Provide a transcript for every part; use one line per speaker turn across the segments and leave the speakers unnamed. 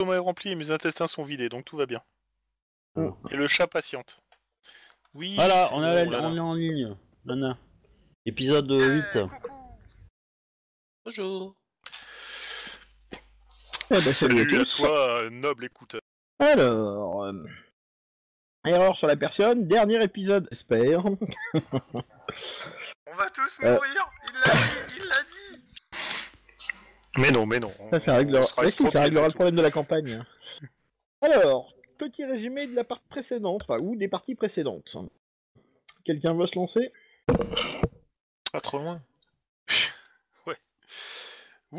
l'estomac est rempli et mes intestins sont vidés, donc tout va bien.
Oh.
Et le chat patiente. Oui.
Voilà, on, a la-
oh là là.
on est en ligne. Nana. Épisode
Eh,
8.
coucou.
Bonjour.
Eh ben, salut à
Salut à
tous.
toi, euh, noble écouteur.
Alors, euh, erreur sur la personne, dernier épisode, espère.
On va tous
Euh.
mourir. Il l'a dit. Il l'a dit.
Mais non, mais non.
Ça, ça réglera,
sera
si, ça réglera le problème de la campagne. Alors, petit résumé de la partie précédente, enfin, ou des parties précédentes. Quelqu'un veut se lancer?
Pas trop loin. ouais.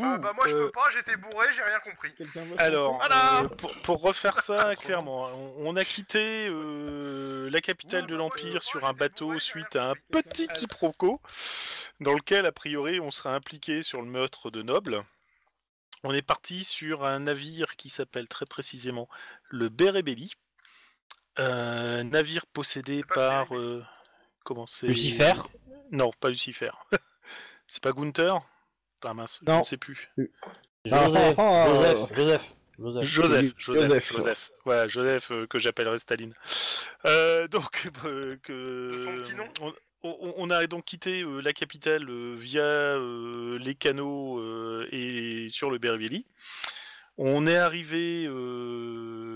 Ah, bah moi je
euh,
peux pas. J'étais bourré. J'ai rien compris.
Quelqu'un veut se
Alors, euh, pour, pour refaire ça clairement, on, on a quitté euh, la capitale de l'Empire sur un bateau suite à un petit quiproquo dans lequel, a priori, on serait impliqué sur le meurtre de Noble. On est parti sur un navire qui s'appelle très précisément le Berebelli, un navire possédé par... Euh, comment c'est?
Lucifer
Non, pas Lucifer. c'est pas Gunther? Ah mince, je
Non.
ne sais plus.
Joseph,
Ah, ah,
Joseph, Joseph, Joseph.
Joseph, Joseph,
Joseph.
Joseph, Voilà, Joseph euh, que j'appellerai Staline. Euh, donc, euh, que
De son petit nom
on, on- a donc quitté euh, la capitale euh, via euh, les canaux et sur le Bervilli. On est arrivé,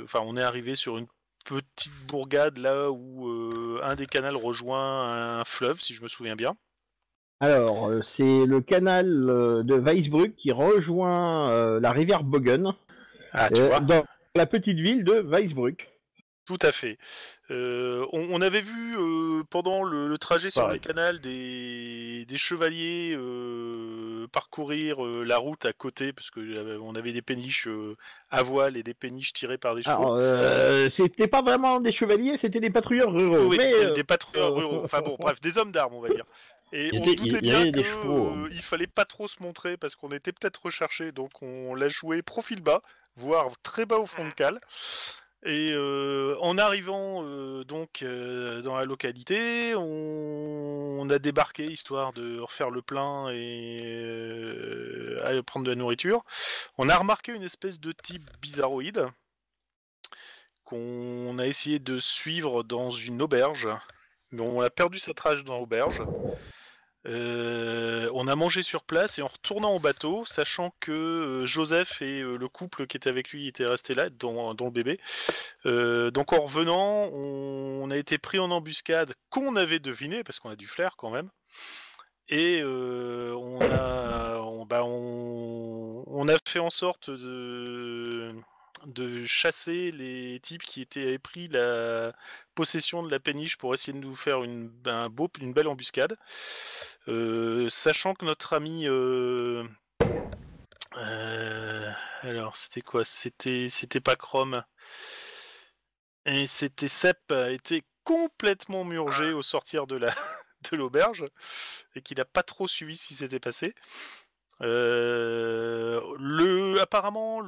enfin, on est arrivé sur une petite bourgade là où un des canals rejoint un fleuve, si je me souviens bien.
Alors, c'est le canal de Weisbrück qui rejoint la rivière Bogen
Ah, tu vois.
dans la petite ville de Weisbrück.
Tout à fait. Euh, on, on avait vu euh, pendant le, le trajet sur
Pareil.
les canals des, des chevaliers euh, parcourir euh, la route à côté, parce que euh, on avait des péniches euh, à voile et des péniches tirées par des chevaux.
Alors, euh, c'était pas vraiment des chevaliers, c'était des patrouilleurs ruraux.
Oui,
mais,
des,
euh,
des patrouilleurs ruraux. Enfin bon, bref, des hommes d'armes, on va dire. Et on
était-
se doutait bien
chevaux, hein.
il fallait pas trop se montrer parce qu'on était peut-être recherché, donc on l'a joué profil bas, voire très bas au fond de cale. Et euh, en arrivant euh, donc euh, dans la localité, on, on a débarqué histoire de refaire le plein et aller prendre de la nourriture. On a remarqué une espèce de type bizarroïde qu'on a essayé de suivre dans une auberge, mais on a perdu sa trace dans l'auberge. Euh, on a mangé sur place et en retournant au bateau, sachant que euh, Joseph et euh, le couple qui était avec lui étaient restés là, dont, le bébé. Donc en revenant, on, a été pris en embuscade qu'on avait deviné, parce qu'on a du flair quand même. Et bah, on a fait en sorte de, de chasser les types qui étaient avaient pris la possession de la péniche pour essayer de nous faire une, un beau, une belle embuscade. Euh, sachant que notre ami. euh, euh, alors, c'était quoi? C'était c'était pas Chrome. Et c'était Sep a été complètement murgé au sortir de la de l'auberge et qu'il n'a pas trop suivi ce qui s'était passé. Euh, apparemment,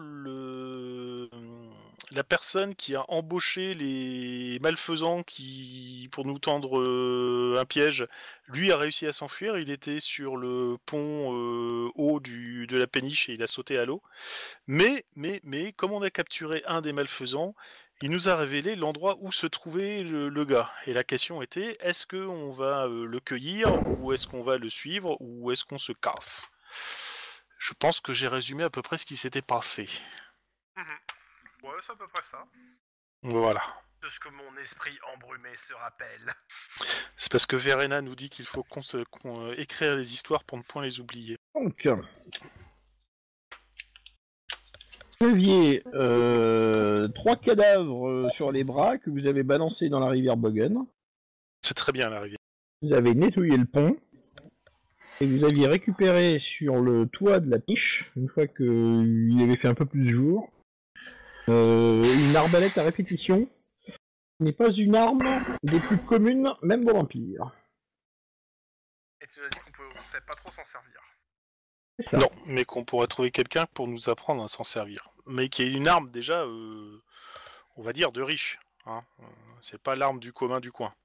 la personne qui a embauché les malfaisants qui, pour nous tendre euh, un piège, lui a réussi à s'enfuir. Il était sur le pont euh, haut de la péniche et il a sauté à l'eau. Mais, mais, mais, comme on a capturé un des malfaisants, il nous a révélé l'endroit où se trouvait le, le gars. Et la question était est-ce qu'on va le cueillir ou est-ce qu'on va le suivre ou est-ce qu'on se casse? Je pense que j'ai résumé à peu près ce qui s'était passé.
Ouais, c'est à peu près ça.
Voilà.
De ce que mon esprit embrumé se rappelle.
C'est parce que Verena nous dit qu'il faut qu'on se- qu'on, euh, écrire les histoires pour ne point les oublier.
Donc, vous aviez euh, trois cadavres euh, sur les bras que vous avez balancés dans la rivière Bogen.
C'est très bien la rivière.
Vous avez nettoyé le pont. Et vous aviez récupéré sur le toit de la piche, une fois qu'il avait fait un peu plus jour, euh, une arbalète à répétition. Ce n'est pas une arme des plus communes, même dans l'Empire.
Et tu as dit qu'on peut, on sait pas trop s'en servir.
C'est ça.
Non, mais qu'on pourrait trouver quelqu'un pour nous apprendre à s'en servir. Mais qui est une arme déjà, euh, on va dire, de riche. Hein. Euh, C'est pas l'arme du commun du coin.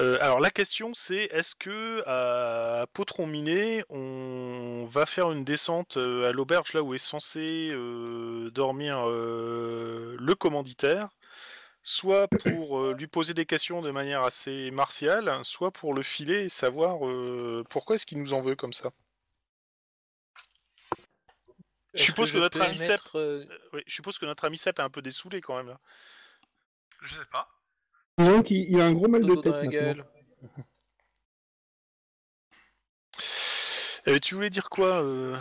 Euh, alors la question c'est est-ce que à Potron Miné on va faire une descente euh, à l'auberge là où est censé euh, dormir euh, le commanditaire, soit pour euh, lui poser des questions de manière assez martiale, soit pour le filer et savoir euh, pourquoi est-ce qu'il nous en veut comme ça? Je suppose que
je
notre ami Sep-
émettre, Euh,
oui, je suppose que notre ami est un peu dessoulé quand même là.
Je sais pas.
Qu'il il a un gros mal de tête maintenant.
Euh, tu voulais dire quoi euh,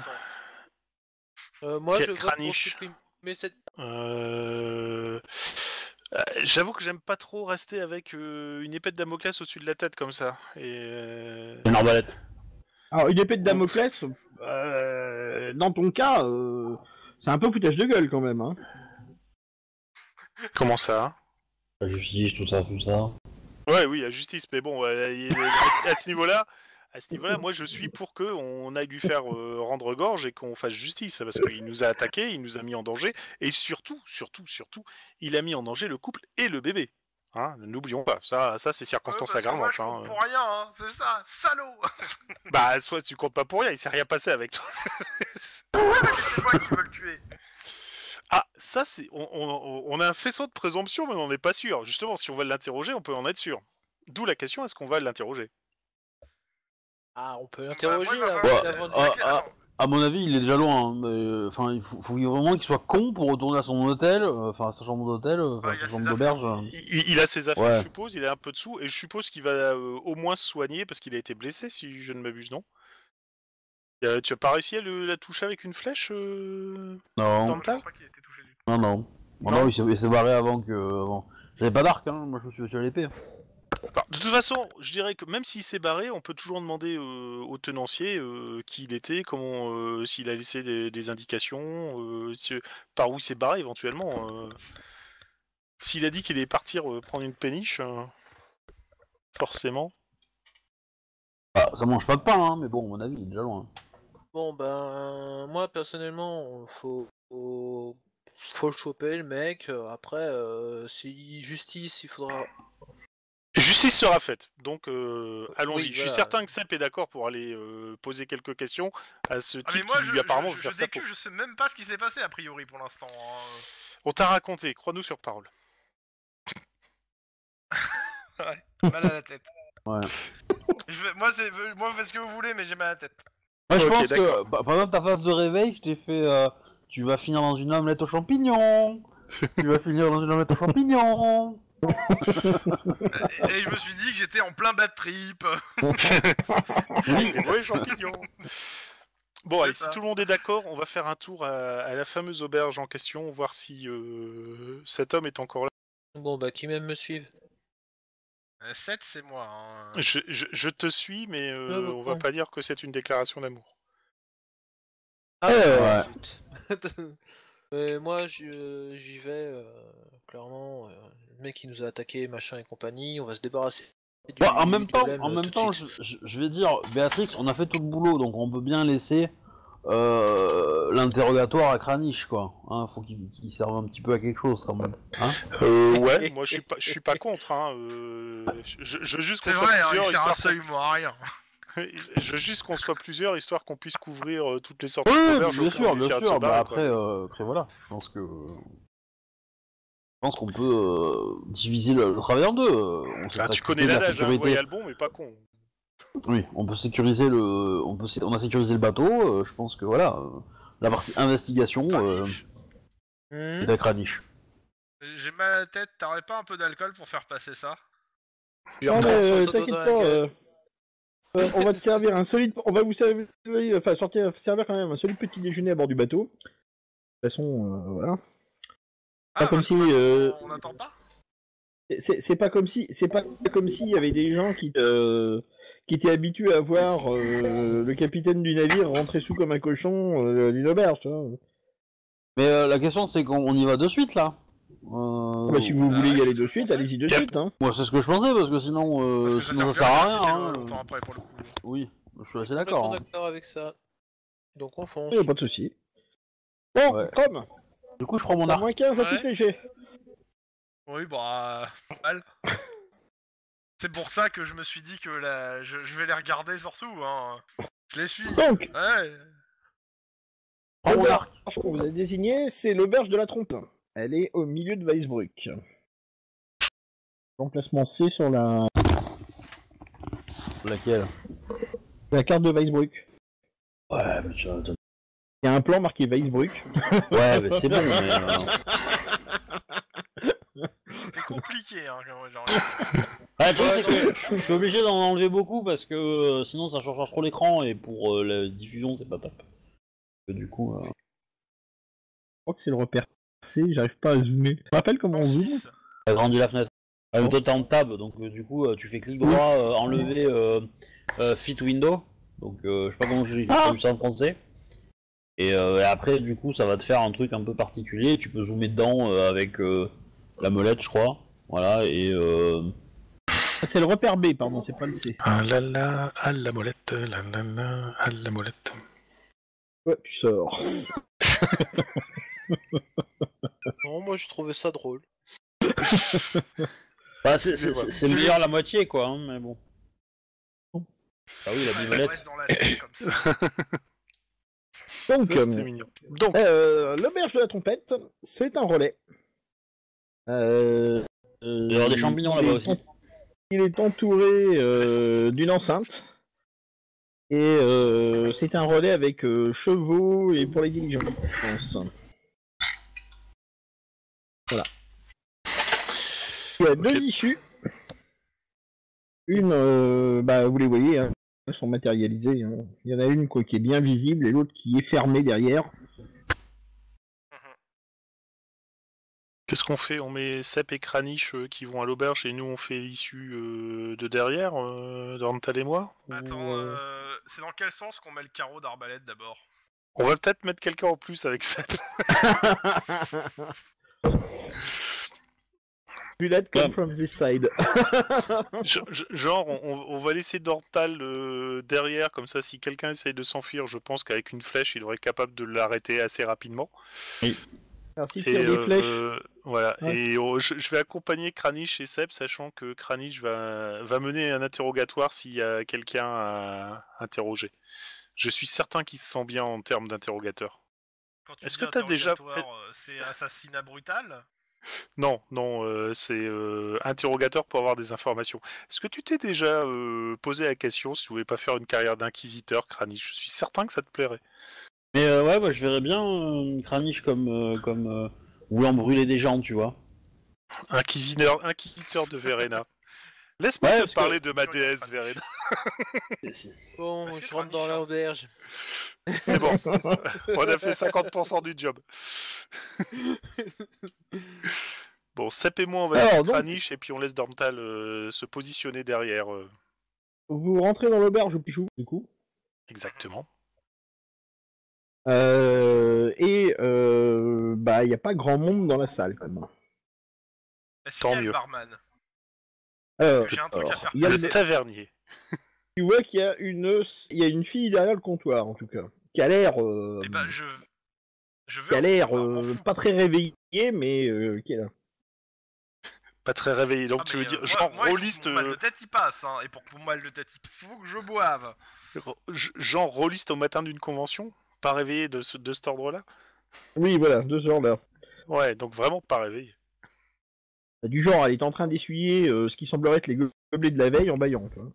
Euh, moi,
Quel
je
craniche.
supprimer cette...
Euh, euh, J'avoue que j'aime pas trop rester avec euh, une épée de Damoclès au-dessus de la tête comme ça. Et euh,
Une arbalète.
Alors, une épée de Damoclès, euh, dans ton cas, euh, c'est un peu foutage de gueule quand même. Hein.
comment ça?
La justice, tout ça, tout ça.
Ouais, oui, la justice. Mais bon, euh, à, ce niveau-là, à ce niveau-là, moi je suis pour que on aille lui faire euh, rendre gorge et qu'on fasse justice parce qu'il nous a attaqué, il nous a mis en danger et surtout, surtout, surtout, il a mis en danger le couple et le bébé. Hein, N'oublions pas, ça, ça c'est
Ouais,
circonstance
que moi,
aggravante.
je compte
hein.
pour rien, hein. c'est ça, salaud
Bah, soit tu comptes pas pour rien, il s'est rien passé avec toi.
Mais c'est moi qui veux le tuer.
Ah, ça c'est. On, on- on a un faisceau de présomption, mais on n'est pas sûr. Justement, si on va l'interroger, on peut en être sûr. D'où la question est-ce qu'on va l'interroger?
Ah, on peut
Bah,
l'interroger avant, avant de-
Ah, ah.
attends.
À mon avis, il est déjà loin. hein, mais, Enfin, il faut, faut vraiment qu'il soit con pour retourner à son hôtel, euh, enfin à sa chambre d'hôtel, euh, enfin sa chambre d'auberge.
il, il a ses affaires,
Ouais.
je suppose, il a un peu de sous, et je suppose qu'il va euh, au moins se soigner parce qu'il a été blessé, si je ne m'abuse, non? Euh, Tu as pas réussi à le, la toucher avec une flèche euh,
Non,
Je qu'il a été touché du
non, non. Non, il s'est il s'est barré avant que. Avant. J'avais pas d'arc, hein. Moi, je me suis battu à l'épée.
Bah, De toute façon, je dirais que même s'il s'est barré, on peut toujours demander euh, au tenancier euh, qui il était, comment, euh, s'il a laissé des, des indications, euh, si- par où il s'est barré éventuellement. euh. S'il a dit qu'il allait partir euh, prendre une péniche, euh, forcément.
Ah, ça mange pas de pain, hein, mais bon, à mon avis, il est déjà loin.
Bon, ben, moi, personnellement, faut... faut... faut le choper, le mec. Après, euh, si justice, il faudra...
Justice sera faite, donc euh, allons-y.
Oui,
je suis
voilà.
certain que Sep est d'accord pour aller euh, poser quelques questions à ce
Ah, mais
type
moi,
qui
je,
lui apparemment
je, je, décu, sais même pas ce qui s'est passé a priori pour l'instant. hein.
On t'a raconté, crois-nous sur parole.
Ouais, mal à la tête.
Ouais.
Je vais- moi, c'est, moi, vous faites ce que vous voulez, mais j'ai mal à la tête.
Moi, je
Ok,
pense
d'accord.
que pa- pendant ta phase de réveil, je t'ai fait. euh, tu vas finir dans une omelette aux champignons. tu vas finir dans une omelette aux champignons.
Et, et je me suis dit que j'étais en plein bad trip.
Bon, allez,
ça.
si tout le monde est d'accord, on va faire un tour à, à la fameuse auberge en question, voir si euh, cet homme est encore là.
Bon, bah, qui même me suivent
7, c'est moi. hein.
Je, je- je te suis, mais euh,
Ah,
on va pas dire que c'est une déclaration d'amour.
Ah,
ouais.
Mais moi, j'y euh, j'y vais, euh, clairement. euh, le mec qui nous a attaqué, machin et compagnie, on va se débarrasser. du-
Bon, en même temps, en
euh,
même temps, je- je vais dire, Béatrix, on a fait tout le boulot, donc on peut bien laisser euh, l'interrogatoire à Kranich, quoi. Hein, faut qu'il serve un petit peu à quelque chose, quand même. Hein
Euh, ouais, moi je suis pas, je suis pas contre. Hein, euh, je, je veux juste qu'on
C'est
soit
vrai, hein, il
plusieurs,
sert
histoire
absolument à rien.
qu'on- je veux juste qu'on soit plusieurs, histoire qu'on puisse couvrir euh, toutes les sortes
Oui, bien
auxquelles
sûr, bien sûr. Bah, après, euh, après, voilà. Je pense que. Je pense qu'on peut euh, diviser le, le travail en deux. On s'est
Ah, tu connais
la
hein,
sécurité.
Royal Bon, mais pas con.
Oui, on peut sécuriser le, on peut, sé- on a sécurisé le bateau. euh, je pense que voilà, euh, la partie investigation euh, est à Kranich.
J'ai mal à la tête, t'aurais pas un peu d'alcool pour faire passer ça?
Non, mais euh, t'inquiète pas, euh, euh, on va te servir un solide. On va vous servir, enfin, sortir, servir quand même un solide petit déjeuner à bord du bateau. De toute façon, euh, voilà.
Ah,
comme
parce
si,
qu'on attend-
euh,
on n'attend pas?
C'est- C'est c'est pas comme si, c'est pas comme s'il y avait des gens qui, euh, qui étaient habitués à voir euh, le capitaine du navire rentrer sous comme un cochon euh, d'une auberge. tu vois.
Mais euh, la question c'est qu'on on y va de suite là. Euh,
Bah, si vous voulez y aller de suite, allez-y de
Yep.
suite. Hein.
Moi c'est ce que je pensais parce que sinon, euh,
Parce que
sinon ça
sert
sert à rien.
si c'est
hein.
longtemps après pour le coup.
Oui, je suis assez d'accord. hein.
d'accord avec ça. Donc on fonce.
A pas de souci. Bon,
Ouais.
Tom,
Du coup, je prends mon
t'as
arc.
moins 15 à
Ouais.
PTG.
Oui, bah, pas mal. C'est pour ça que je me suis dit que la... je, je vais les regarder surtout. Hein. Je les suis.
Donc,
Ouais.
l'auberge qu'on vous a désigné, c'est l'auberge de la trompe. Elle est au milieu de Weisbruck. Emplacement C sur la,
Laquelle?
la carte de Weisbruck.
Ouais, mais ça.
Il y a un plan marqué Weisbruck.
Ouais, mais c'est bon, mais. euh,
compliqué. Hein, genre.
Ouais, le truc, c'est que je je suis obligé d'en enlever beaucoup parce que euh, sinon ça change trop l'écran et pour euh, la diffusion c'est pas top. Et du coup, euh,
Je crois que c'est le repère C, j'arrive pas à zoomer. Tu te rappelles comment on zoome
t'as grandi la fenêtre. Mais toi t'es en tab donc euh, du coup euh, tu fais clic droit, euh, enlever euh, euh, fit window. Donc euh, je sais pas comment je dis
Ah
ça en français. Et, euh, et après du coup ça va te faire un truc un peu particulier. Tu peux zoomer dedans euh, avec euh, la molette je crois. Voilà et euh,
C'est le repère B, pardon, c'est pas le C.
Ah là là, à la molette, là là là, à la molette.
Ouais, tu sors.
Non, moi j'ai trouvé ça drôle.
bah, c'est c'est meilleur la moitié quoi. hein, mais bon. Ah oui la
Ouais,
bimolette.
reste dans la tête comme ça.
Donc, euh.
Donc,
euh, l'auberge de la trompette, c'est un relais. Euh,
Il y aura des champignons là-bas
il est
aussi.
en- Il est entouré euh, d'une enceinte. Et euh, c'est un relais avec euh, chevaux et pour les diligences, je pense. Voilà. Il y a deux issues. Une, euh, bah, vous les voyez, hein, elles sont matérialisées. hein. Il y en a une quoi, qui est bien visible et l'autre qui est fermée derrière.
Qu'est-ce qu'on fait? On met Sep et Kranich euh, qui vont à l'auberge et nous on fait l'issue euh, de derrière, euh, Dorntal et moi Ou,
Attends,
euh,
euh, c'est dans quel sens qu'on met le carreau d'arbalète d'abord?
On va peut-être mettre quelqu'un en plus avec Sep.
Bullet come from this side?
Je- je- Genre, on, on va laisser Dorntal euh, derrière, comme ça, si quelqu'un essaye de s'enfuir, je pense qu'avec une flèche, il aurait être capable de l'arrêter assez rapidement.
Alors
Et,
tire des
euh,
flèches,
euh, voilà.
Ouais.
Et oh, je, je vais accompagner Kranich et Seb, sachant que Kranich va, va mener un interrogatoire s'il y a quelqu'un à interroger. Je suis certain qu'il se sent bien en termes d'interrogateur.
Quand tu
Est-ce que t'as déjà
euh, C'est assassinat brutal?
Non, non, euh, c'est euh, interrogateur pour avoir des informations. Est-ce que tu t'es déjà euh, posé la question si tu voulais pas faire une carrière d'inquisiteur, Kranich? Je suis certain que ça te plairait.
Mais euh, ouais, bah, je verrais bien euh, Kranich comme, euh, comme euh, voulant brûler des gens, tu vois.
Inquisiteur, inquisiteur de Verena. Laisse-moi
Ouais,
te
parce
parler de ma déesse. Verena.
Bon,
que
je rentre dans
a-
l'auberge.
C'est bon, on a fait 50% du job. Bon, Sep et moi, on va
Alors,
faire
donc-
Kranich et puis on laisse Dormtal euh, se positionner derrière. euh,
vous rentrez dans l'auberge au Pichou, du coup?
exactement.
Euh, et euh, bah il n'y a pas grand monde dans la salle quand même.
Est-ce
Tant mieux.
barman
Alors,
J'ai un truc à faire
il y a
Le tavernier.
tu vois qu'il y a une il y a une fille derrière le comptoir en tout cas qui a l'air euh,
Eh ben, je. Je veux.
qui a l'air euh, pas très réveillée mais euh, qui est là.
Pas très réveillé. Donc
Ah,
tu veux dire,
euh,
genre
moi, moi,
rôliste,
Mon mal
euh,
de tête il passe, hein. Et pour que mon mal de tête il faut que je boive.
genre rôliste au matin d'une convention? Pas réveillé de, ce- de cet ordre-là
Oui voilà deux heures là.
Ouais, donc vraiment pas réveillé.
Du genre elle est en train d'essuyer euh, ce qui semblerait être les go- gobelets de la veille en baillant. tu vois.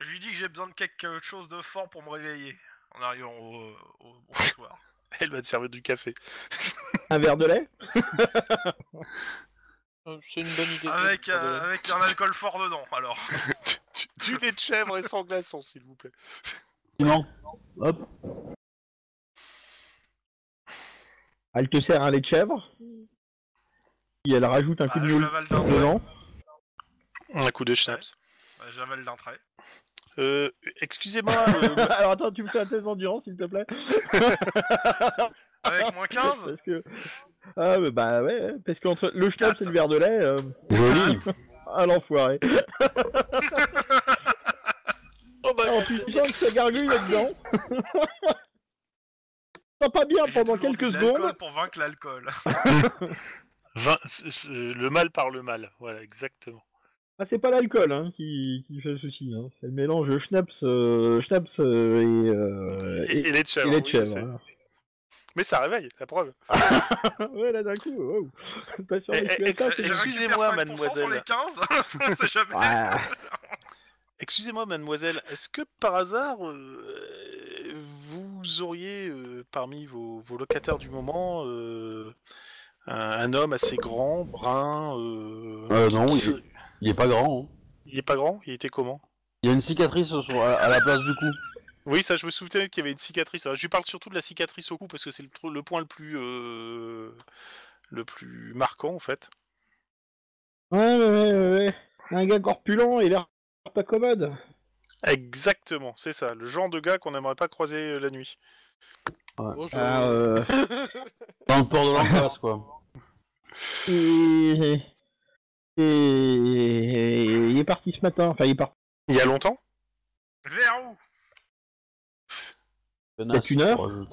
Je lui dis que j'ai besoin de quelque chose de fort pour me réveiller en arrivant au, au, au soir.
Elle va te servir du café.
Un verre de lait?
Euh, C'est une bonne idée.
Avec,
de-
euh, avec un alcool fort dedans, alors.
Du- du lait de chèvre et sans glaçon, s'il vous plaît.
Non. Hop.
Elle te sert un lait de chèvre. Et elle rajoute un coup
Ah,
de
je
moule
l'avale d'un trait.
dedans.
Un coup de schnapps.
Ouais, J'avale d'un trait.
Euh, excusez-moi, euh,
Alors attends, tu me fais un test d'endurance s'il te plaît.
Avec moins 15
Parce que. Ah, mais bah ouais, parce qu'entre le schnapps et le verre de lait, euh...
Joli.
ah l'enfoiré.
Oh bah,
Alors tu sens que ça gargouille là-dedans. Pas bien pendant quelques secondes.
Pour vaincre l'alcool.
le mal par le mal. Voilà, exactement.
Ah, c'est pas l'alcool hein, qui, qui fait le souci, hein. c'est le mélange de schnapps, euh, schnapps euh, et, euh,
Et,
et,
et lait de chèvre.
et lait de
oui, je
chèvre.
sais.
voilà.
Mais ça réveille, la preuve.
ouais, là d'un coup, wow.
Eh, eh, Excusez-moi,
5%
mademoiselle.
Sur les 15, on sait jamais.
Ouais.
Excusez-moi, mademoiselle, est-ce que par hasard, euh, vous auriez euh, parmi vos, vos locataires du moment euh, un, un homme assez grand, brun euh,
Euh, non,
qui
il il est pas grand. hein.
il est pas grand? Il était comment?
Il y a une cicatrice sur, à, à la place du cou.
Oui, ça, je me souvenais qu'il y avait une cicatrice. Alors, je lui parle surtout de la cicatrice au cou parce que c'est le, point le plus euh, le plus marquant en fait.
Ouais, ouais, ouais, ouais, ouais. Un gars corpulent, il a l'air pas commode.
Exactement, c'est ça, le genre de gars qu'on n'aimerait pas croiser euh, la nuit.
Bonjour.
Ah, euh,
Dans le port de l'Ancasse, quoi.
et... et... il est parti ce matin, enfin il est parti.
Il y a longtemps?
Vers où?
Tenace,
une heure.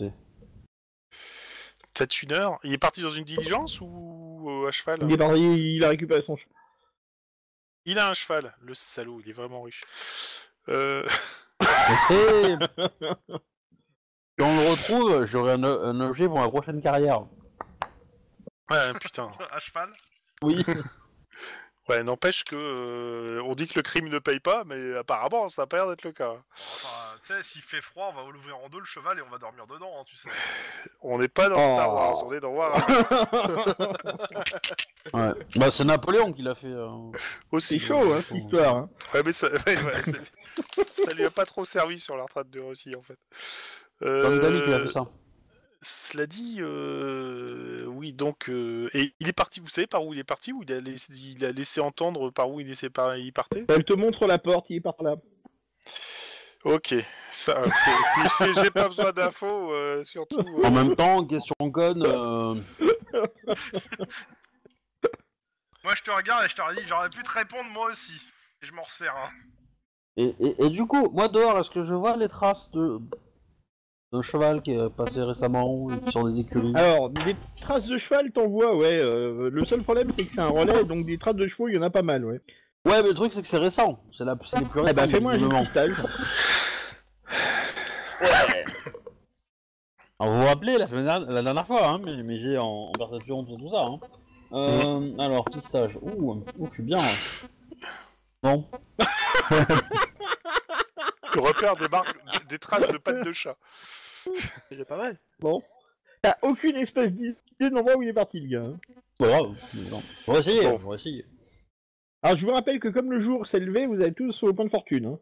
Peut-être une heure. Il est parti dans une diligence ou euh, à cheval?
Il est parti, il a récupéré son cheval.
Il a un cheval, le salaud, il est vraiment riche. Euh...
Et... Si on le retrouve, j'aurai un, un objet pour ma prochaine carrière.
Ouais, putain.
À cheval?
Oui.
Ouais, n'empêche que euh, on dit que le crime ne paye pas, mais apparemment ça n'a pas l'air d'être le cas.
Bon, enfin, tu sais, s'il fait froid, on va l'ouvrir en deux le cheval et on va dormir dedans, hein, tu sais.
On n'est pas dans
Oh.
Star Wars, on est dans Warhammer
Ouais. Bah, c'est Napoléon qui l'a fait. euh.
aussi.
C'est chaud, hein, cette histoire. Hein.
Ouais, mais ça, ouais, ça lui a pas trop servi sur la retraite de Russie en fait. Euh,
qui a fait ça.
Cela dit, euh, oui, donc, euh, et il est parti, vous savez par où il est parti ou il a laissé, il a laissé entendre par où il, laissait par- il partait?
Elle te montre la porte, il est par là.
Ok, ça, ok. si, j'ai pas besoin d'infos, euh, surtout. euh,
En même temps, question conne. euh,
Moi, je te regarde et je te dis, j'aurais pu te répondre moi aussi. Et je m'en resserre, hein.
Et, et, et du coup, moi dehors, est-ce que je vois les traces de d'un cheval qui est passé récemment sur des écuries
Alors, des traces de cheval, t'en vois, ouais. euh, le seul problème, c'est que c'est un relais, donc des traces de chevaux, il y en a pas mal, ouais.
Ouais, mais le truc c'est que c'est récent. C'est la, c'est les plus
Eh
récents.
bah, fais-moi un pistage.
Alors, vous vous rappelez la, semaine dernière, la dernière fois, hein, mais, mais j'ai en, en perception sur tout ça. Hein. Euh, Alors, pistage. Ouh, ouh, je suis bien. là. Bon.
tu repères des, marques, des traces de pattes de chat.
Il est pas mal.
T'as aucune espèce d'idée de l'endroit où il est parti, le gars. hein.
Non. On va essayer.
Bon.
On va essayer.
Alors, je vous rappelle que comme le jour s'est levé, vous avez tous au point de fortune. hein.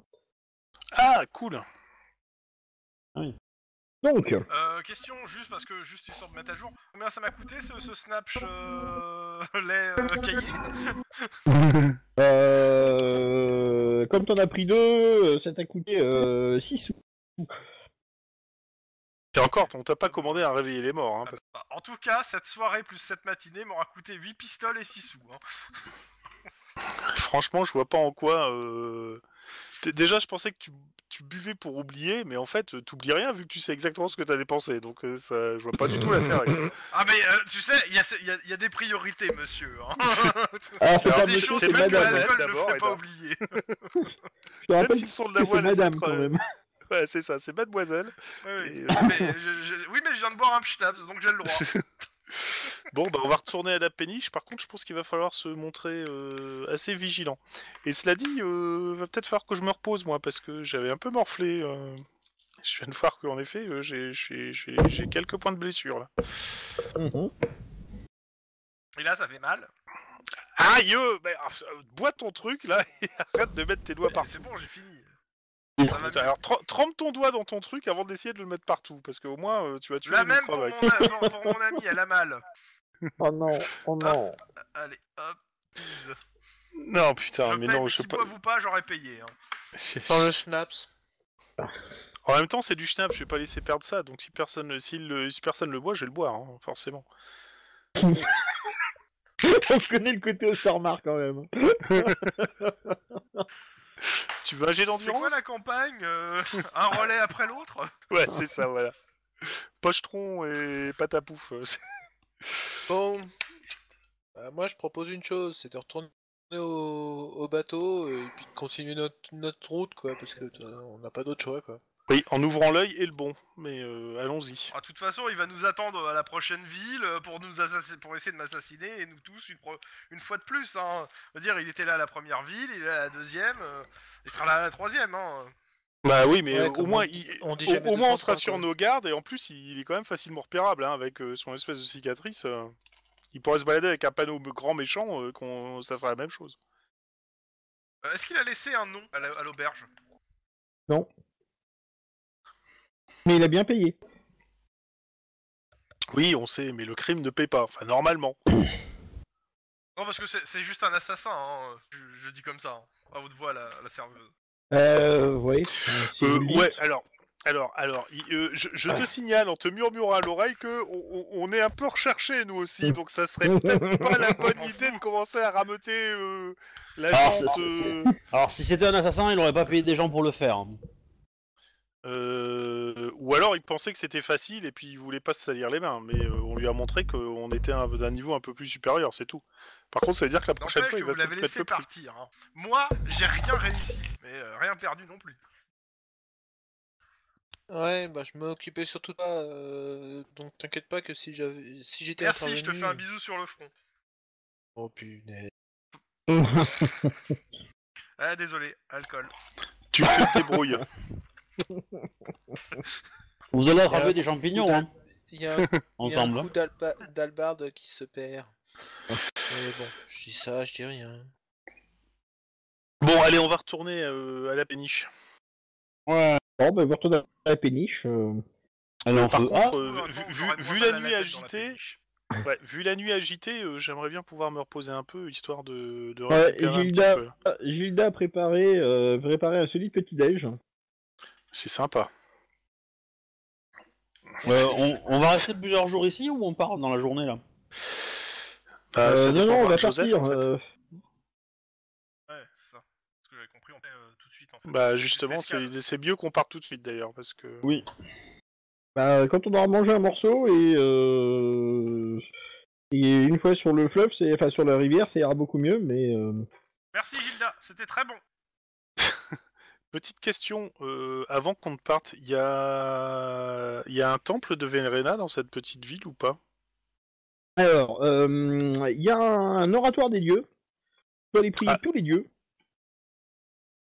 Ah, cool.
Donc,
Euh, question, juste parce que, juste histoire de mettre à jour, combien ça m'a coûté ce, ce snapsh euh, lait euh, cahier
euh, comme t'en as pris deux, euh, ça t'a coûté 6 sous.
Et encore, on t'a pas commandé à réveiller les morts. Hein, parce-
En tout cas, cette soirée plus cette matinée m'aura coûté 8 pistoles et 6 sous. Hein.
Franchement, je vois pas en quoi. euh, Déjà, je pensais que tu, tu buvais pour oublier, mais en fait, euh, t'oublies rien vu que tu sais exactement ce que t'as dépensé. Donc, euh, ça, je vois pas du tout l'intérêt.
Ah mais euh, tu sais, il y a, il y a- il y a des priorités, monsieur. Hein.
Alors, c'est pas
des
monsieur,
choses
c'est
que l'école ne
et
pas oublier.
Même s'ils sont de la être,
quand
euh,
même.
Ouais, c'est ça, c'est mademoiselle.
Ouais, oui.
Et, euh,
Mais je- je- oui, mais je viens de boire un pschnaps, donc j'ai le droit.
Bon, bah, on va retourner à la péniche. Par contre, je pense qu'il va falloir se montrer euh, assez vigilant. Et cela dit, euh, va peut-être falloir que je me repose, moi, parce que j'avais un peu morflé. euh. Je viens de voir qu'en effet, euh, j'ai- j'ai j'ai- j'ai quelques points de blessure, là.
Mhm.
Et là, ça fait mal.
Aïe bah, Bois ton truc, là, et arrête de mettre tes doigts partout.
C'est bon, j'ai fini.
Il-
Ça va mieux.
Alors, tre- trempe ton doigt dans ton truc avant d'essayer de le mettre partout, parce qu'au moins, euh, tu vas tuer
La même pour mon, pour- mon ami, elle a mal.
Oh non, oh non.
Allez, hop. tease.
Non, putain,
je
mais
paye,
non,
mais
je sais pas.
boivent ou pas, j'aurais payé. Hein.
Dans le schnapps.
En même temps, c'est du schnapp, je vais pas laisser perdre ça. Donc si personne, si, le, si personne le boit, je vais le boire, hein, forcément.
On connaît le côté Ostermar quand même.
Tu veux un jet
C'est quoi
d'endurance
la campagne euh, Un relais après l'autre
Ouais, c'est ça, voilà. Pochetron et patapouf. euh,
Bon. Bah, moi, je propose une chose, c'est de retourner au, au bateau et puis de continuer notre, notre route, quoi, parce que euh, on n'a pas d'autre choix, quoi.
Oui, en ouvrant l'œil et le bon. Mais euh, allons-y.
De toute façon, il va nous attendre à la prochaine ville euh, pour nous pour essayer de m'assassiner et nous tous une, pro- une fois de plus. Hein. Je veux dire, il était là à la première ville, il est là à la deuxième, euh, il sera là à la troisième. Hein.
Bah oui, mais
Ouais,
euh, au moins,
on dit-
il-
on dit
au,
jamais
au moins on
200
sera sur
quoi.
nos gardes et en plus il est quand même facilement repérable hein, avec euh, son espèce de cicatrice. euh. il pourrait se balader avec un panneau grand méchant, euh, qu'on ça ferait la même chose.
Euh, Est-ce qu'il a laissé un nom à la- à l'auberge?
Mais il a bien payé.
Oui, on sait, mais le crime ne paie pas. Enfin, normalement.
Non, parce que c'est c'est juste un assassin, hein. je, je dis comme ça, hein. à haute voix la, la serveuse.
Euh, si
Euh, ouais, alors, alors, alors, il- euh, je, je te signale en te murmurant à l'oreille que on, on- on est un peu recherché nous aussi, donc ça serait peut-être pas la bonne idée de commencer à rameuter euh, la
Alors,
gente,
c'est- c'est-
euh,
Alors, si c'était un assassin, il aurait pas payé des gens pour le faire.
Euh, ou alors il pensait que c'était facile et puis il voulait pas se salir les mains, mais euh, on lui a montré qu'on était à un, d'un niveau un peu plus supérieur, c'est tout. Par contre, ça veut dire que la prochaine fois, il va
vous l'avez laissé partir. hein. Moi, j'ai rien réussi, mais euh, rien perdu non plus.
Ouais, bah je m'occupais surtout pas, euh, donc t'inquiète pas que si j'avais, si j'étais
Merci, je te fais un bisou sur le front.
Oh punaise.
Ah, désolé, alcool.
Tu te débrouilles.
Vous allez attraper
Euh,
des champignons, hein,
Il y a, il y a un
ensemble.
coup d'alba- d'albarde qui se perd. Mais bon, je dis ça, je dis rien.
Bon, allez, on va retourner euh, à la péniche.
Ouais.
Bon, bah, vous retournez à la péniche. euh,
Allez, on
Par
fait-
contre,
Ah,
euh, vu, vu- vu la nuit agitée,
péniche.
ouais, vu la nuit agitée, euh, j'aimerais bien pouvoir me reposer un peu, histoire de, de
Ouais,
récupérer un petit
Gilda-
peu.
ah, Gilda a préparé, euh, préparé un solide petit-déj.
C'est sympa.
euh, on, on va rester plusieurs jours ici ou on part dans la journée là?
Bah,
Euh, non, non, on va
Joseph,
partir.
en fait.
euh,
Ouais, c'est ça. Ce que j'avais compris, on fait euh, tout de suite en fait.
Bah justement, c'est mieux qu'on parte tout de suite d'ailleurs, parce que...
Oui.
bah, quand on aura mangé un morceau et, euh, et une fois sur le fleuve, enfin sur la rivière, ça ira beaucoup mieux. Mais euh,
Merci Gilda, c'était très bon.
Petite question, euh, avant qu'on ne parte, il y a... il y a un temple de Verena dans cette petite ville ou pas?
Alors, euh, il y a un oratoire des dieux. Tu dois les prier
Ah.
tous les dieux.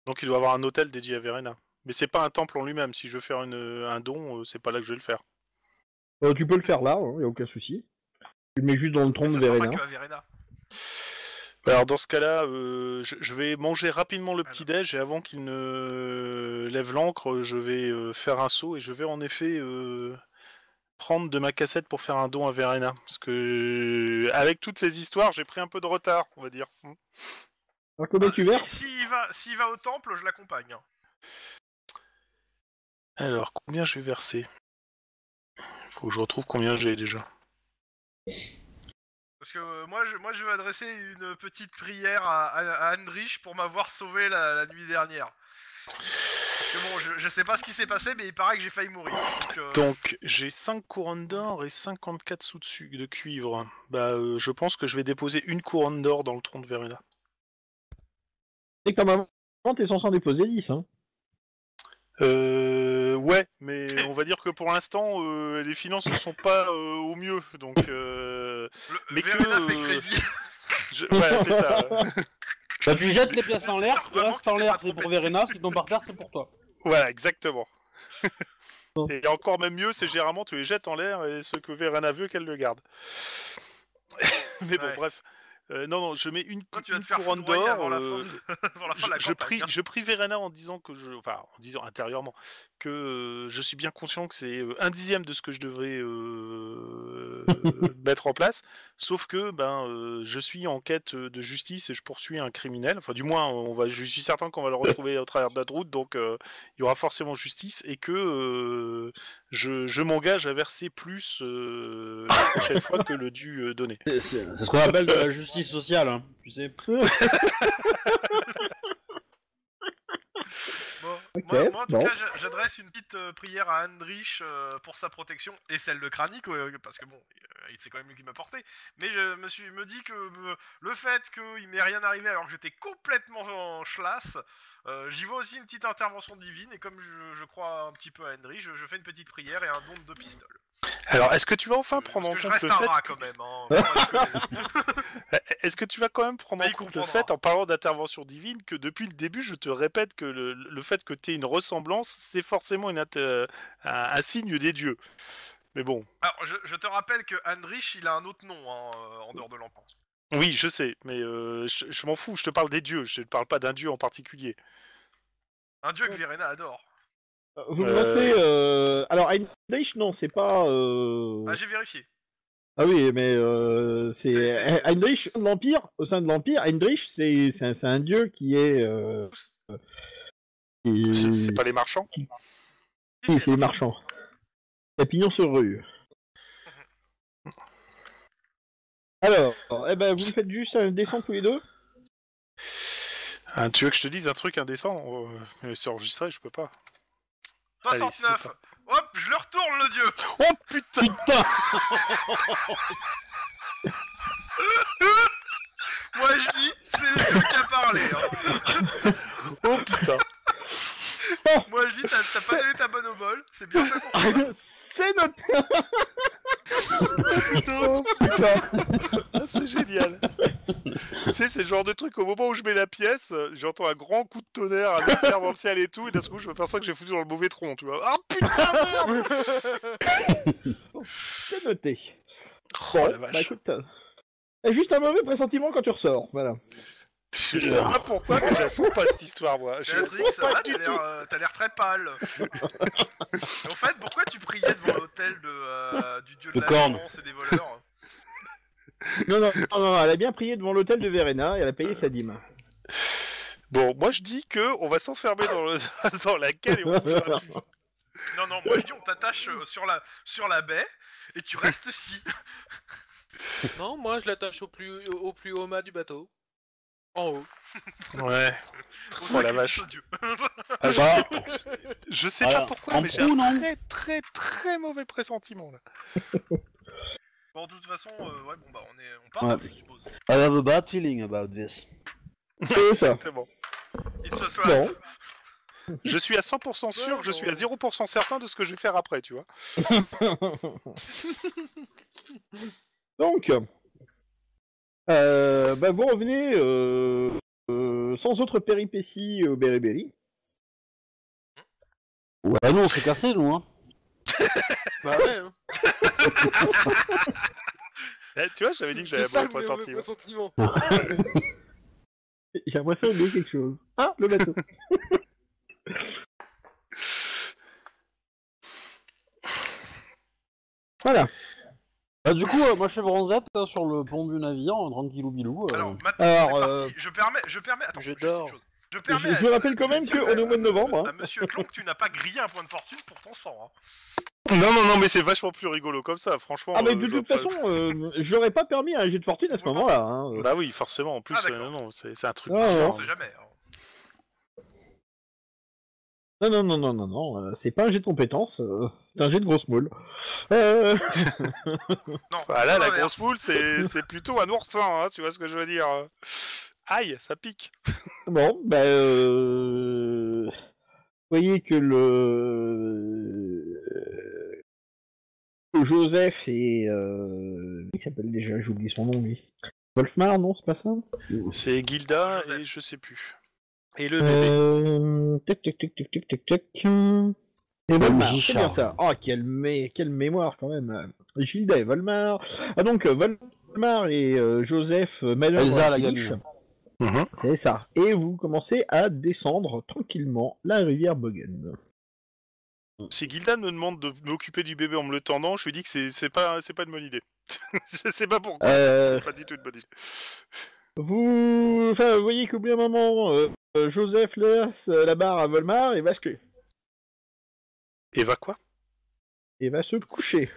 Donc il doit y avoir un hôtel dédié à Verena. Mais c'est pas un temple en lui-même, si je veux faire une- un don, euh, c'est pas là que je vais le faire.
Euh, tu peux le faire là, il y a aucun souci. Tu le mets juste dans le tronc de Verena.
Alors dans ce cas-là, euh, je, je vais manger rapidement le
Alors.
petit-déj et avant qu'il ne lève l'encre, je vais euh, faire un saut et je vais en effet euh, prendre de ma cassette pour faire un don à Verena. Parce que avec toutes ces histoires, j'ai pris un peu de retard, on va dire.
Alors combien tu
Si-
verses
S'il va, s'il va au temple, je l'accompagne.
Alors, combien je vais verser? Faut que je retrouve combien j'ai déjà.
Parce que euh, moi, je, moi, je veux adresser une petite prière à, à, à Andrich pour m'avoir sauvé la, la nuit dernière. Parce que bon, je, je sais pas ce qui s'est passé, mais il paraît que j'ai failli mourir. Donc, euh,
Donc, j'ai 5 couronnes d'or et 54 sous dessus de cuivre. Bah, euh, je pense que je vais déposer une couronne d'or dans le tronc de Verena.
Et comme avant, t'es censé en déposer 10. Hein.
Euh, ouais, mais on va dire que pour l'instant, euh, les finances ne sont pas euh, au mieux, donc euh, mais que, euh, je... ouais, c'est ça.
Bah, tu jettes les pièces en l'air, ce qui
Vraiment
reste
que
en
tu
l'air c'est pour Verena, ce qui tombe par terre c'est pour toi.
Voilà, exactement. Et encore même mieux, c'est généralement tu les jettes en l'air et ce que Verena veut qu'elle le garde. mais bon,
Ouais.
bref. Euh, non, non, je mets une,
Toi, tu vas
une
te faire
couronne
foudroyer
d'or.
avant la fin
euh,
de- avant la fin
je,
de la
je
campagne,
prie,
hein.
je prie Verena en disant que je, enfin, en disant intérieurement que euh, je suis bien conscient que c'est euh, un dixième de ce que je devrais euh, mettre en place, sauf que ben euh, je suis en quête de justice et je poursuis un criminel. Enfin, du moins, on va, je suis certain qu'on va le retrouver au travers de notre route, donc euh, il y aura forcément justice et que euh, je, je m'engage à verser plus euh, la prochaine fois que le dû euh, donné.
C'est c'est- c'est ce qu'on appelle de la justice sociale, hein, tu sais.
Bon,
Ok,
moi, moi, en tout
bon.
cas, j'a- j'adresse une petite euh, prière à Andrich euh, pour sa protection et celle de Kranik, euh, parce que bon, euh, il- c'est quand même lui qui m'a porté. Mais je me suis me dit que euh, le fait qu'il m'est rien arrivé alors que j'étais complètement en chlasse, euh, j'y vois aussi une petite intervention divine. Et comme je, je crois un petit peu à Henry, je, je fais une petite prière et un don de deux pistoles.
Alors, est-ce que tu vas enfin
Parce
prendre en
je
compte
reste
le
un
fait
rat quand même. Hein.
Est-ce que tu vas quand même prendre
Mais
en compte le fait, en parlant d'intervention divine, que depuis le début, je te répète que le, le fait que tu aies une ressemblance, c'est forcément une euh, un, un signe des dieux. Mais bon,
Alors, je, je te rappelle que Heinrich, il a un autre nom hein, euh, en dehors de l'enfance.
Oui, je sais, mais euh, je, je m'en fous, je te parle des dieux, je ne parle pas d'un dieu en particulier.
Un dieu que Verena adore.
Vous
Euh,
commencez. Euh... Alors, Heinrich, non, c'est pas. Euh...
Ah, j'ai vérifié.
Ah oui, mais euh, c'est Heinrich de l'Empire. Au sein de l'Empire, Heinrich, c'est c'est un, dieu qui est. Euh... qui-
C'est pas les marchands?
Oui, c'est les marchands. La pignon sur rue. Alors, eh ben, vous me faites juste un descend tous les deux
Ah, Tu veux que je te dise un truc indécent Euh, mais C'est enregistré, je peux pas. Allez,
69
c'est pas-
Hop, je le retourne le dieu
Oh putain
Putain
Moi je dis, c'est le dieu qui a parlé. Hein.
Oh putain
Moi je dis, t'as t'as pas donné ta bonne au bol, c'est bien fait pour toi.
C'est notre.
Putain. Ah, c'est génial. tu sais, c'est le genre de truc, au moment où je mets la pièce, euh, j'entends un grand coup de tonnerre, un éclair dans le ciel et tout, et d'un coup, je m'aperçois que j'ai foutu dans le mauvais tronc, tu vois. Ah putain, merde
C'est noté.
Oh
Bon,
la vache.
bah écoute. t'as juste un mauvais pressentiment quand tu ressors. Voilà.
Je sais pas pourquoi, mais je la sens pas cette histoire, moi. Je la sens
ça
pas
va,
du
t'as
tout.
l'air, euh, t'as l'air très pâle. En fait, pourquoi tu priais devant l'hôtel de, euh, du dieu de,
De
la
corne.
violence et des voleurs
Non, non, non, non, elle a bien prié devant l'hôtel de Verena et elle a payé sa dîme.
Bon, moi je dis que on va s'enfermer dans, le... dans la cale et on bougera plus.
Non, non, moi je dis, on t'attache euh, sur la, sur la baie et tu restes ici.
Non, moi je l'attache au plus, au plus haut mât du bateau. En haut.
Ouais. Oh la vache.
Ah bah,
Je sais pas pourquoi,
En
mais j'ai un
non
très très très mauvais pressentiment là.
Bon, de toute façon, euh, ouais, bon bah on est, on part,
Ouais.
je suppose.
I have a bad feeling about this.
C'est ça.
C'est bon.
Il se soit.
Bon.
Je suis à 100% sûr, je suis à 0% certain de ce que je vais faire après, tu vois.
Donc, euh, bah, vous revenez euh, euh, sans autre péripétie au Beriberi.
Ouais, non, c'est cassé, nous, hein.
Bah ouais, hein.
Eh, tu vois, j'avais dit que j'avais un
le
mauvais pressentiment.
pressentiment.
J'ai l'impression d'oublier quelque chose. Ah, le bateau. voilà.
Bah, du coup, euh, moi, je fais bronzette hein, sur le pont du navire, euh, tranquillou bilou. euh.
Alors, maintenant,
euh,
parti. Je permets, je permets. Attends,
je
juste
dors.
une chose. Je,
Je,
permets
je
à-
rappelle quand même qu'on est au mois de novembre.
À
Hein.
Monsieur Clon, que tu n'as pas grillé un point de fortune pour ton sang. Hein.
Non, non, non, mais c'est vachement plus rigolo comme ça, franchement.
Ah, mais
euh,
de
je
toute
vois
façon, euh, j'aurais pas permis un jet de fortune à ce moment-là. Hein.
Bah oui, forcément, en plus,
Ah,
euh, non, non, c'est c'est un truc
Ah,
différent.
On sait jamais. hein.
Non, non, non, non, non, non, euh, c'est pas un jet de compétence, euh, c'est un jet de grosse moule. Euh...
Non.
Voilà, la
l'inverse.
grosse moule, c'est c'est plutôt un oursin, hein, tu vois ce que je veux dire. Aïe, ça pique.
Bon, bah, euh... vous voyez que le que Joseph et euh... il s'appelle déjà, j'oublie son nom lui. Wolfmar, non, c'est pas ça?
C'est Gilda et je sais plus. Et le bébé.
Euh... Tac, tac, tac, tac, tac, tac, tac. Et Volmar, c'est bien ça. Oh, quelle, mé... quelle mémoire quand même. Gilda et Volmar. Ah donc, euh, Volmar et euh, Joseph euh,
Elsa, la gamine.
Mhm.
C'est ça. Et vous commencez à descendre tranquillement la rivière Bogen.
Si Gilda me demande de m'occuper du bébé en me le tendant, je lui dis que c'est c'est pas, c'est pas une bonne idée. je sais pas pourquoi.
Euh,
C'est pas du tout une bonne idée.
vous... Enfin, vous voyez qu'au bout d'un moment, euh, Joseph laisse euh, la barre à Volmar et va se coucher.
Et va quoi?
Et va se coucher.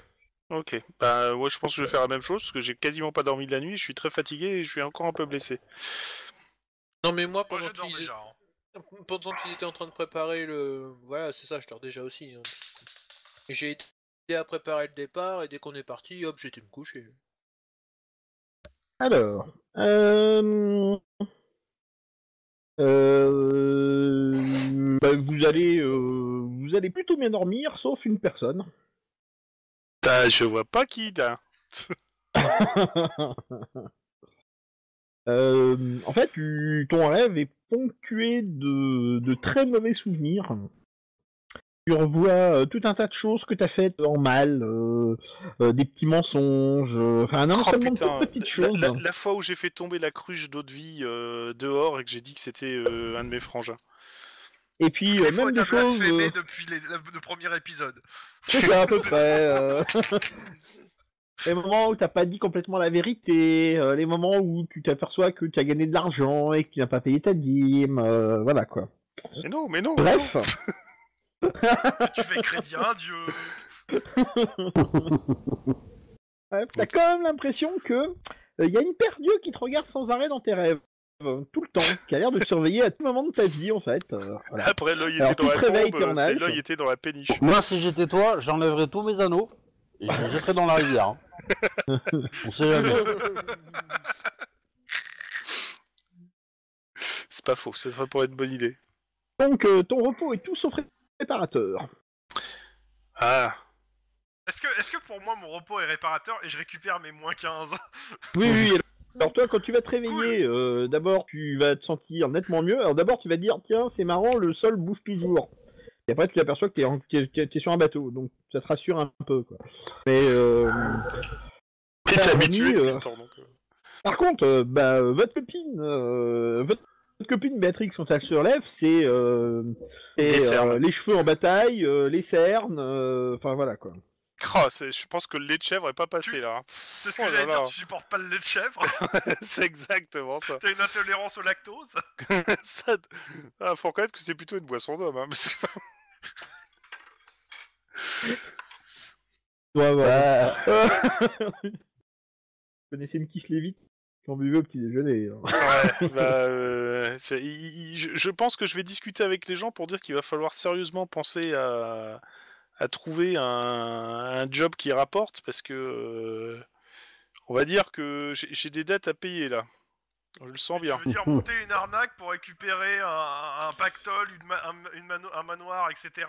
Ok. Bah, ouais, je pense que je vais faire la même chose parce que j'ai quasiment pas dormi de la nuit. Je suis très fatigué et je suis encore un peu blessé.
Non mais moi pendant qu'ils
hein.
pendant qu'ils étaient en train de préparer le... Voilà, c'est ça, je dors déjà aussi. hein. J'ai été à préparer le départ et dès qu'on est parti, hop, j'étais me coucher.
Alors, euh... Euh... bah, vous allez, euh, vous allez plutôt bien dormir, sauf une personne.
Ah, je vois pas qui, là.
Euh, en fait, tu- ton rêve est ponctué de, de très mauvais souvenirs. Tu revois euh, tout un tas de choses que tu as faites en mal, euh, euh, des petits mensonges, euh, enfin un
Oh
ensemble de petites
la,
choses.
la- la fois où j'ai fait tomber la cruche d'eau de vie euh, dehors et que j'ai dit que c'était euh, un de mes frangins.
Et puis euh, même
t'as
des choses. euh,
depuis les- le, le premier épisode.
C'est ça à peu près. euh. les moments où t'as pas dit complètement la vérité, euh, les moments où tu t'aperçois que tu as gagné de l'argent et que tu n'as pas payé ta dîme, euh, voilà quoi.
Mais non, mais non. mais non.
Tu fais crédit à un dieu.
ouais, t'as quand même l'impression que il y a une paire d'yeux qui te regarde sans arrêt dans tes rêves. euh, Tout le temps, qui a l'air de te surveiller à tout moment de ta vie en fait. euh, voilà.
Après, l'œil était dans la était dans péniche.
Moi, si j'étais toi, j'enlèverais tous mes anneaux et je les jetterais dans la rivière. hein. On sait jamais.
C'est pas faux, ça serait pour être une bonne idée.
Donc euh, ton repos est tout sauf réparateur.
Ah,
Est-ce que, est-ce que pour moi mon repos est réparateur et je récupère mes moins 15
Oui, oui. Alors toi, quand tu vas te réveiller, euh, d'abord tu vas te sentir nettement mieux. Alors d'abord tu vas te dire, tiens, c'est marrant, le sol bouge toujours. Et après tu t'aperçois que t'es, en- t'es sur un bateau, donc ça te rassure un peu. Quoi. Mais euh,
t'es habitué
euh.
le temps, donc. euh.
par contre, euh, bah, votre copine, euh, votre, votre copine Béatrix, quand elle se relève, c'est, euh,
Les
euh, les cheveux en bataille, euh, les cernes, euh, enfin voilà quoi.
Oh, c'est- je pense que le lait de chèvre est pas passé là. hein.
C'est ce que
Oh
j'allais dire, tu supportes pas le lait de chèvre
c'est exactement ça.
T'as une intolérance au lactose
ça... Ah, faut reconnaître que c'est plutôt une boisson d'homme. Hein, parce que-
Ouais, voilà. Euh, Vous connaissez une Kiss Lévite au petit déjeuner. hein.
Ouais, bah, euh, je, je pense que je vais discuter avec les gens pour dire qu'il va falloir sérieusement penser à, à trouver un, un job qui rapporte parce que euh, on va dire que j'ai des dettes à payer là. Je le sens bien.
Tu veux dire monter une arnaque pour récupérer un, un pactole, une ma- un, une mano- un manoir, etc.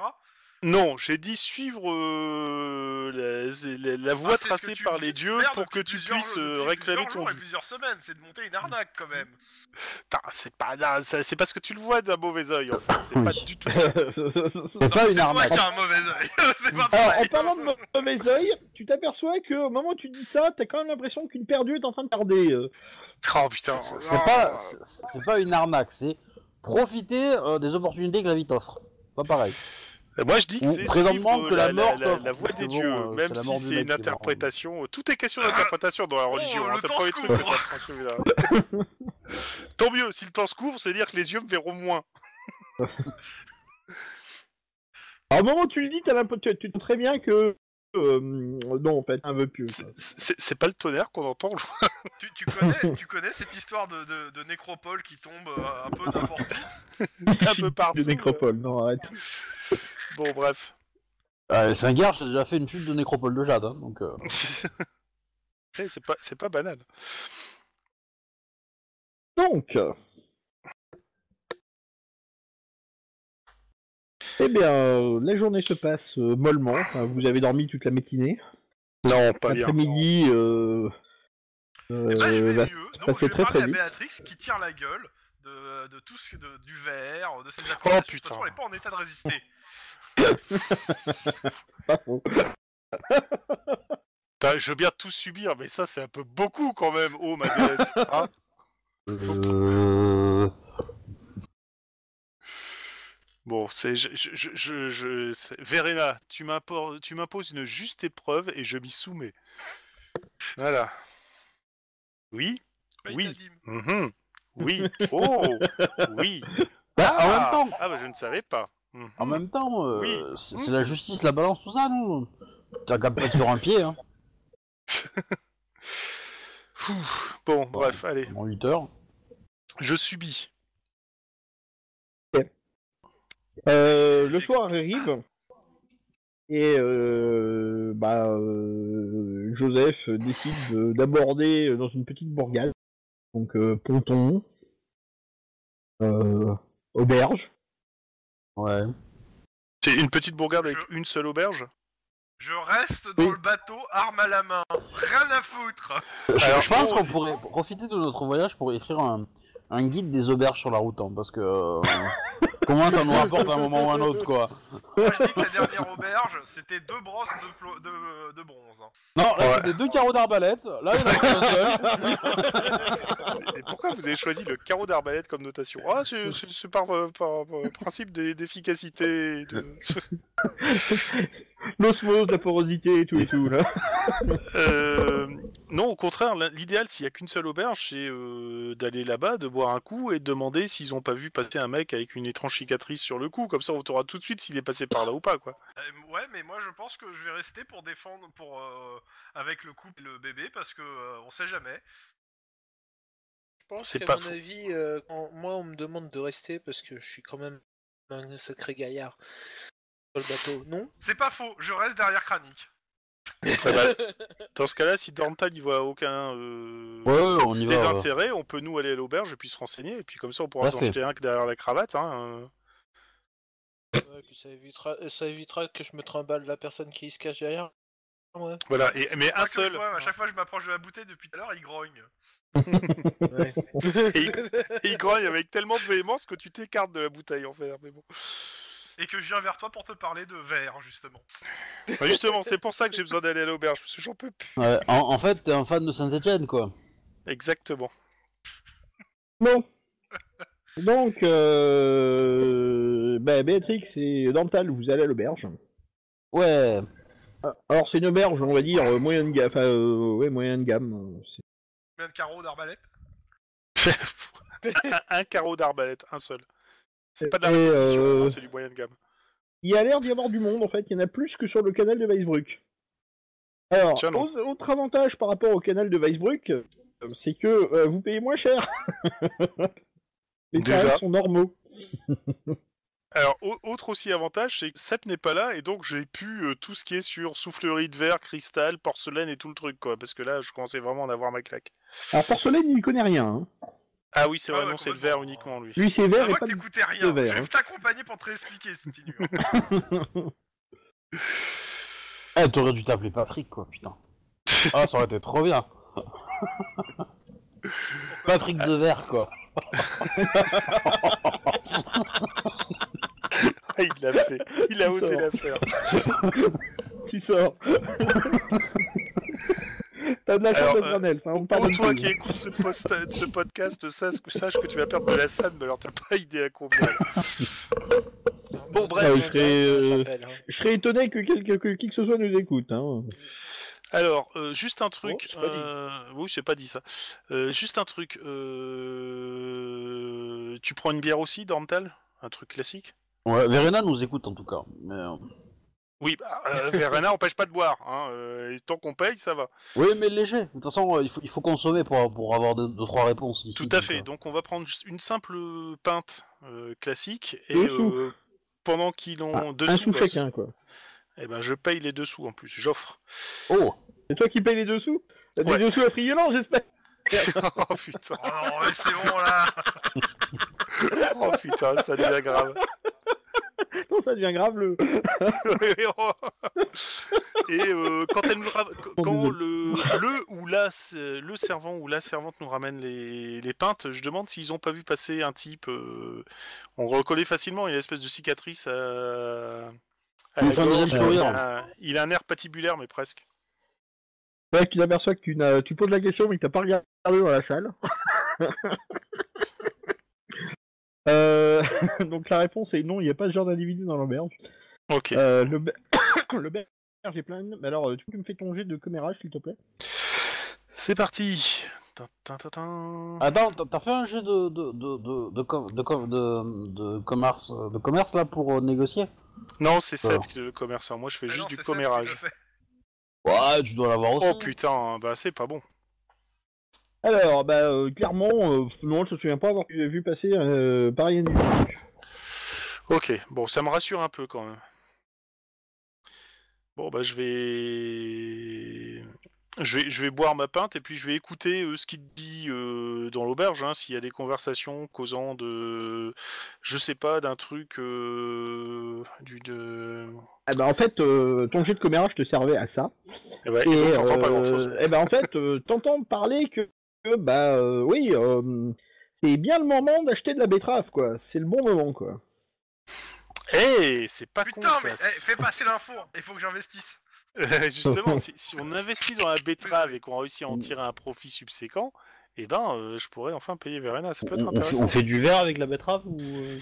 Non, j'ai dit suivre euh, la, la- la voie
Ah,
tracée
tu
par les dieux pour que tu puisses euh, réclamer ton dû.
plusieurs semaines, c'est de monter une arnaque quand même.
Putain, C'est pas là, c'est parce que tu le vois d'un mauvais œil en fait. C'est pas du tout.
c'est pas une
toi
arnaque.
qui as un mauvais œil. c'est pas
Alors, en parlant de mauvais œil, tu t'aperçois que au moment où tu dis ça, t'as quand même l'impression qu'une paire d'yeux est en train de tarder. euh.
Oh putain.
C'est pas, c'est c'est pas une arnaque, c'est profiter euh, des opportunités que la vie t'offre. Pas pareil.
Moi je dis que c'est
présentement que la
la,
mort
la,
parce
des dieux,
bon, euh,
même si c'est une interprétation. Tout est question d'interprétation dans la religion.
Oh,
hein,
le couvre.
complètement celui-là. Tant mieux, si le temps se couvre, c'est dire que les yeux me verront moins.
Alors, au moment où tu le dis, l'impression, tu, tu sens très bien que euh, non, en fait, un vœu pieux.
C'est- pas le tonnerre qu'on entend.
Tu, tu connais, tu connais cette histoire de, de, de nécropole qui tombe euh, un peu n'importe où?
Un peu partout.
De nécropole, non, arrête.
Bon, bref.
Euh, Saint-Guerre, j'ai déjà fait une chute de nécropole de jade, hein, donc. euh,
Eh, c'est pas, c'est pas banal.
Donc. Eh bien, euh, la journée se passe euh, mollement. Vous avez dormi toute la matinée.
Non, pas bien.
L'après-midi, euh, euh,
Eh ben, je vais
va
mieux.
se
Donc, je
passer
vais
très
parler
très
à
vite.
Béatrix qui tire la gueule de, de tout ce de, du verre, de ses.
Oh,
De toute
putain.
façon, elle est pas en état de résister.
Pas faux.
Bah, je veux bien tout subir, mais ça, c'est un peu beaucoup quand même. Oh, ma déesse. hein.
euh,
Bon, c'est je, je, je, je, je- c'est- Verena, tu tu m'imposes une juste épreuve et je m'y soumets. Voilà. Oui,
Paye
Oui. mhm, oui, oh, oui.
Bah, en
Ah,
même temps,
ah bah je ne savais pas. Mhm.
en même temps, euh,
Oui.
c'est la justice, la balance, tout ça, non T'as qu'à pas être sur un pied, hein,
Ouh, Bon, bref, allez,
en 8 heures.
je subis.
Euh, le soir arrive. Et euh, bah, euh, Joseph décide de- d'aborder dans une petite bourgade, donc euh, ponton, euh, auberge.
Ouais.
C'est une petite bourgade avec
Je-
une seule auberge
Je reste dans
Oui.
le bateau, arme à la main. Rien à foutre.
Je,
Alors,
je pense qu'on pourrait profiter de notre voyage pour écrire un, un guide des auberges sur la route, hein, parce que euh, comment ça nous rapporte à un moment ou à un autre, quoi.
Moi, je dis que la dernière auberge, c'était deux brosses de, plo- de, de bronze. hein.
Non, là
Ouais.
c'était deux carreaux d'arbalète. Là, il y en a qu'un seul.
Et pourquoi vous avez choisi le carreau d'arbalète comme notation? Ah, c'est c'est- c'est par, euh, par, euh, principe d'e- d'efficacité. De...
L'osmose, la porosité et tout et tout. Là.
Euh, non, au contraire, l'in- l'idéal, s'il y a qu'une seule auberge, c'est euh, d'aller là-bas, de boire un coup et de demander s'ils ont pas vu passer un mec avec une étrange cicatrice sur le cou. Comme ça, on saura tout de suite s'il est passé par là ou pas, quoi.
Euh, ouais, mais moi, je pense que je vais rester pour défendre pour euh, avec le couple et le bébé parce que euh, on sait jamais.
Je pense
C'est
qu'à
pas
mon
faux.
avis, euh, quand moi on me demande de rester parce que je suis quand même un sacré gaillard sur le bateau, non
C'est pas faux. Je reste derrière Kranik.
Ça va. Dans ce cas-là, si Dorntal n'y voit aucun euh,
Ouais, ouais, on y va. ouais.
désintérêt, on peut nous aller à l'auberge et puis se renseigner. Et puis comme ça, on pourra s'en jeter un que derrière la cravate. Hein.
Ouais, puis ça évitera, ça évitera que je me trimballe la personne qui se cache derrière. Ouais.
Voilà, et, mais un
que je
seul.
à chaque fois, je m'approche de la bouteille depuis tout à l'heure, il grogne.
Et il, et il grogne avec tellement de véhémence que tu t'écartes de la bouteille en fait. Mais bon.
Et que je viens vers toi pour te parler de verre, justement.
Bah, justement, c'est pour ça que j'ai besoin d'aller à l'auberge parce que j'en peux plus.
Ouais, en, en fait, t'es un fan de Saint-Etienne, quoi.
Exactement.
Bon. Donc, euh, bah, Béatrix et Dantal, vous allez à l'auberge.
Ouais.
Ah, Alors, c'est une auberge, on va dire, euh, moyenne gamme. Enfin, euh, ouais, moyenne gamme. euh,
Combien de carreaux d'arbalète?
Un, un carreau d'arbalète, un seul. C'est pas de la répétition,
euh,
hein, c'est du moyen de gamme.
Il y a l'air d'y avoir du monde, en fait. Il y en a plus que sur le canal de Weisbruck. Alors, autre avantage par rapport au canal de Weisbruck, euh, c'est que euh, vous payez moins cher. Les tarifs sont normaux.
Alors, au- autre aussi avantage, c'est que Sep n'est pas là et donc j'ai pu euh, tout ce qui est sur soufflerie de verre, cristal, porcelaine et tout le truc, quoi. Parce que là, je commençais vraiment à en avoir ma claque.
Alors, porcelaine, il n'y connaît rien. hein.
Ah oui, c'est
Ah
vrai,
ouais,
non, c'est le
complètement.
verre uniquement, lui.
Lui, c'est vert et
moi
pas
que t'écoutais rien.
verre,
Je
hein.
vais t'accompagner pour te réexpliquer, Stinu.
Eh, t'aurais dû t'appeler Patrick, quoi, putain. Ah, ça aurait été trop bien. Patrick de Verre, quoi.
Ah, il l'a fait. Il a
Il
osé
sort.
la faire.
Tu sors. T'as de la chance
Alors,
d'être un elfe, hein, pardonne
toi qui écoutes ce, posta- ce podcast, sache, sache que tu vas perdre de la salle, mais alors t'as pas idée à combien. Bon, bref,
Ah, je serais, euh,
hein.
Je serais étonné que, quelque- que qui que ce soit nous écoute. Hein.
Alors, euh, juste un truc.
Oh, c'est pas dit.
euh, Oui, j'ai pas dit ça. Euh, juste un truc. euh, Tu prends une bière aussi, Dormtal Un truc classique?
Ouais, Verena nous écoute, en tout cas. Mais, euh,
Oui, bah, euh, Verena empêche pas de boire. Hein. euh, et tant qu'on paye, ça va.
Oui, mais léger. De toute façon, euh, il faut, il faut consommer pour, pour avoir deux, deux, trois réponses ici.
Tout à fait. Donc, on va prendre une simple pinte euh, classique. Et
Deux sous.
euh, pendant qu'ils ont
Ah,
deux
un
sous,
sou chacun, quoi.
eh ben, je paye les deux sous en plus. J'offre.
Oh
C'est toi qui payes les deux sous? Des
Ouais.
deux sous à prix j'espère
oh putain.
Oh non, mais c'est bon là
Oh putain, ça devient grave.
Non, ça devient grave, le...
Et euh, quand elle nous ra- quand
désolé.
le, le ou la le servant ou la servante nous ramène les, les pintes, je demande s'ils ont pas vu passer un type. euh, on reconnaît facilement, il y a une espèce de cicatrice à. à la gorge, il, a, il a un air patibulaire, mais presque.
Ouais, tu t'aperçois que tu, n'as- tu poses la question, mais que t'as pas regardé dans la salle. Euh, Donc la réponse est non, il n'y a pas ce genre d'individu dans l'auberge.
Ok.
Euh, L'auberge est pleine. Mais alors, euh, tu me fais ton jet de commérage, s'il te plaît?
C'est parti.
Attends, t'as- t'as fait un jeu de, de, de, de, de, com- de, com- de, de commerce, de commerce là pour négocier?
Non, c'est qui est le commerçant. Moi, je fais
Ah
juste
non,
du commérage.
Ouais, tu dois l'avoir aussi.
Oh putain, bah c'est pas bon.
Alors, bah, euh, clairement, euh, non, je me souviens pas avoir vu passer euh, pareil individu.
Ok, bon, ça me rassure un peu quand même. Bon, bah, je vais... Je vais, je vais boire ma pinte et puis je vais écouter euh, ce qu'il dit euh, dans l'auberge, hein, s'il y a des conversations causant de, je sais pas, d'un truc, euh, du de.
Ah bah, en fait, euh, ton jet de commérage te servait à ça.
Eh ouais,
Et,
et donc, j'en prends pas grand chose.
eh ben en fait, t'entends parler que, que, bah euh, oui, euh, c'est bien le moment d'acheter de la betterave, quoi. C'est le bon moment, quoi.
Eh, c'est pas
Putain,
con
mais
ça.
eh, fais passer l'info, hein. il faut que j'investisse.
Justement, si, si on investit dans la betterave et qu'on réussit à en tirer un profit subséquent, eh ben, euh, je pourrais enfin payer Verena. Ça peut être
On, on fait,
intéressant.
on fait du verre avec la betterave ou euh,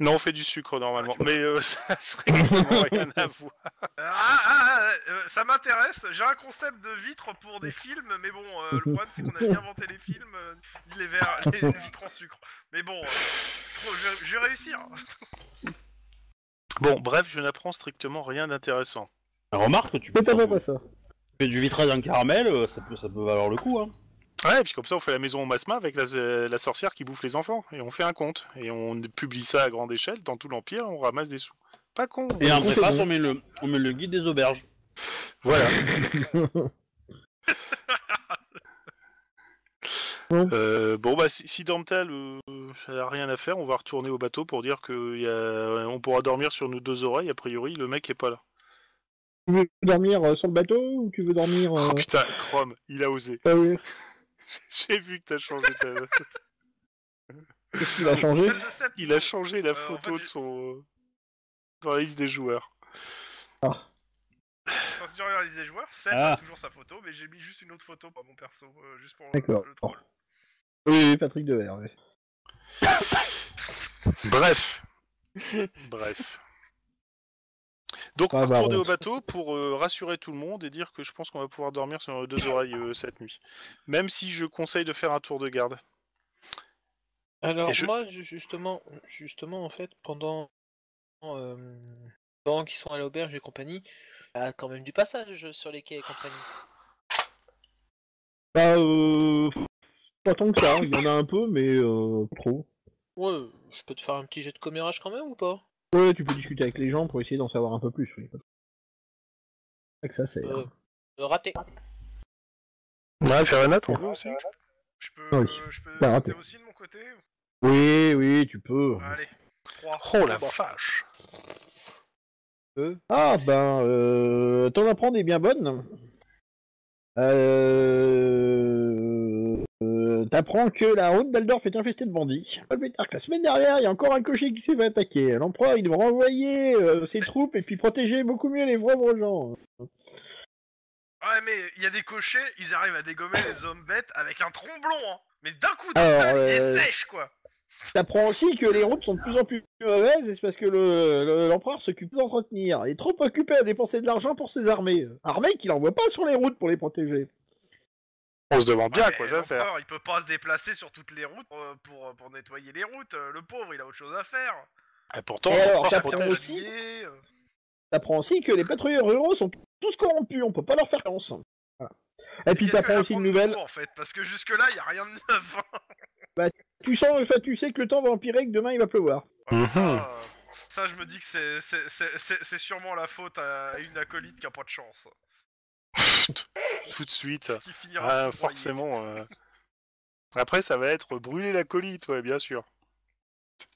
Non, on fait du sucre normalement, mais euh, ça serait vraiment rien à voir.
Ah, ah, ah, euh, ça m'intéresse, j'ai un concept de vitre pour des films, mais bon, euh, le problème c'est qu'on a bien inventé les films, euh, les verres, les, les vitres en sucre. Mais bon, euh, je, vais, je vais réussir.
Bon, bref, je n'apprends strictement rien d'intéressant.
Remarque, tu peux faire
près ça.
tu fais du vitrage en caramel, ça peut, ça peut valoir le coup. Hein.
Ouais, et puis comme ça, on fait la maison au Masma avec la, la sorcière qui bouffe les enfants, et on fait un compte. Et on publie ça à grande échelle dans tout l'Empire, on ramasse des sous. Pas con.
Et en préface,
bon.
on met, le, on met le guide des auberges.
Voilà. Euh, bon, bah, si, si Dormtal euh, a rien à faire, on va retourner au bateau pour dire que on pourra dormir sur nos deux oreilles. A priori, le mec est pas là.
Tu veux dormir euh, sur le bateau ou tu veux dormir euh,
Oh putain, Chrome, il a osé.
ah oui.
J'ai vu que t'as changé ta...
Qu'est-ce qu'il a changé
Il a changé la
Euh, en
photo
fait,
de son... euh, dans la liste des joueurs.
Quand tu regardes les joueurs, Seb
Ah.
a toujours sa photo, mais j'ai mis juste une autre photo pour mon perso, euh, juste pour
D'accord.
le troll.
Oui, oui, Patrick Devers. oui.
Bref. Bref. Donc on
Ah,
va
bah,
retourner au bateau pour euh, rassurer tout le monde et dire que je pense qu'on va pouvoir dormir sur nos deux oreilles euh, cette nuit. Même si je conseille de faire un tour de garde.
Alors
je-
moi, ju- justement, justement, en fait, pendant, euh, pendant qu'ils sont à l'auberge et compagnie, il y a quand même du passage sur les quais et compagnie.
Bah, euh, pas tant que ça. Il y en a un peu, mais euh, trop.
Ouais, je peux te faire un petit jet de commérage quand même ou pas?
Ouais, tu peux discuter avec les gens pour essayer d'en savoir un peu plus. Oui. C'est ça c'est.
euh, euh, Raté.
Ouais, Ferena, t'en veux aussi
Je peux,
Ah oui.
euh, je peux
Bah, rappel.
aussi de mon côté
Oui, oui, tu peux.
Allez, 3.
Oh la vache
Ah ben, euh, t'en apprends des bien bonnes. Euh, euh, T'apprends que la route d'Aldorf est infestée de bandits. Pas plus tard que la semaine dernière, il y a encore un cocher qui s'est fait attaquer. L'empereur, il devrait envoyer euh, ses troupes et puis protéger beaucoup mieux les pauvres gens.
Ouais, mais il y a des cochers, ils arrivent à dégommer les hommes bêtes avec un tromblon, hein. Mais d'un coup, d'un
Alors,
seul, il
euh,
est sèche, quoi.
T'apprends aussi que les routes sont de plus en plus mauvaises et c'est parce que le- le- l'empereur s'occupe d'entretenir. Il est trop occupé à dépenser de l'argent pour ses armées. Armées qu'il envoie pas sur les routes pour les protéger.
On se demande bien
Ouais,
quoi ça sert.
il peut pas se déplacer sur toutes les routes pour, pour, pour nettoyer les routes. Euh, Le pauvre, il a autre chose à faire.
Et pourtant,
Et alors,
l'empereur
t'apprends aussi-
euh,
T'apprends aussi que les patrouilleurs ruraux sont tous corrompus, on peut pas leur faire confiance. Voilà. Et puis t'apprends aussi une nouvelle,
en fait, parce que jusque-là, il y a rien de neuf. hein.
tu sens, enfin, tu sais que le temps va empirer, que demain il va pleuvoir.
Mhm.
ça, euh, ça, je me dis que c'est- c'est- c'est c'est- c'est sûrement la faute à une acolyte qui a pas de chance.
Tout de suite.
Qui finira
Ah, forcément. euh. Après, ça va être brûler la colite, ouais, bien sûr.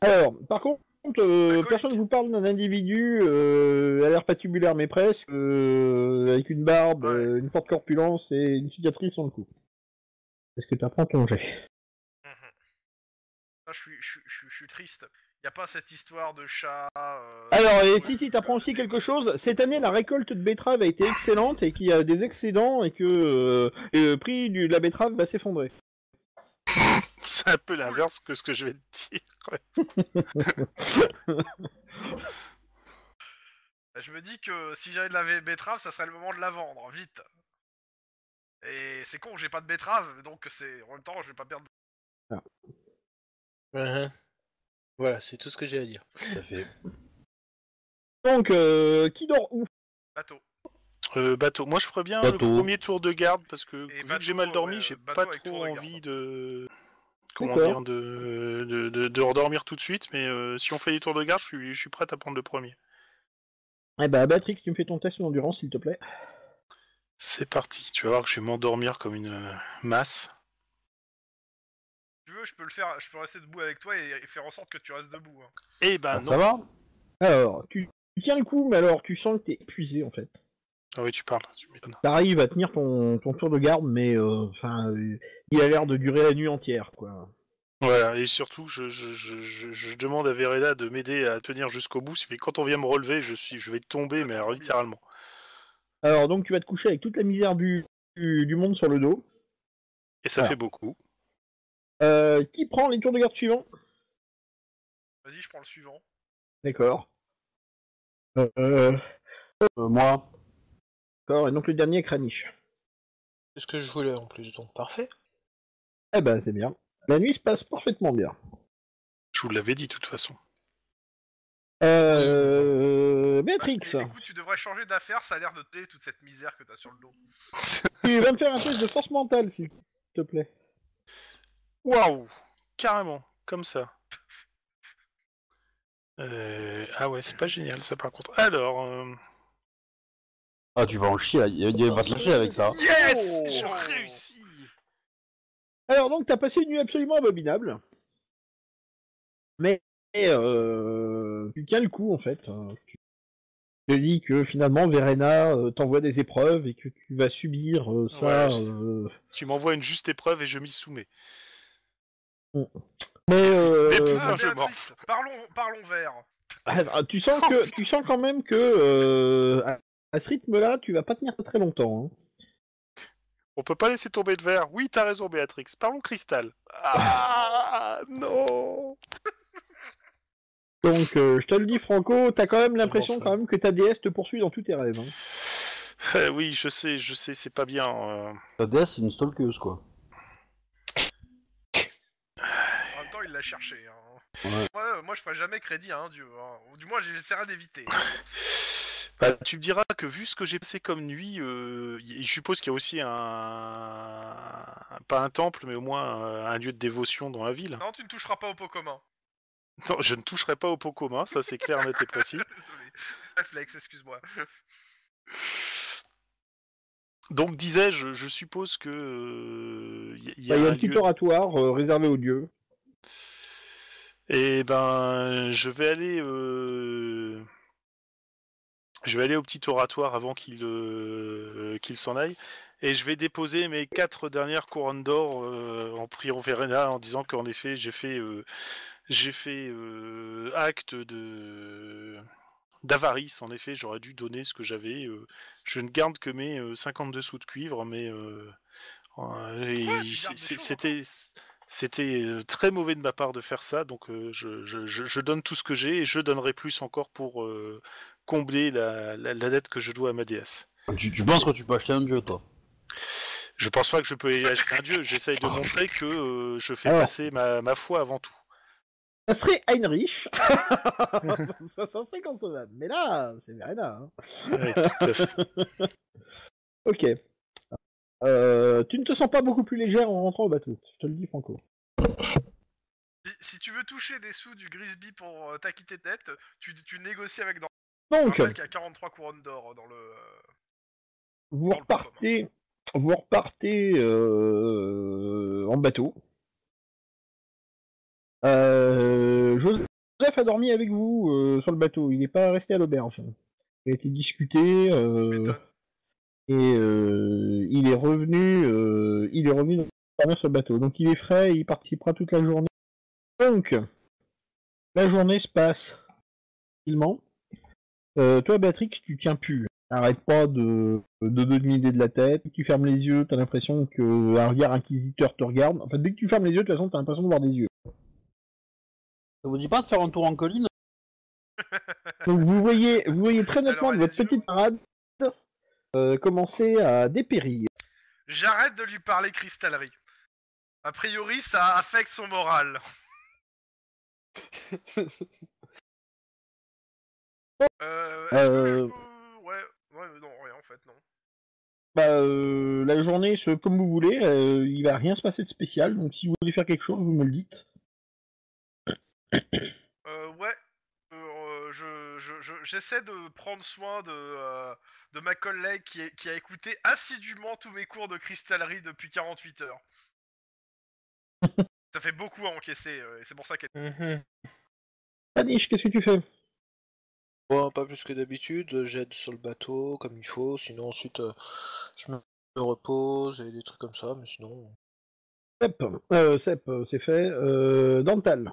Alors, par contre, euh, personne vous parle d'un individu euh, à l'air patibulaire mais presque, euh, avec une barbe,
Ouais.
euh, une forte corpulence et une cicatrice sur le cou. Est-ce que t'apprends ton jet?
Ah, je, suis, je, suis, je, suis, je suis triste. Y a pas cette histoire de chat. euh,
Alors, et si, si, t'apprends aussi quelque chose. Cette année, la récolte de betterave a été excellente et qu'il y a des excédents et que euh, le prix du- de la betterave va s'effondrer.
C'est un peu l'inverse que ce que je vais te dire.
Je me dis que si j'avais de la betterave, ça serait le moment de la vendre, vite. Et c'est con, j'ai pas de betterave, donc c'est en même temps, je vais pas perdre.
Mhm. Voilà, c'est tout ce que j'ai à dire.
Tout à fait.
Donc, euh, qui dort où?
Bateau.
Euh, bateau. Moi, je ferais bien le premier tour de garde parce que
Et
vu
bateau,
que j'ai mal dormi,
ouais,
j'ai pas trop
de
envie de comment dire de, de, de, de redormir tout de suite. Mais euh, si on fait des tours de garde, je suis, je suis prête à prendre le premier.
Eh bah, Batrix, tu me fais ton test d'endurance, s'il te plaît.
C'est parti. Tu vas voir que je vais m'endormir comme une euh, masse.
Veux, je peux le faire, je peux rester debout avec toi et, et faire en sorte que tu restes debout. hein.
Eh ben non.
ça va
Alors, tu, tu tiens le coup, mais alors, tu sens que t'es épuisé, en fait.
Ah oui, tu parles. Tu m'étonnes.
T'arrives à tenir ton, ton tour de garde, mais euh, enfin, euh, il a l'air de durer la nuit entière, quoi.
Voilà, et surtout, je, je, je, je, je demande à Verena de m'aider à tenir jusqu'au bout. Que quand on vient me relever, je suis, je vais tomber, mais alors littéralement.
Alors, donc, tu vas te coucher avec toute la misère du, du, du monde sur le dos.
Et ça
Voilà.
fait beaucoup.
Euh, qui prend les tours de garde suivants
Vas-y, je prends le suivant.
D'accord. Euh, euh,
Euh, Moi,
d'accord, et donc le dernier, Kranich.
C'est ce que je voulais en plus, donc parfait.
Eh ben, c'est bien. La nuit se passe parfaitement bien.
Je vous l'avais dit de toute façon.
Euh, Béatrix,
écoute, tu devrais changer d'affaire, ça a l'air de t'aider toute cette misère que t'as sur le dos.
tu vas me faire un test de force mentale, s'il te plaît.
Waouh Carrément, comme ça. Euh, Ah ouais, c'est pas génial ça par contre. Alors, euh,
ah, tu vas en chier, il, il va te lâcher avec ça.
yes
Oh.
J'ai réussi
Alors donc t'as passé une nuit absolument abominable. Mais euh, tu tiens le coup en fait. hein. Tu te dis que finalement Verena euh, t'envoie des épreuves et que tu vas subir euh, ça.
Ouais,
euh,
Tu m'envoies une juste épreuve et je m'y soumets.
Mais euh,
Mais putain,
Ah,
je
Béatrix,
morfle.
parlons, parlons vert.
ah, tu sens que tu sens quand même que euh, à, à ce rythme-là tu vas pas tenir très longtemps. hein.
On peut pas laisser tomber le verre. Oui, t'as raison, Béatrix. Parlons cristal. Ah non
Donc euh, je te le dis Franco, t'as quand même l'impression quand même que ta déesse te poursuit dans tous tes rêves. hein.
Euh, Oui, je sais, je sais, c'est pas bien. euh.
Ta déesse, c'est une stalkeuse, quoi.
En même temps, il l'a cherché. Hein.
Ouais.
Ouais, moi, je ferai jamais crédit à un dieu. hein. Ou du moins, j'essaierai d'éviter.
Bah, tu me diras que vu ce que j'ai passé comme nuit, euh, je suppose qu'il y a aussi un... Pas un temple, mais au moins euh, un lieu de dévotion dans la ville.
Non, tu ne toucheras pas au pot commun.
Non, je ne toucherai pas au pot commun, ça c'est clair, net et précis.
Désolé. Réflexe, excuse-moi.
Donc disais-je, je suppose que... euh, y- y
Bah, Il y a
un
un petit
lieu-
oratoire euh, réservé aux dieux.
Eh ben, je vais aller, euh, je vais aller au petit oratoire avant qu'il euh, qu'il s'en aille, et je vais déposer mes quatre dernières couronnes d'or euh, en priant Verena en disant qu'en effet j'ai fait, j'ai fait acte de d'avarice. En effet, j'aurais dû donner ce que j'avais. je ne garde que mes euh, 52 sous de cuivre, mais et c'était c'était euh, très mauvais de ma part de faire ça, donc euh, je, je- je- je donne tout ce que j'ai et je donnerai plus encore pour euh, combler la, la- la dette que je dois à ma déesse.
Tu, tu penses que tu peux acheter un dieu, toi?
Je pense pas que je peux y acheter un dieu, j'essaye de montrer que euh, je fais
Alors.
passer ma, ma foi avant tout.
Ça serait Heinrich. ça, ça serait concevable. Mais là, c'est Verena. hein.
Ouais, tout à fait.
Ok. Euh, tu ne te sens pas beaucoup plus légère en rentrant au bateau. Je te le dis, Franco.
Si, si tu veux toucher des sous du Grisby pour euh, t'acquitter de dette, tu, tu négocies avec dans
Donc,
le mec à 43 couronnes d'or dans le. euh,
vous
dans le
repartez, vous repartez euh, en bateau. Joseph a dormi avec vous sur le bateau. Il n'est pas resté à l'auberge. Il a été discuté. Et euh, il est revenu, euh, il est revenu sur le bateau. Donc il est frais, il participera toute la journée. Donc la journée se passe tranquillement. Euh, toi, Béatrix, tu tiens plus. Arrête pas de, de donner idée de la tête. Tu fermes les yeux, t'as l'impression que un regard inquisiteur te regarde. Enfin, dès que tu fermes les yeux, de toute façon, t'as l'impression de voir des yeux.
Ça vous dit pas de faire un tour en colline?
Donc vous voyez, vous voyez très nettement
Alors,
votre petite parade euh, commencer à dépérir.
J'arrête de lui parler cristallerie. A priori, ça affecte son moral. Euh,
Euh.
peux- Ouais, ouais, non, rien en fait, non.
Bah, euh, la journée, comme vous voulez, euh, il va rien se passer de spécial, donc si vous voulez faire quelque chose, vous me le dites.
Euh, ouais, euh, je, je- je- j'essaie de prendre soin de, de ma collègue qui, est- qui a écouté assidûment tous mes cours de cristallerie depuis 48 heures. Ça fait beaucoup à encaisser, euh, et c'est pour ça qu'elle...
Mhm.
Anish, qu'est-ce que tu fais?
Bon, pas plus que d'habitude, j'aide sur le bateau comme il faut, sinon ensuite euh, je me repose et des trucs comme ça, mais sinon.
Sep, euh, Sep, euh, c'est fait. Euh, Dental,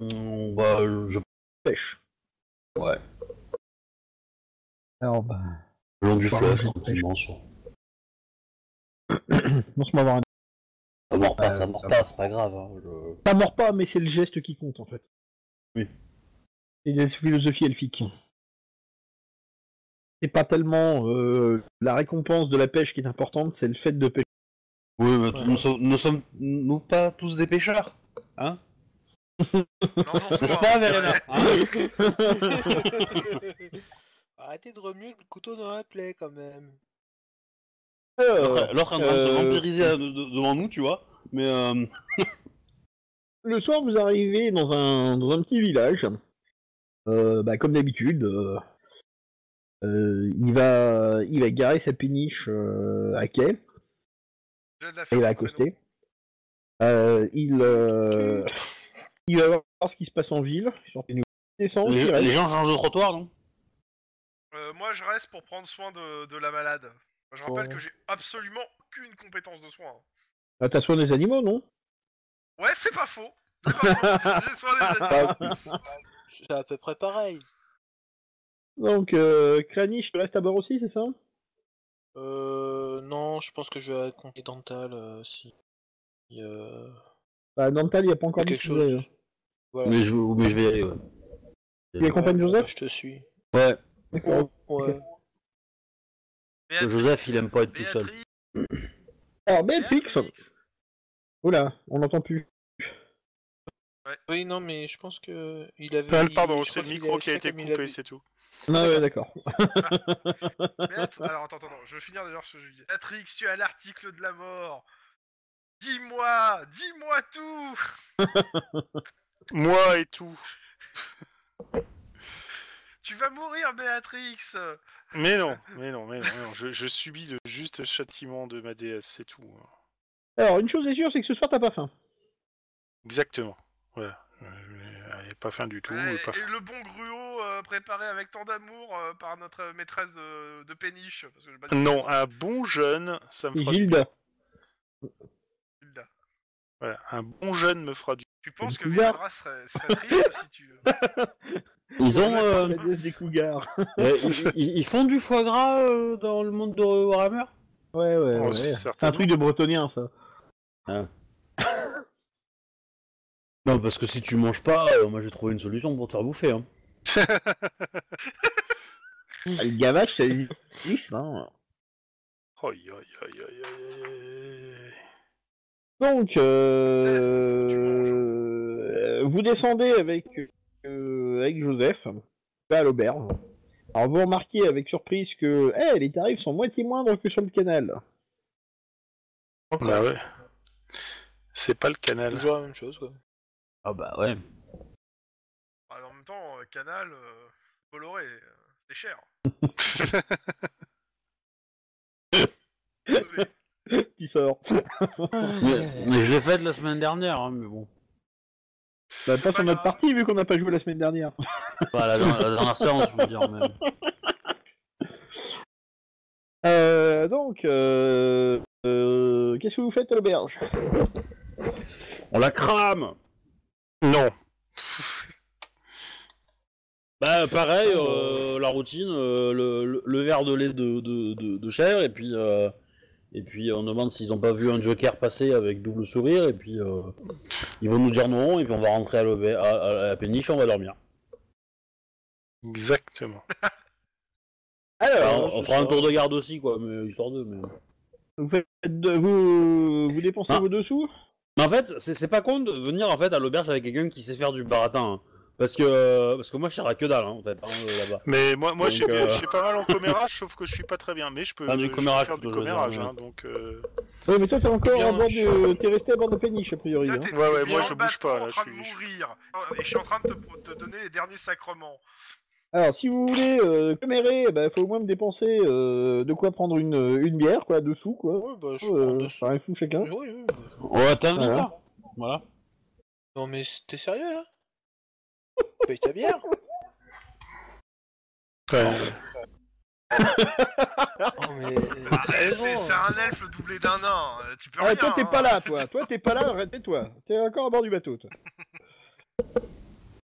On va, je...
pêche.
Ouais.
Alors, bah,
Le long du fleuve, tranquillement, sur...
laisse-moi voir un...
Ça mord pas,
Euh,
ça mord pas, c'est pas grave. Hein, je-
Ça mord pas, mais c'est le geste qui compte, en fait.
Oui.
C'est la philosophie elfique. C'est pas tellement euh, la récompense de la pêche qui est importante, c'est le fait de pêcher.
Oui, mais nous, sommes, nous sommes nous pas tous des pêcheurs, hein?
Non, j'en
N'est-ce pas,
un,
Verena hein?
Arrêtez de remuer le couteau dans la plaie quand même.
L'autre est en train de se vampiriser de- de- devant nous, tu vois. Mais euh,
Le soir, vous arrivez dans un, dans un petit village. Euh, bah, comme d'habitude, euh, euh, il, va, il va garer sa péniche euh, à quai.
De la
il va accoster. Euh, il, euh, il va voir ce qui se passe en ville. sur les nouvelles. Il descend,
les,
il reste.
les gens changent de trottoir, non?
Euh, moi, je reste pour prendre soin de, de la malade. Je rappelle
Bon.
que j'ai absolument aucune compétence de soin. hein.
Ah, T'as soin des animaux, non?
Ouais, c'est pas faux. C'est pas faux. J'ai soin des animaux.
C'est à peu près pareil.
Donc, euh, Kranich reste à bord aussi, c'est ça?
Euh. Non, je pense que je vais compter Dental euh, si. si, euh,
Bah, Dental, il n'y a pas encore
quelque chose.
hein.
Voilà.
mais je, mais je vais y aller, ouais.
Tu accompagnes Joseph
Je te suis.
Ouais.
Ouais.
Joseph, il aime pas être tout seul.
Alors, Béatrix
Béatrix.
Oula, on n'entend plus.
Oui, non, mais je pense que il avait.
Pardon, c'est le micro qui a été coupé, c'est tout.
Non, ouais, d'accord.
Alors, attends, attends, je vais finir déjà ce que je dis. Béatrix, tu as l'article de la mort. Dis-moi, dis-moi tout.
Moi et tout.
Tu vas mourir, Béatrix.
Mais non, mais non, mais non, mais non. Je, je subis le juste châtiment de ma déesse, c'est tout.
Alors, une chose est sûre, c'est que ce soir, t'as pas faim.
Exactement. Elle est pas fin du tout.
Ouais,
pas
et le bon gruau euh, préparé avec tant d'amour euh, par notre maîtresse de, de péniche. Parce que
Non, un bon jeune, ça me fera du...
Gilda.
Hilda.
Voilà, un bon jeune me fera du...
Tu penses que
cougar.
Serait, serait triste si tu...
Ils ont, euh,
La déesse des cougars.
euh, ils, ils- ils font du foie gras euh, dans le monde de Warhammer
Ouais, ouais,
Oh,
ouais.
c'est
un truc de bretonien, ça.
Non, parce que si tu manges pas, euh, moi j'ai trouvé une solution pour te faire bouffer. Hein.
Ah, le gavage, ça existe, hein.
Aïe, aïe, aïe, aïe, aïe, aïe.
Donc, euh, vous descendez avec, euh, avec Joseph à l'auberge. Alors, vous remarquez avec surprise que eh, les tarifs sont moitié moindres que sur le canal.
Bah ouais. C'est pas le canal.
Toujours la même chose, quoi.
Ah bah ouais.
Ah, en même temps, euh, Canal, euh, euh, c'est cher. Désolé.
Qui sort.
Mais, mais je l'ai faite la semaine dernière, hein, mais bon.
Bah, pas sur notre partie vu qu'on n'a pas joué la semaine dernière.
Pas la, la dernière séance, je veux dire.
Euh, donc, euh, euh, qu'est-ce que vous faites à l'auberge?
On la crame
Non.
Bah pareil, euh, la routine, euh, le, le- le verre de lait de, de, de, de chèvre, et puis, euh, et puis on demande s'ils ont pas vu un joker passer avec double sourire, et puis euh, ils vont nous dire non, et puis on va rentrer à, à, à la péniche, on va dormir.
Exactement.
Alors,
Alors,
on, fera un tour de garde aussi, quoi, mais histoire de... Mais...
vous, faites de- vous, vous dépensez
Ah.
vos dessous?
Mais en fait, c'est c'est pas con de venir en fait à l'auberge avec quelqu'un qui sait faire du baratin. hein. Parce que, euh, parce que moi, je sers à que dalle, hein, en fait, hein, euh, là-bas.
Mais moi, moi, je sais
euh,
je pas mal en commérage, sauf que je suis pas très bien. Mais je peux,
Ah, du
je peux
commérage,
faire du
je dire,
commérage, hein, donc. euh,
Ouais, mais toi, t'es encore
Bien,
à bord
je-
de... T'es resté à bord de péniche, a priori. Hein.
Ouais, ouais, moi, je bouge pas, là,
en train
je
de
suis-
mourir. Et je suis en train de te, te donner les derniers sacrements.
Alors, si vous voulez euh, commérer, il bah, faut au moins me dépenser euh, de quoi prendre une, une bière, quoi, dessous, quoi.
Ouais, bah, je
Euh,
prends
un sou chacun.
Oui, oui.
Voilà.
hein. Voilà.
Non, mais t'es sérieux là? Paye ta bière Oh, mais.
Ah, c'est
sérieusement,
c'est un elfe doublé d'un nain. euh, Tu peux
Ah,
rien.
toi, t'es
hein.
pas là, toi. Toi, t'es pas là, arrête-toi. T'es encore à bord du bateau, toi.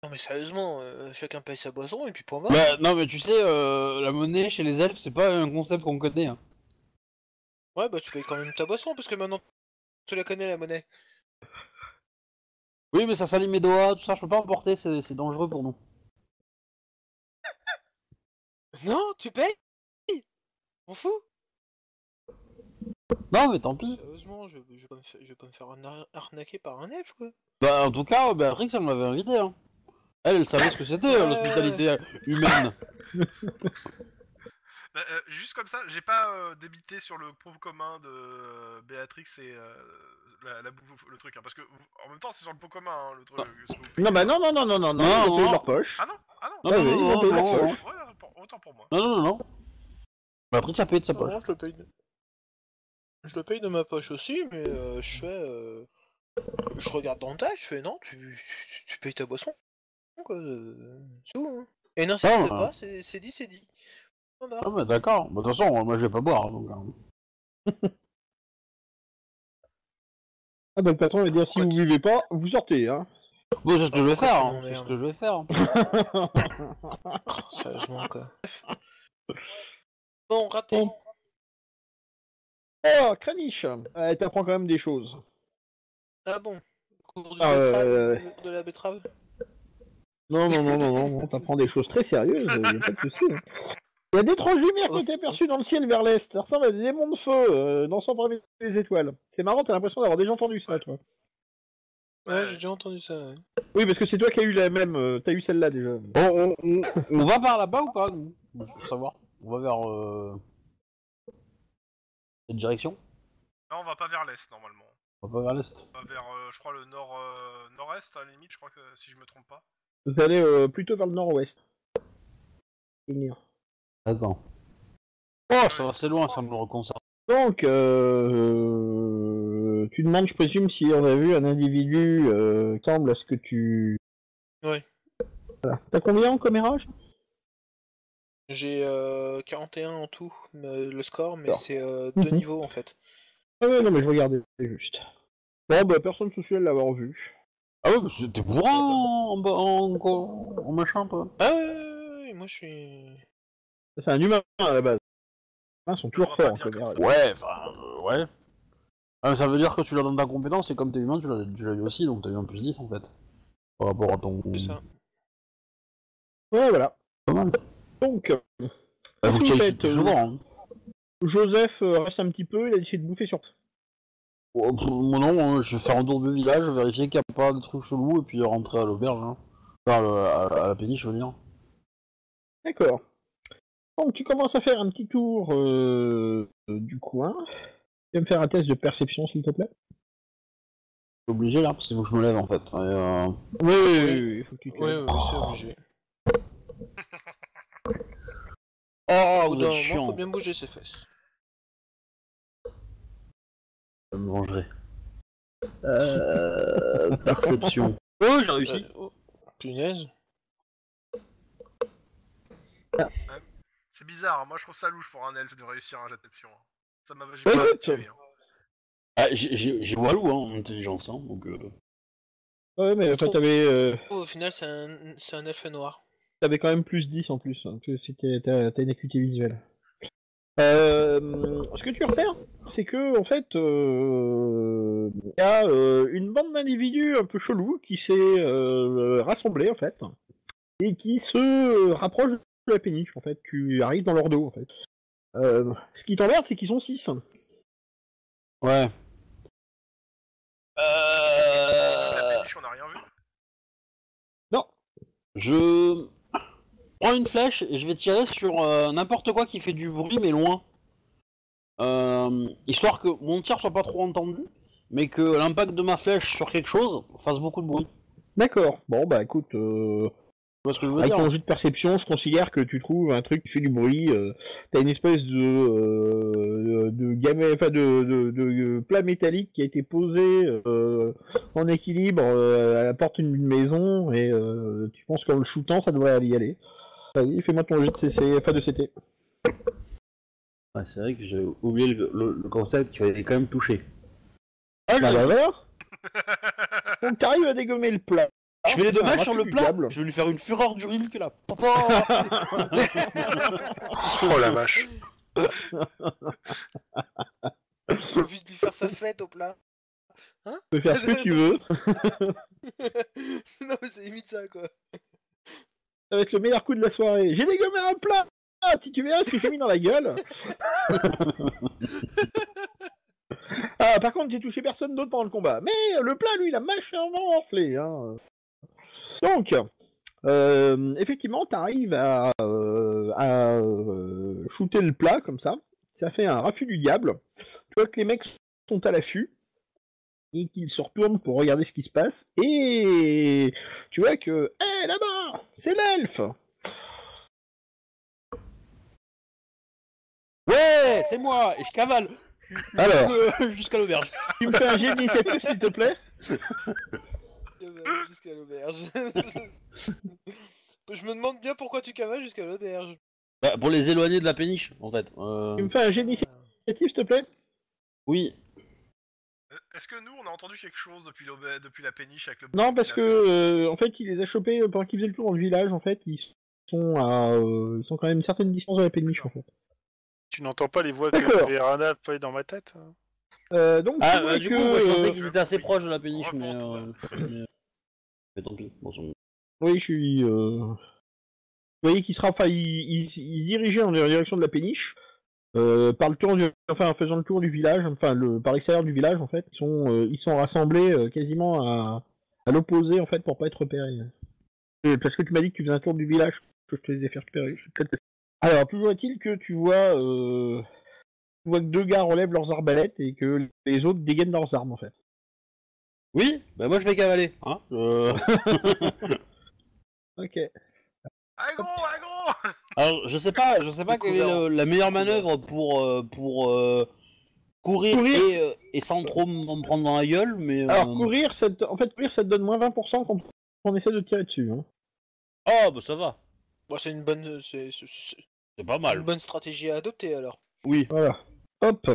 Non, mais sérieusement, euh, chacun paye sa boisson et puis point barre.
Bah, non, mais tu sais, euh, la monnaie chez les elfes, c'est pas un concept qu'on connaît. Hein.
Ouais, bah tu payes quand même ta boisson parce que maintenant tu la connais la monnaie.
Oui, mais ça salit mes doigts, tout ça, je peux pas emporter, c'est c'est dangereux pour nous.
Non, tu payes On fout
Non, mais tant pis.
Sérieusement, je, je, vais pas me faire, je vais pas me faire ar- arnaquer par un elfe quoi.
Bah, en tout cas, Béatrix, elle m'avait invité. Hein. Elle, elle savait ce que c'était, euh,
Ouais.
l'hospitalité humaine.
Bah, euh, juste comme ça, j'ai pas euh, débité sur le pauvre commun de euh, Béatrix et euh, la, la bouffe- le truc. hein, parce que en même temps, c'est sur le pot commun le
Ah.
truc. ce que vous payez.
Non, bah non, non, non, non, non, non,
Non,
ils ont payé
non.
leur poche.
Ah non Ah non
Non,
Ah
non,
oui,
non,
ils ont
non,
payé
non,
leur
non,
poche.
Ouais, pour- autant pour moi.
non, non, non, non. Béatrix a payé de sa
Non,
poche.
non, je le paye. De... Je le paye de ma poche aussi, mais euh, je fais. euh, Je regarde dans le tas, je fais non, tu, tu, tu payes ta boisson. Quoi, euh, c'est tout. Hein. Et n'insiste
Ah, ouais.
pas, c'est c'est dit, c'est dit.
Ah, d'accord. Bah, De toute façon, moi, je vais pas boire. Donc, hein.
Ah, bah le patron va dire si vous vivez pas, vous sortez, hein.
Bon, c'est ce que je vais faire. hein. C'est ce que je vais faire.
Sérieusement quoi. Bon, raté.
Bon. Oh, Kranich euh, T'apprends quand même des choses.
Ah bon? Cours du
Ah, euh,
de la betterave?
Non, non, non, non, non, non t'apprends des choses très sérieuses, y a pas de souci. hein. Il y a d'étranges lumières qui ont été aperçues dans le ciel vers l'est. Ça ressemble à des démons de feu euh, dansant parmi les étoiles. C'est marrant, t'as l'impression d'avoir déjà entendu ça, toi.
Ouais, j'ai déjà entendu ça. ouais.
Oui, parce que c'est toi qui as eu la même. euh, T'as eu celle-là déjà.
On, on, on, on va par là-bas ou pas, nous? Juste pour savoir. On va vers. Euh... Cette direction?
Non, on va pas vers l'est normalement.
On va pas vers l'est?
On va vers, euh, je crois, le nord, euh, nord-est à la limite, je crois que si je me trompe pas.
Vous allez euh, plutôt vers le nord-ouest.
Attends. Oh, ça va assez loin, ça me le reconcentre.
Donc, euh, tu demandes, je présume, si on a vu un individu euh, qui semble à ce que tu.
Ouais.
Voilà. T'as combien en commérage
J'ai euh, 41 en tout, euh, le score, mais c'est euh, deux
Mhm.
niveaux en fait.
Ah ouais, non, mais je regardais juste. Bon, bah, personne social l'avoir vu.
Ah ouais, mais c'était bourrin en, en, en, en machin, toi.
Ah ouais, ouais, ouais, ouais, moi je suis.
C'est un humain à la base. Les humains sont toujours forts en
ça.
Ouais, enfin, euh, ouais. Ah, mais ça veut dire que tu l'as dans ta compétence, et comme t'es humain, tu l'as tu l'as eu aussi, donc t'as eu un plus 10 en fait. Par rapport à ton.
C'est ça.
Ouais, voilà.
Pas mal.
Donc, euh,
Bah,
Qu'est-ce
que
vous faites,
plus
euh,
souvent. Hein.
Joseph euh, reste un petit peu, il a décidé de bouffer sur.
Oh, pff, moi non, hein, je vais faire un tour du village, vérifier qu'il n'y a pas de trucs chelous, et puis rentrer à l'auberge. Hein. Enfin, à, à la péniche, je veux dire.
D'accord. Donc, tu commences à faire un petit tour euh, euh, du coin. Tu vas me faire un test de perception, s'il te plaît
Je suis obligé là, parce qu'il faut que je me lève en fait. Et, euh...
Oui, oui, oui, il faut que tu te
Ouais,
lèves.
ouais, c'est obligé.
Oh, vous êtes chiant.
faut bien bouger ses fesses.
Je me vengerai. Euh... Perception. Oh, j'ai réussi.
Euh, oh, Punaise.
C'est bizarre, hein, moi je trouve ça louche pour un elfe de réussir un jet de perception. hein. Ça m'a j'ai
Ouais,
tué. Hein.
Ah, j'ai- j'ai j'ai Walou hein, en intelligence, hein, donc. Euh...
Ouais, mais enfin, t'avais, euh,
Au final, c'est un, c'est un elfe noir.
t'avais quand même plus 10 en plus. hein, parce que c'était- T'as une acuité visuelle. Euh, ce que tu repères, c'est que en fait, euh, il y a euh, une bande d'individus un peu chelous qui s'est euh, rassemblée en fait et qui se rapproche de la péniche en fait. Tu arrives dans leur dos en fait. Euh, ce qui t'emmerde, c'est qu'ils sont 6.
Ouais.
La
Euh...
péniche, on a rien vu.
Non.
Je prends une flèche et je vais tirer sur euh, n'importe quoi qui fait du bruit mais loin. Euh, histoire que mon tir soit pas trop entendu, mais que l'impact de ma flèche sur quelque chose fasse beaucoup de bruit.
D'accord. Bon, bah écoute, euh,
Tu vois ce que je veux
avec
dire
ton jet de perception, je considère que tu trouves un truc qui fait du bruit. euh, T'as une espèce de euh, de gamme, enfin de, de, de plat métallique qui a été posé euh, en équilibre euh, à la porte d'une maison et euh, tu penses qu'en le shootant, ça devrait y aller. Vas-y, fais-moi ton jet de CC, enfin de CT.
Ouais, c'est vrai que j'ai oublié le, le- le concept qu'il fallait quand même toucher. Ah,
Bah,
je-
bah, voilà. Donc t'arrives à dégommer le plat.
Je fais les dommages sur le plat,
diable.
je vais lui faire une fureur du Rilk là.
Oh la vache.
J'ai envie de lui faire sa fête au plat.
Tu peux faire ce que tu veux.
non mais c'est limite ça quoi.
Ça va être le meilleur coup de la soirée. J'ai dégommé un plat Ah, si tu verras ce que j'ai mis dans la gueule Ah, par contre, j'ai touché personne d'autre pendant le combat. Mais le plat, lui, il a machement enflé. Hein. Donc, euh, effectivement, t'arrives à, euh, à euh, shooter le plat comme ça. Ça fait un raffut du diable. Tu vois que les mecs sont à l'affût et qu'ils se retournent pour regarder ce qui se passe. Et tu vois que, hé, là-bas, c'est l'elfe
Ouais, c'est moi, et je cavale
Alors,
jusqu'à l'auberge.
tu me fais un jet d'initiative, s'il te plaît
Cavale jusqu'à l'auberge. Je me demande bien pourquoi tu cavales jusqu'à l'auberge.
Bah, pour les éloigner de la péniche, en fait. Euh,
Tu me fais un jet d'initiative, s'il te plaît?
Oui,
Euh, Est-ce que nous, on a entendu quelque chose depuis, depuis la péniche avec le...
Non, parce que, euh, en fait, il les a chopés euh, pendant qu'ils faisaient le tour dans le village, en fait. Ils sont à... euh, ils sont quand même une certaine distance de la péniche, en fait.
Tu n'entends pas les voix que Verana fait dans ma tête hein?
Euh, donc,
Ah, bah, du
que,
coup, moi, je pensais
euh,
qu'ils étaient assez proches de la péniche, mais... Euh, mais... mais tant pis. Bon,
Oui, je suis... euh, Vous voyez qu'il sera... Enfin, il, il, il dirigeait en direction de la péniche. Euh, par le tour du... enfin en faisant le tour du village, enfin le par l'extérieur du village en fait, ils sont euh, ils sont rassemblés euh, quasiment à, à l'opposé en fait pour pas être repérés. Euh, Parce que tu m'as dit que tu faisais un tour du village, que je te les ai fait repérer. je Alors toujours est-il que tu vois euh... tu vois que deux gars relèvent leurs arbalètes et que les autres dégainent leurs armes en fait.
Oui, bah moi je vais cavaler. Hein euh,
Ok.
Agro, agro
Alors, je sais pas, je sais pas quelle est le- la meilleure manœuvre pour, euh, pour euh, courir,
Courir,
et, euh, et sans trop m'en prendre dans la gueule, mais...
Alors courir, ça te... en fait courir ça te donne moins 20% quand on essaie de tirer dessus. Hein.
Oh, bah ça va.
Bon, c'est une bonne, c'est
pas
une
mal.
bonne stratégie à adopter alors.
Oui.
Voilà. Hop.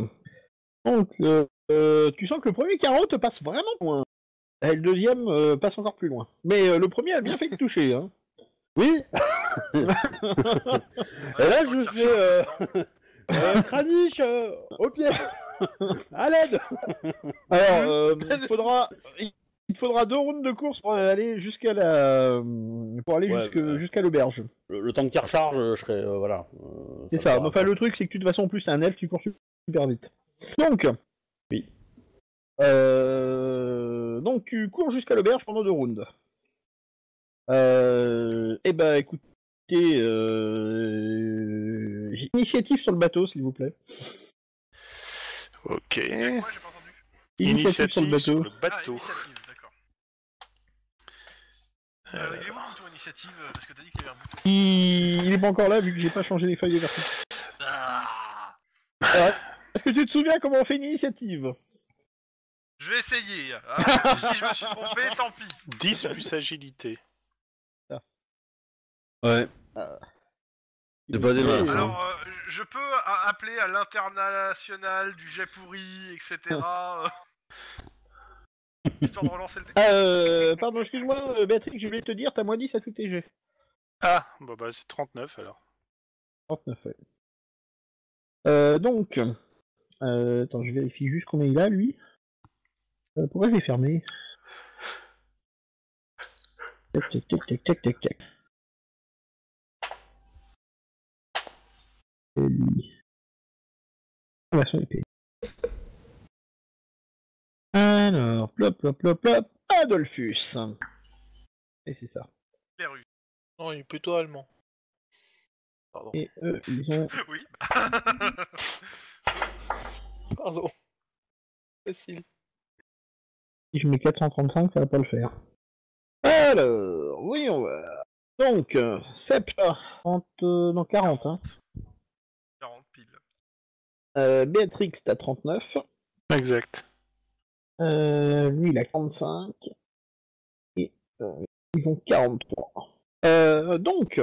Donc, euh, tu sens que le premier carreau te passe vraiment loin. Et le deuxième euh, passe encore plus loin. Mais euh, le premier a bien fait de toucher. Hein.
Oui Et là, je fais... Euh... Kranich, au pied À l'aide
Alors, euh, il faudra, il te faudra deux rounds de course pour aller jusqu'à la, pour aller
Ouais,
jusque-
bah.
jusqu'à l'auberge.
le, le temps qu'il recharge, je serai... euh, voilà. euh,
C'est ça. Enfin, le truc, c'est que de toute façon, en plus, t'es un elfe, tu cours super vite. Donc.
Oui.
Euh, donc, tu cours jusqu'à l'auberge pendant deux rounds. Euh... Eh ben, écoutez, euh... initiative sur le bateau, s'il vous plaît.
Ok.
Initiative, sur le bateau.
sur le
Ah,
bateau.
Euh, il est où le bouton initiative euh, Parce que t'as dit qu'il y avait un bouton.
Il... il est pas encore là vu que j'ai pas changé les feuilles de version.
Ah
Est-ce que tu te souviens comment on fait une initiative?
Je vais essayer. hein. si je me suis trompé, tant pis.
10 plus agilité.
Ouais. C'est pas des
Ouais,
masses, hein.
Alors, euh, je peux appeler à l'international du jet pourri, etc. euh, Histoire de relancer le dé.
euh, Pardon, excuse-moi, euh, Béatrix, je voulais te dire, t'as moins 10 à tous tes jets.
Ah, bon bah c'est 39 alors.
39, ouais. Euh, donc, euh, attends, je vérifie juste combien il a, lui. Euh, pourquoi je l'ai fermé? Tac, tac, tac, tac, tac, tac, tac. Et lui. Ah bah, son épée. Alors, plop, plop, plop, plop, Adolphus. Et c'est ça.
Les rues.
Non, il est plutôt allemand. Pardon.
Et eux, ils ont.
Oui.
Pardon. Facile.
Si je mets 435, ça va pas le faire. Alors, oui, on va. Donc, euh, Sep, 30, euh, non, 40, hein.
40 piles.
Euh, Béatrix, t'as 39.
Exact.
Euh, lui, il a 45. Et euh, ils ont 43. Euh, donc,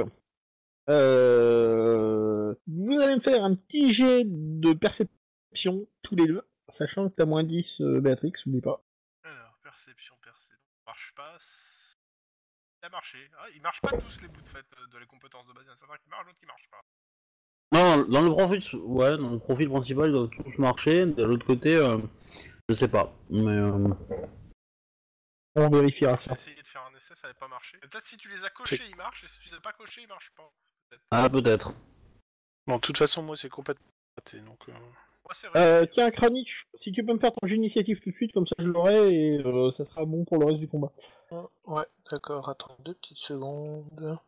euh, vous allez me faire un petit jet de perception, tous les deux, sachant que t'as moins 10, euh, Béatrix, oublie pas.
Alors, perception, perception. Marche pas. Ça a marché. Ah, ils marchent pas tous les bouts de fait euh, de les compétences de base. Il y en a certains qui marchent, d'autres qui marchent pas.
Non, dans le profil, ouais, dans le profil principal, ils doivent tous marcher. De l'autre côté, euh, je sais pas. Mais euh,
On vérifiera
J'ai
ça.
essayé de faire un essai, ça n'avait pas marché. Peut-être si tu les as cochés, ils marchent, et si tu les as pas cochés, ils marchent pas.
ah peut-être.
Bon, de toute façon, moi, c'est complètement raté, donc... euh,
Moi, c'est
Euh, tiens, Kranich, si tu peux me faire ton jeu d'initiative tout de suite, comme ça je l'aurai et euh, ça sera bon pour le reste du combat.
Ouais, d'accord, attends deux petites secondes.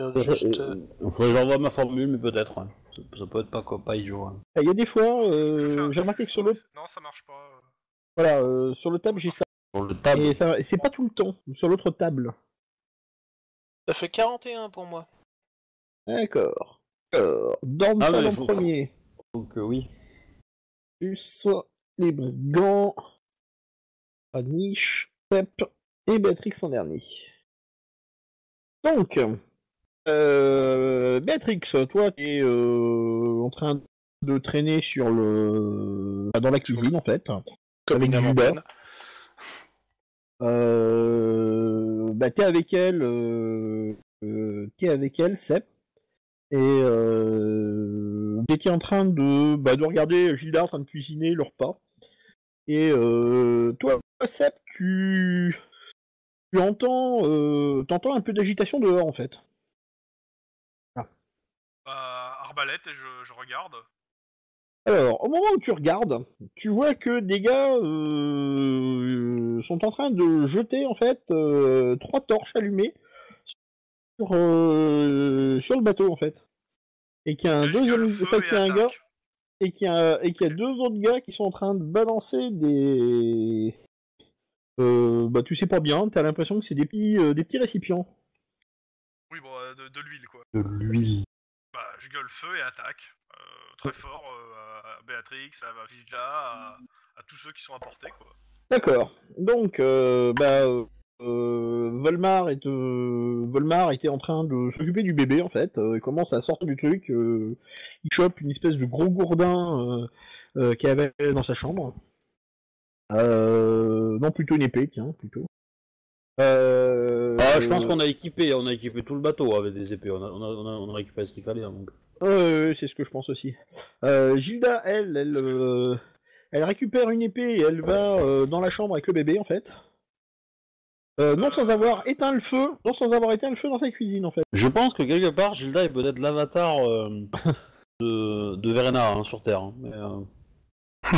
Euh,
Juste,
euh, faudrait que j'envoie ma formule, mais peut-être. ouais. Ça, ça peut être pas quoi, pas idiot. ouais.
Ah, Il y a des fois, euh, j'ai remarqué que sur le,
Non, ça marche pas.
voilà, euh, sur le table j'ai ça,
Sur le table.
et ça, c'est pas tout le temps. Sur l'autre table.
Ça fait 41 pour moi.
D'accord. Alors, Dorme
Ah, faut-
premier.
Donc euh, oui.
plus les brigands, Niche, Pep et Béatrix en dernier. Donc, euh, Béatrix, toi, tu es en train de traîner sur le, bah, dans la cuisine en fait.
Comme
Avec
une
du. Euh, bah, t'es avec elle, euh, euh, t'es avec elle, Sep, et euh, vous étiez en train de, bah, de regarder Gilda en train de cuisiner le repas. Et euh, toi, Sep, tu, tu entends, euh, t'entends un peu d'agitation dehors en fait.
Arbalète, et je, je regarde.
Alors, au moment où tu regardes, tu vois que des gars euh, sont en train de jeter en fait euh, trois torches allumées sur, euh, sur le bateau en fait. Et qu'il y a un deuxième,
et
qu'il y a un
attaque.
gars et qu'il y a et qu'il y a deux autres gars qui sont en train de balancer des euh, bah tu sais pas bien, t'as l'impression que c'est des petits euh, des petits récipients.
Oui, bon, euh, de, de l'huile, quoi.
De l'huile.
Je gueule feu et attaque. Euh, très fort euh, à Béatrix, à Villa, à, à tous ceux qui sont apportés, quoi.
D'accord. Donc, euh, bah, Volmar, est, Volmar était en train de s'occuper du bébé, en fait. Il commence à sortir du truc. il chope une espèce de gros gourdin qu'il avait dans sa chambre. Euh, non, plutôt une épée, tiens, plutôt. Euh,
Ah, je pense qu'on a équipé, on a équipé tout le bateau avec des épées. On a, on a, on a, on a ce qu'il fallait. donc.
Euh, c'est ce que je pense aussi. Euh, Gilda, elle, elle, euh, elle récupère une épée et elle va dans la chambre avec le bébé, en fait. Non sans avoir éteint le feu, non sans avoir éteint le feu dans sa cuisine, en fait.
Je pense que quelque part, Gilda est peut-être l'avatar de, de Verena hein, sur Terre. hein, mais,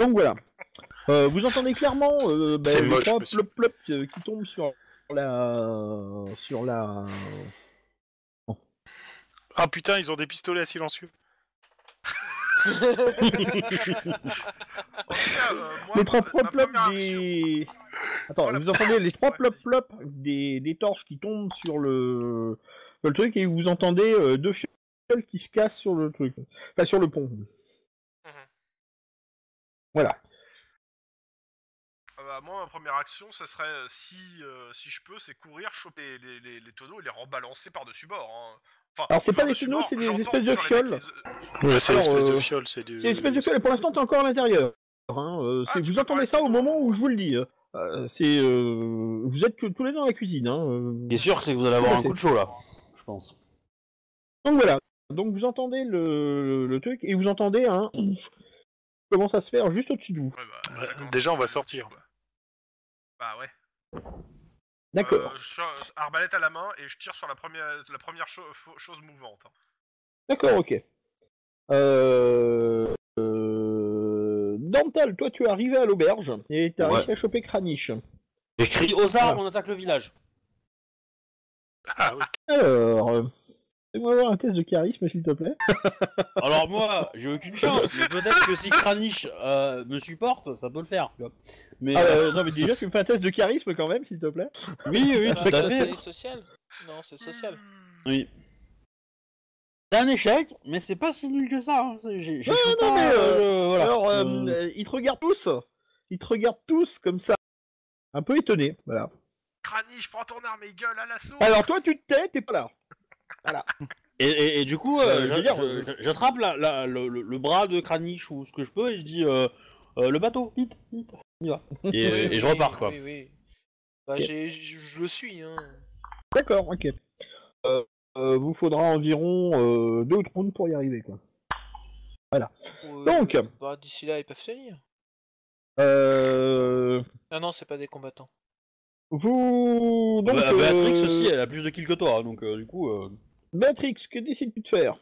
Donc voilà. Euh, vous entendez clairement euh, bah, les
moche,
trois
monsieur.
plop plop euh, qui tombent sur la sur la
Ah putain, ils ont des pistolets à silencieux.
Les trois plop plop des attends
Voilà.
vous entendez les trois plop plop des, des torches qui tombent sur le sur le truc et vous entendez euh, deux fioles qui se cassent sur le truc enfin sur le pont voilà
Euh, bah, moi, ma première action, ce serait, euh, si, euh, si je peux, c'est courir, choper les, les, les tonneaux et les rebalancer par-dessus bord. hein. Enfin,
Alors, c'est pas des
par-dessus
tonneaux,
bord,
c'est des
j'entends
espèces de
sur les
fioles.
mecs qui-
Ouais, c'est
Alors,
l'espèce de
euh,
fiole, c'est du...
c'est une espèce de fiole et pour l'instant t'es encore à l'intérieur hein, euh,
Ah,
c'est-
tu
vous
peux
entendez
parler
ça au moment où je vous le dis euh, c'est euh, vous êtes que tous les deux dans la cuisine hein, euh.
Est sûr, c'est que vous allez avoir un
c'est-
coup de chaud là, je pense.
Donc voilà. Donc vous entendez le, le truc et vous entendez un comment ça se faire juste au-dessus de vous.
Ouais, bah,
Ouais,
ça commence
déjà, on va sortir.
quoi. Bah ouais.
D'accord.
Euh, je- arbalète à la main et je tire sur la première, la première cho- chose mouvante. hein.
D'accord, ok. Euh... euh, Dantal, toi tu es arrivé à l'auberge et t'as
Ouais.
réussi à choper Kranich.
J'écris aux arbres, on attaque le village.
Ah oui.
Alors, euh, fais-moi voir un test de charisme, s'il te plaît.
Alors moi, j'ai aucune chance, mais peut-être que si Kranich euh, me supporte, ça peut le faire. tu vois. Mais
Ah,
euh,
euh, non, mais déjà, tu me fais un test de charisme quand même, s'il te plaît.
oui, oui, tout à
ça,
fait.
c'est social Non, c'est social.
Oui. C'est un échec, mais c'est pas si nul que ça. hein. J'ai, j'ai
non,
pas,
mais, euh,
euh, voilà.
Alors, euh,
Euh,
euh, ils te regardent tous. Ils te regardent tous comme ça. Un peu étonnés, voilà.
Crani, je prends ton arme et gueule à l'assaut
Alors, toi, tu te tais, t'es pas là.
Et, et- et du coup,
Euh,
euh, j'attrape la- la- le, le- le bras de Kranich ou ce que je peux et je dis euh, euh, le bateau, vite, vite, on y va. Et,
Oui,
et je
oui,
repars quoi.
Oui, oui. Bah, je le suis, hein.
D'accord, ok. Euh, euh, vous faudra environ euh, deux ou trois rounds pour y arriver, quoi.
Euh,
Donc.
Bah, d'ici là, ils peuvent tenir.
Euh,
Ah non, c'est pas des combattants.
vous... Donc,
Bah, Béatrix aussi, elle a plus de kills que toi, donc euh, du coup.
Béatrix, que décides-tu de faire?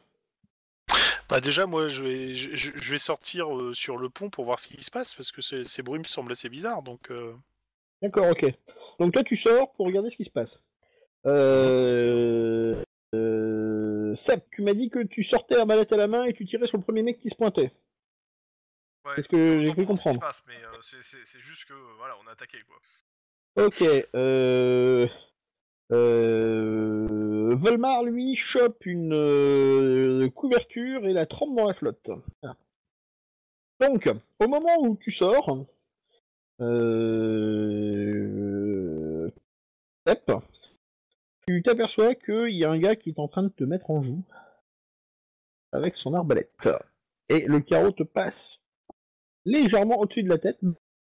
Bah déjà, moi, je vais, je, je- je vais sortir euh, sur le pont pour voir ce qui se passe, parce que ces, ces bruits me semblent assez bizarres, donc... euh,
D'accord, ok. Donc toi, tu sors pour regarder ce qui se passe. Euh... Euh... Seb, tu m'as dit que tu sortais la mallette à la main et tu tirais sur le premier mec qui se pointait.
Ouais,
C'est ce que j'ai cru
voir ce qui se
comprendre.
passe, mais euh, c'est- juste que, voilà, on a attaqué, quoi.
Ok. Euh... Euh... Volmar, lui, chope une euh, couverture et la trempe dans la flotte. Ah. Donc, au moment où tu sors, euh... Tu t'aperçois qu'il y a un gars qui est en train de te mettre en joue avec son arbalète. Et le carreau te passe légèrement au-dessus de la tête,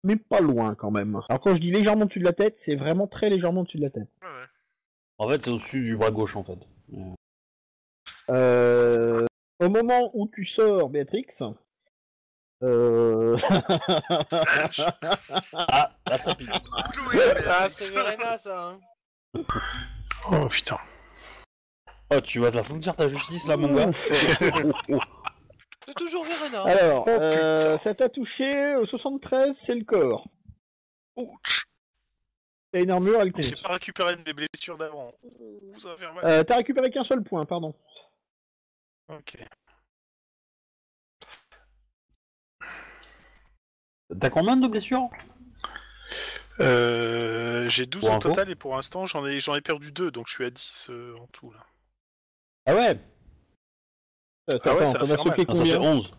mais pas loin quand même. Alors quand je dis légèrement au-dessus de la tête, c'est vraiment très légèrement au-dessus de la tête.
En fait, c'est au-dessus du bras gauche en fait.
Euh, au moment où tu sors, Béatrix, euh...
Ah, là ça pique.
Ah, c'est Verena, ça, hein.
Oh putain.
Oh, tu vas te la sentir ta justice là, mon gars.
C'est toujours Verena.
Alors,
Oh,
euh, ça t'a touché au 73, c'est le corps.
Ouch.
T'as une armure, elle
J'ai pas récupéré mes blessures d'avant. Ouh, ça va faire mal.
Euh, T'as récupéré qu'un seul point, pardon.
Ok.
T'as combien de blessures?
Euh, j'ai 12
Pour
au
info.
total et pour l'instant j'en ai, j'en ai perdu 2, donc je suis à 10 euh, en tout là.
Ah ouais?
Euh,
Ah ouais,
attends,
ça va
t'en as
faire
sauté
mal.
Ah, Ça fait
combien
11.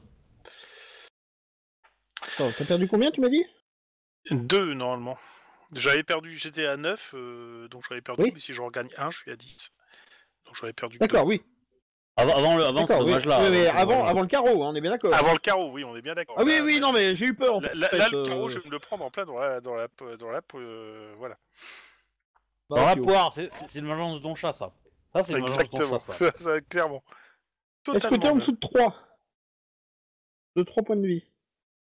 Attends, T'as perdu combien, tu m'as dit?
2 normalement. J'avais perdu, j'étais à 9, euh, donc j'avais perdu,
Oui.
mais si je regagne 1, je suis à 10. Donc j'avais perdu
D'accord, oui.
Avant, avant, le, avant ce
D'accord, oui.
dommage là.
Oui, mais avant, avant le carreau, hein, on est bien d'accord.
Avant le carreau, oui, on est bien d'accord.
Ah oui,
Là,
oui, non, mais j'ai eu peur. en
Là,
fait,
là- là, le
euh,
carreau, je vais me le prendre en plein dans la, dans la, dans la, euh, voilà.
bah,
Dans la poire, c'est une vengeance chat ça. Ça, c'est
Exactement.
chat ça.
Ça, clairement.
Est-ce que t'es en dessous de 3 De 3 points de vie.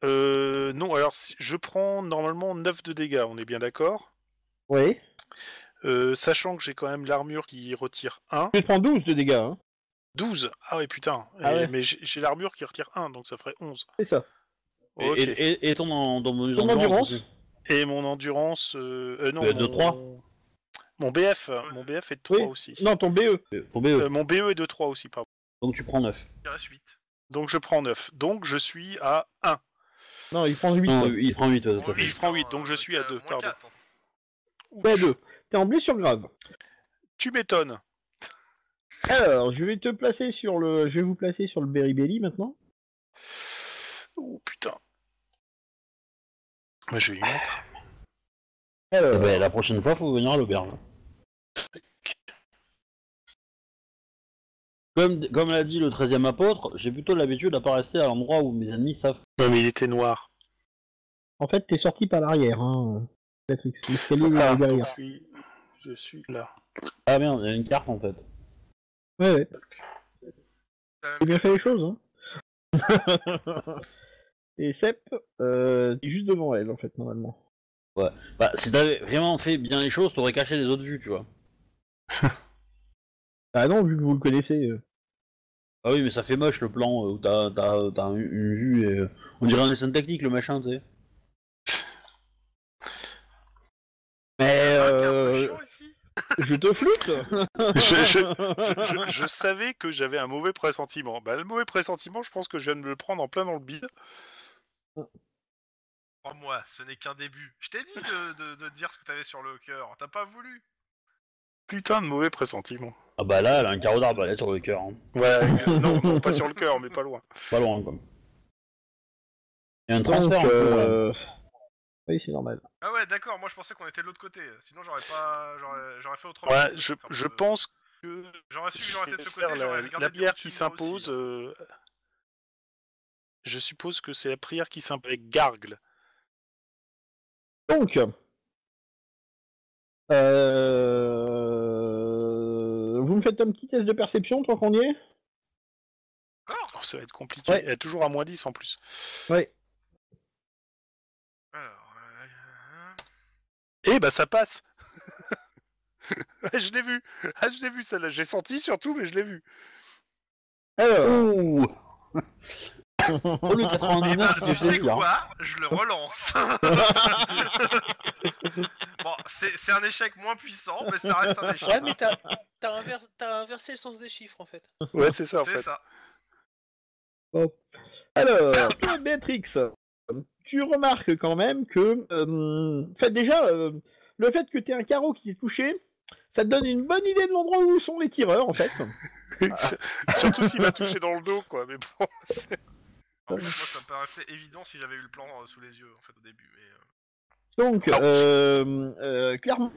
Euh, non, alors si- je prends normalement 9 de dégâts, on est bien d'accord?
Oui.
Euh, sachant que j'ai quand même l'armure qui retire 1.
Tu prends 12 de dégâts, hein.
12 Ah ouais, putain.
Ah
Et-
ouais.
Mais j'ai l'armure qui retire 1, donc ça ferait 11.
C'est ça.
Et,
Ok.
et, et- et ton, ton
Ton endurance.
Et mon endurance... Euh, euh, non,
Euh, de
mon-
3.
Mon BF, mon BF est de 3
Oui.
aussi.
Non, ton BE.
Ton BE.
Euh, mon BE est de 3 aussi, pardon.
Donc tu prends 9.
Il reste 8.
Donc je prends 9. Donc je suis à 1.
Non, il prend 8.
Non, il prend 8 tout à fait.
Il prend huit, donc je suis à deux, pardon.
T'es à 2. T'es en blessure grave.
Tu m'étonnes.
Alors, je vais te placer sur le. Je vais vous placer sur le Beribelli maintenant.
Oh putain. Moi je vais y mettre.
Alors,
Eh ben, la prochaine fois, faut venir à l'auberge. Comme, comme l'a dit le 13e apôtre, j'ai plutôt l'habitude à pas rester à l'endroit où mes ennemis savent.
Non mais il était noir.
en fait, t'es sorti par l'arrière, hein. Patrick. L'escalier est
Ah,
derrière.
je suis... je suis là.
Ah merde, il y a une carte en fait.
Ouais, ouais. J'ai bien fait les choses, hein. Et Sep, euh, t'es juste devant elle, en fait, normalement.
Bah, si t'avais vraiment fait bien les choses, t'aurais caché les autres vues, tu vois.
Ah non, vu que vous le connaissez. euh.
Ah oui, mais ça fait moche le plan euh, où t'as, t'as, t'as une, vue et. euh, On dirait un dessin technique le machin, tu sais.
Mais
peu
euh,
chaud ici.
Je te flûte
je, je- je- je savais que j'avais un mauvais pressentiment. Bah, le mauvais pressentiment, je pense que je viens de me le prendre en plein dans le bide.
Crois-moi, ce n'est qu'un début. Je t'ai dit de, de- de dire ce que t'avais sur le cœur. T'as pas voulu.
Putain de mauvais pressentiment.
Ah bah là, elle a un carreau d'arbalète sur le cœur. hein.
Ouais, euh, non, non, pas sur le cœur, mais pas loin.
Pas loin, quoi. Il y a un
Donc,
transfert. en cours, là.
euh... Oui, c'est normal.
Ah ouais, d'accord. Moi, je pensais qu'on était de l'autre côté. Sinon, j'aurais pas, j'aurais, j'aurais fait autrement.
Ouais, je,
Enfin,
je
euh,
pense que
J'aurais su que j'aurais été de ce
faire
côté.
la,
j'aurais gardé
la
le
bière
au-dessus
qui
de moi aussi.
s'impose. euh, Je suppose que c'est la prière qui s'impose avec Gargle.
Donc, euh... me faites un petit test de perception tant qu'on y est.
Oh, ça va être compliqué.
Ouais.
Elle est toujours à moins 10 en plus.
Oui.
Alors, euh,
Eh bah ça passe Ouais, Je l'ai vu Ah, je l'ai vu celle-là. J'ai senti surtout, mais je l'ai vu.
Alors,
Ouh Oh, le
eh
99
ben, tu sais quoi? Je le relance. bon, c'est, un échec moins puissant, mais ça reste un échec.
Ouais, mais t'as t'as inver- t'as inversé le sens des chiffres en fait.
Ouais, c'est ça en
c'est
fait.
ça.
alors, Béatrix, tu remarques quand même que, euh, en fait, déjà, euh, le fait que tu aies un carreau qui t'est touché, ça te donne une bonne idée de l'endroit où sont les tireurs, en fait.
Surtout s'il m'a touché dans le dos, quoi. Mais bon, c'est-
En fait, moi, ça me paraissait évident si j'avais eu le plan euh, sous les yeux, en fait, au début. Mais, euh,
Donc,
Non.
euh, euh, clairement,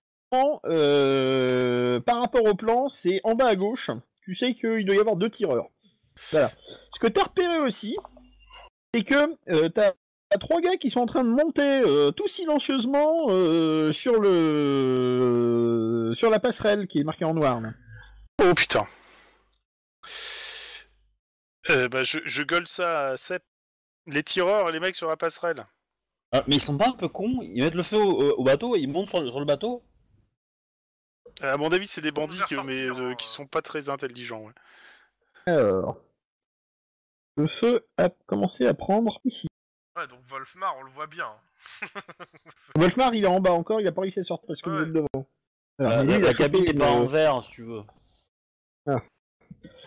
euh, par rapport au plan, c'est en bas à gauche. Tu sais qu'il doit y avoir deux tireurs. Voilà. Ce que t'as repéré aussi, c'est que euh, t'as t'as trois gars qui sont en train de monter euh, tout silencieusement euh, sur le sur la passerelle qui est marquée en noir. là.
Oh putain. Euh, bah, je, je gueule ça à Sep. Les tireurs et les mecs sur la passerelle.
Ah, mais ils sont pas un peu cons Ils mettent le feu au, au bateau et ils montent sur le, sur le bateau
Euh, À mon avis, c'est des bandits que- mais, euh,
hein.
qui sont pas très intelligents. ouais.
Alors, le feu a commencé à prendre ici.
Ouais, donc Wolfmar, on le voit bien.
Wolfmar, il est en bas encore, il a pas réussi à sortir parce que vous êtes devant. Alors,
La,
lui,
la-
il a
la cabine est pas en verre, si tu veux.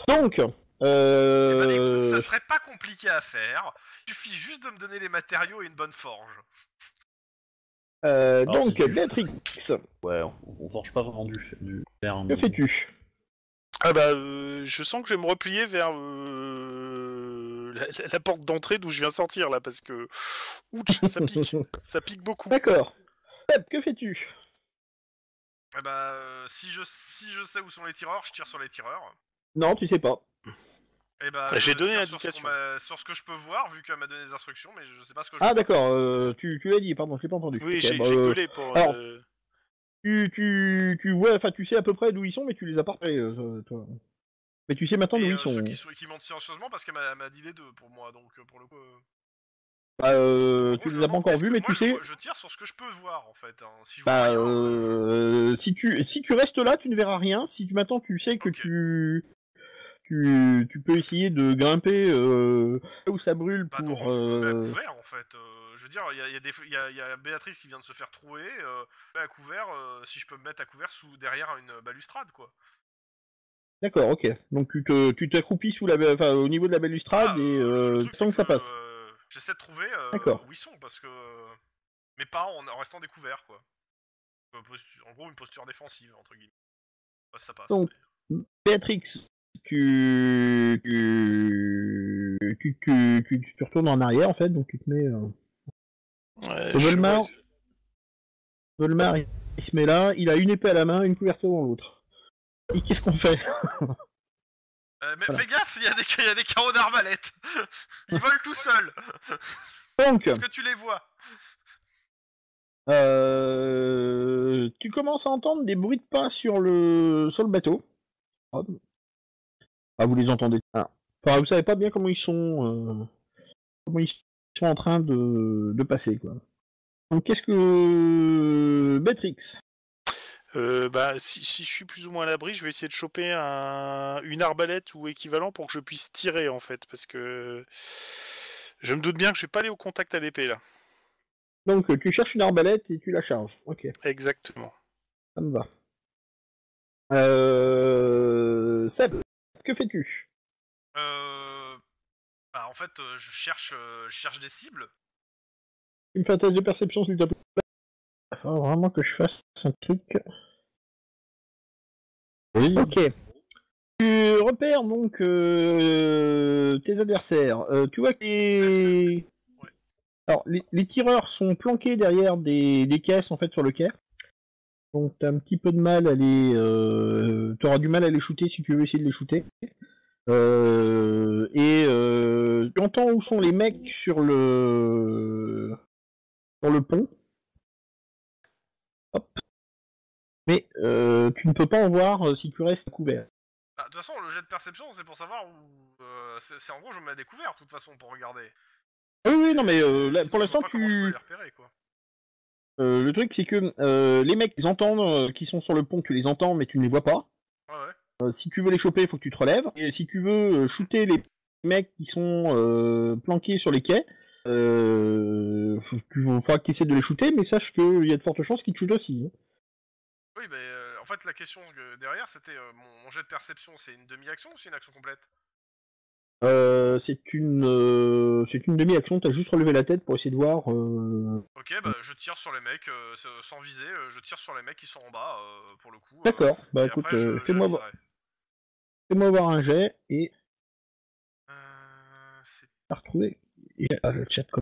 Donc,
Eh ben,
euh...
écoute, ça serait pas compliqué à faire. Il suffit juste de me donner les matériaux et une bonne forge.
euh,
Alors,
donc,
tu-
Béatrix,
Ouais, on, on forge pas vraiment du, du hein.
que fais-tu?
Ah bah, euh, je sens que je vais me replier vers euh, la, la- la porte d'entrée d'où je viens sortir là, parce que ouch, ça pique, ça pique beaucoup.
D'accord. Seb, que fais-tu?
Eh bah, euh, si je, si je sais où sont les tireurs, je tire sur les tireurs.
Non, tu sais pas.
Eh bah,
J'ai
je
donné.
Sur, ce qu'on m'a- sur ce que je peux voir, vu qu'elle m'a donné des instructions, mais je sais pas ce que je
Ah d'accord, euh, tu, tu l'as dit, pardon, je l'ai pas entendu.
Oui,
Ok,
j'ai
bah,
j'ai
euh,
gueulé pour.
alors-
euh,
tu, tu, tu vois, enfin, tu sais à peu près d'où ils sont, mais tu les as pas repérés, euh, toi. Mais tu sais maintenant d'où
Et,
ils
euh,
sont.
ceux qui, sont- qui montent silencieusement parce qu'elle m'a elle m'a dit les deux pour moi, donc euh, pour le coup. euh,
Bah, euh,
en
tu
je
les as pas encore
est-ce
vus,
que-
mais
moi,
tu sais.
Je, tire sur ce que je peux voir en fait. hein. Si je
Bah,
vois rien, euh,
euh, si tu si tu restes là, tu ne verras rien. Si tu maintenant tu sais que
Ok.
tu tu tu peux essayer de grimper euh, là où ça brûle
Bah
pour.
non,
euh,
couvert en fait. euh, je veux dire, il y a, y a y a- y a Béatrice qui vient de se faire trouer. Euh, à couvert, si je peux me mettre à couvert sous derrière une balustrade quoi.
D'accord, ok. Donc tu te tu t'accroupis sous la enfin, au niveau de la balustrade
Ah,
et tu sens que ça passe.
J'essaie de trouver
D'accord.
où ils sont parce que. Mais pas en, en restant découvert quoi. En gros, une posture défensive entre guillemets. Bah, ça passe.
Donc, Béatrix, tu tu, tu, tu, tu, tu retournes en arrière en fait, donc tu te mets. euh,
ouais,
Volmar, Volmar, il, il se met là, il a une épée à la main, une couverture dans l'autre. Et qu'est-ce qu'on fait?
Euh, mais
Voilà.
fais gaffe, il y, a des- il y a des carreaux d'arbalète. Ils volent tout seuls.
Donc,
Est-ce que tu les vois
euh, tu commences à entendre des bruits de pas sur le sur le bateau. Ah, vous les entendez. Ah. Enfin, vous savez pas bien comment ils sont euh, comment ils sont en train de, de passer quoi. Donc qu'est-ce que Béatrix
Euh, bah, si, si je suis plus ou moins à l'abri, je vais essayer de choper un, une arbalète ou équivalent pour que je puisse tirer en fait, parce que je me doute bien que je vais pas aller au contact à l'épée là.
Donc tu cherches une arbalète et tu la charges. Ok,
Exactement.
ça me va. Euh... Seb, que fais-tu?
Euh... Bah, en fait, euh, je cherche, euh, je cherche des cibles.
Tu me fais un test de perception, s'il te plaît. Il faut vraiment que je fasse un truc.
Oui.
Ok. Tu repères donc euh, tes adversaires. Euh, tu vois que les...
Ouais.
Alors, les, les tireurs sont planqués derrière des, des caisses en fait sur le quai. Donc t'as un petit peu de mal à les... Euh... T'auras du mal à les shooter si tu veux essayer de les shooter. Euh, et euh, tu entends où sont les mecs sur le sur le pont. Hop. Mais euh, tu ne peux pas en voir euh, si tu restes couvert.
Bah, de toute façon, le jet de perception, c'est pour savoir où. euh, c'est c'est en gros, je me mets à découvert, de toute façon, pour regarder.
Oui, oui, non, mais euh, là, pour l'instant, tu.
repérer, quoi.
Euh, le truc, c'est que euh, les mecs, ils entendent, euh, qui sont sur le pont, tu les entends, mais tu ne les vois pas.
Ouais,
si tu veux les choper, il faut que tu te relèves. Et si tu veux shooter les mecs qui sont euh, planqués sur les quais, euh, faut, que tu- faudra que tu essaies de les shooter, mais sache qu'il y a de fortes chances qu'ils te shootent aussi. hein.
Oui, mais en fait, la question que- derrière, c'était euh, mon, mon jet de perception, c'est une demi-action ou c'est une action complète?
Euh, c'est une, euh, c'est une demi-action. T'as juste relevé la tête pour essayer de voir. euh,
Ok, bah je tire sur les mecs, euh, s- sans viser, euh, je tire sur les mecs qui sont en bas, euh, pour le coup. euh,
D'accord. Bah
et
écoute,
après, je-
euh,
je
fais-moi vo-
viserai.
fais-moi voir un jet et
Euh, c'est...
à retrouver. Et, ah, le chat, quoi.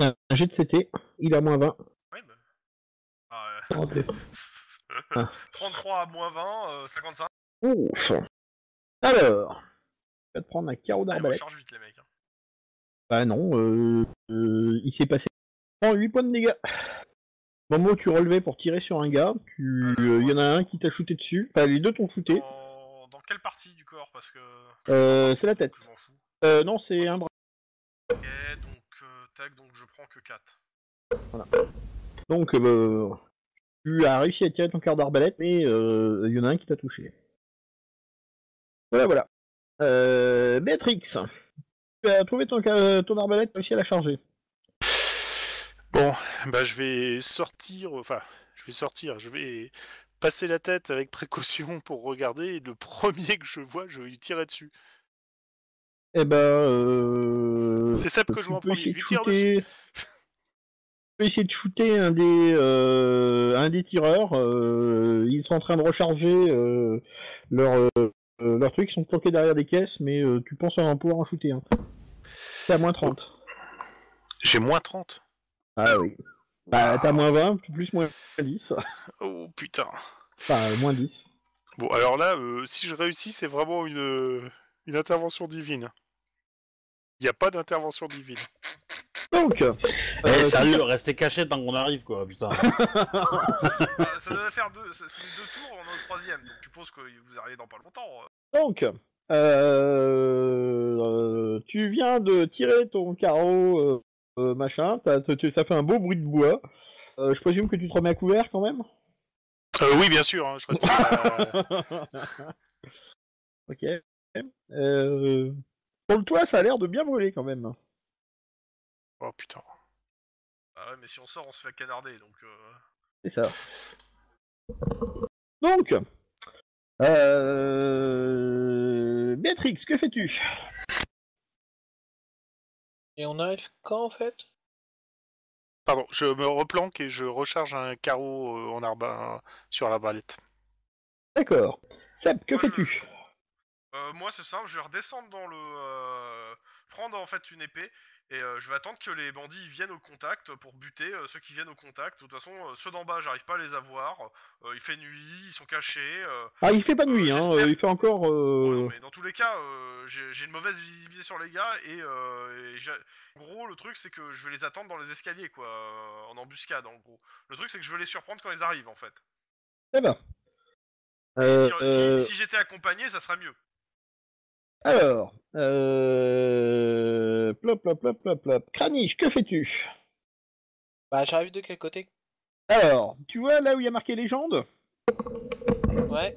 Un un jet de CT. Il a moins 20.
Ouais, bah... Ah,
Ok.
euh,
Ah.
33 à moins 20, euh, 55.
Ouf. Alors, vais te prendre un carreau
Ah, ils
d'arbalète.
vite, les mecs. hein.
Bah non, euh, euh, il s'est passé. Prends 8 points de dégâts. Au moment où tu relevais pour tirer sur un gars,
Ah,
euh, il y en a un qui t'a shooté dessus. Enfin, les deux t'ont shooté.
Dans... dans quelle partie du corps Parce que...
Euh, c'est la tête.
Je fous.
Euh, non, c'est un bras.
Ok, donc, euh, tac, donc je prends que 4.
Donc, euh, tu as réussi à tirer ton quart d'arbalète, mais euh, il y en a un qui t'a touché. Voilà, voilà. Euh, Béatrix, tu as trouvé ton, arbalète, tu as réussi à la charger.
Bon, bah je vais sortir, enfin, je vais sortir, je vais passer la tête avec précaution pour regarder, et le premier que je vois, je vais lui tirer dessus.
Eh ben, euh,
C'est Seb que je
tu
vois en
peux
premier,
essayer de
lui tire dessus.
essayer de shooter un des, euh, un des tireurs. euh, ils sont en train de recharger euh, leur, euh, euh, leur truc. Ils sont planqués derrière des caisses, mais euh, tu penses en pouvoir en shooter un. C'est à moins 30.
J'ai moins 30.
Ah oui. Bah, t'as moins 20, plus moins 10.
Oh putain.
Enfin, moins 10.
Bon, alors là, euh, si je réussis, c'est vraiment une, une intervention divine. Il n'y a pas d'intervention divine.
Donc, euh,
Eh, sérieux, restez cachés tant qu'on arrive, quoi, putain.
Euh, ça devait faire deux, c'est deux tours, on est au troisième, donc je suppose que vous arrivez dans pas longtemps. euh.
Donc euh, euh, tu viens de tirer ton carreau, euh, euh, machin. t'as- t'as- ça fait un beau bruit de bois. Euh, je présume que tu te remets à couvert quand même?
Euh, oui, bien sûr, hein, je reste. euh,
Ok. Euh, pour le toit, ça a l'air de bien brûler quand même.
Oh putain.
Ah ouais, mais si on sort, on se fait canarder, donc... Euh...
C'est ça. Donc, euh... Béatrix, que fais-tu?
Et on arrive quand en fait?
Pardon, je me replanque et je recharge un carreau euh, en arba sur la balette.
D'accord. Seb, que
je-
fais-tu?
Euh, moi, c'est simple, je vais redescendre dans le... Euh... Prendre en fait une épée, et euh, je vais attendre que les bandits viennent au contact pour buter euh, ceux qui viennent au contact. De toute façon, euh, ceux d'en bas, j'arrive pas à les avoir. Il fait nuit, ils sont cachés.
Ah, il fait pas nuit, hein. Il fait encore. euh,
Ouais, mais dans tous les cas, j'ai une mauvaise visibilité sur les gars et, euh, et gros le truc c'est que je vais les attendre dans les escaliers quoi, en embuscade en gros. Le truc c'est que je vais les surprendre quand ils arrivent en fait.
Euh,
si si-
euh,
si j'étais accompagné, ça serait mieux.
Alors, euh... plop, plop, plop, plop, plop. Kranich, que fais-tu?
Bah j'arrive de quel côté?
Alors, tu vois là où il y a marqué légende?
Ouais.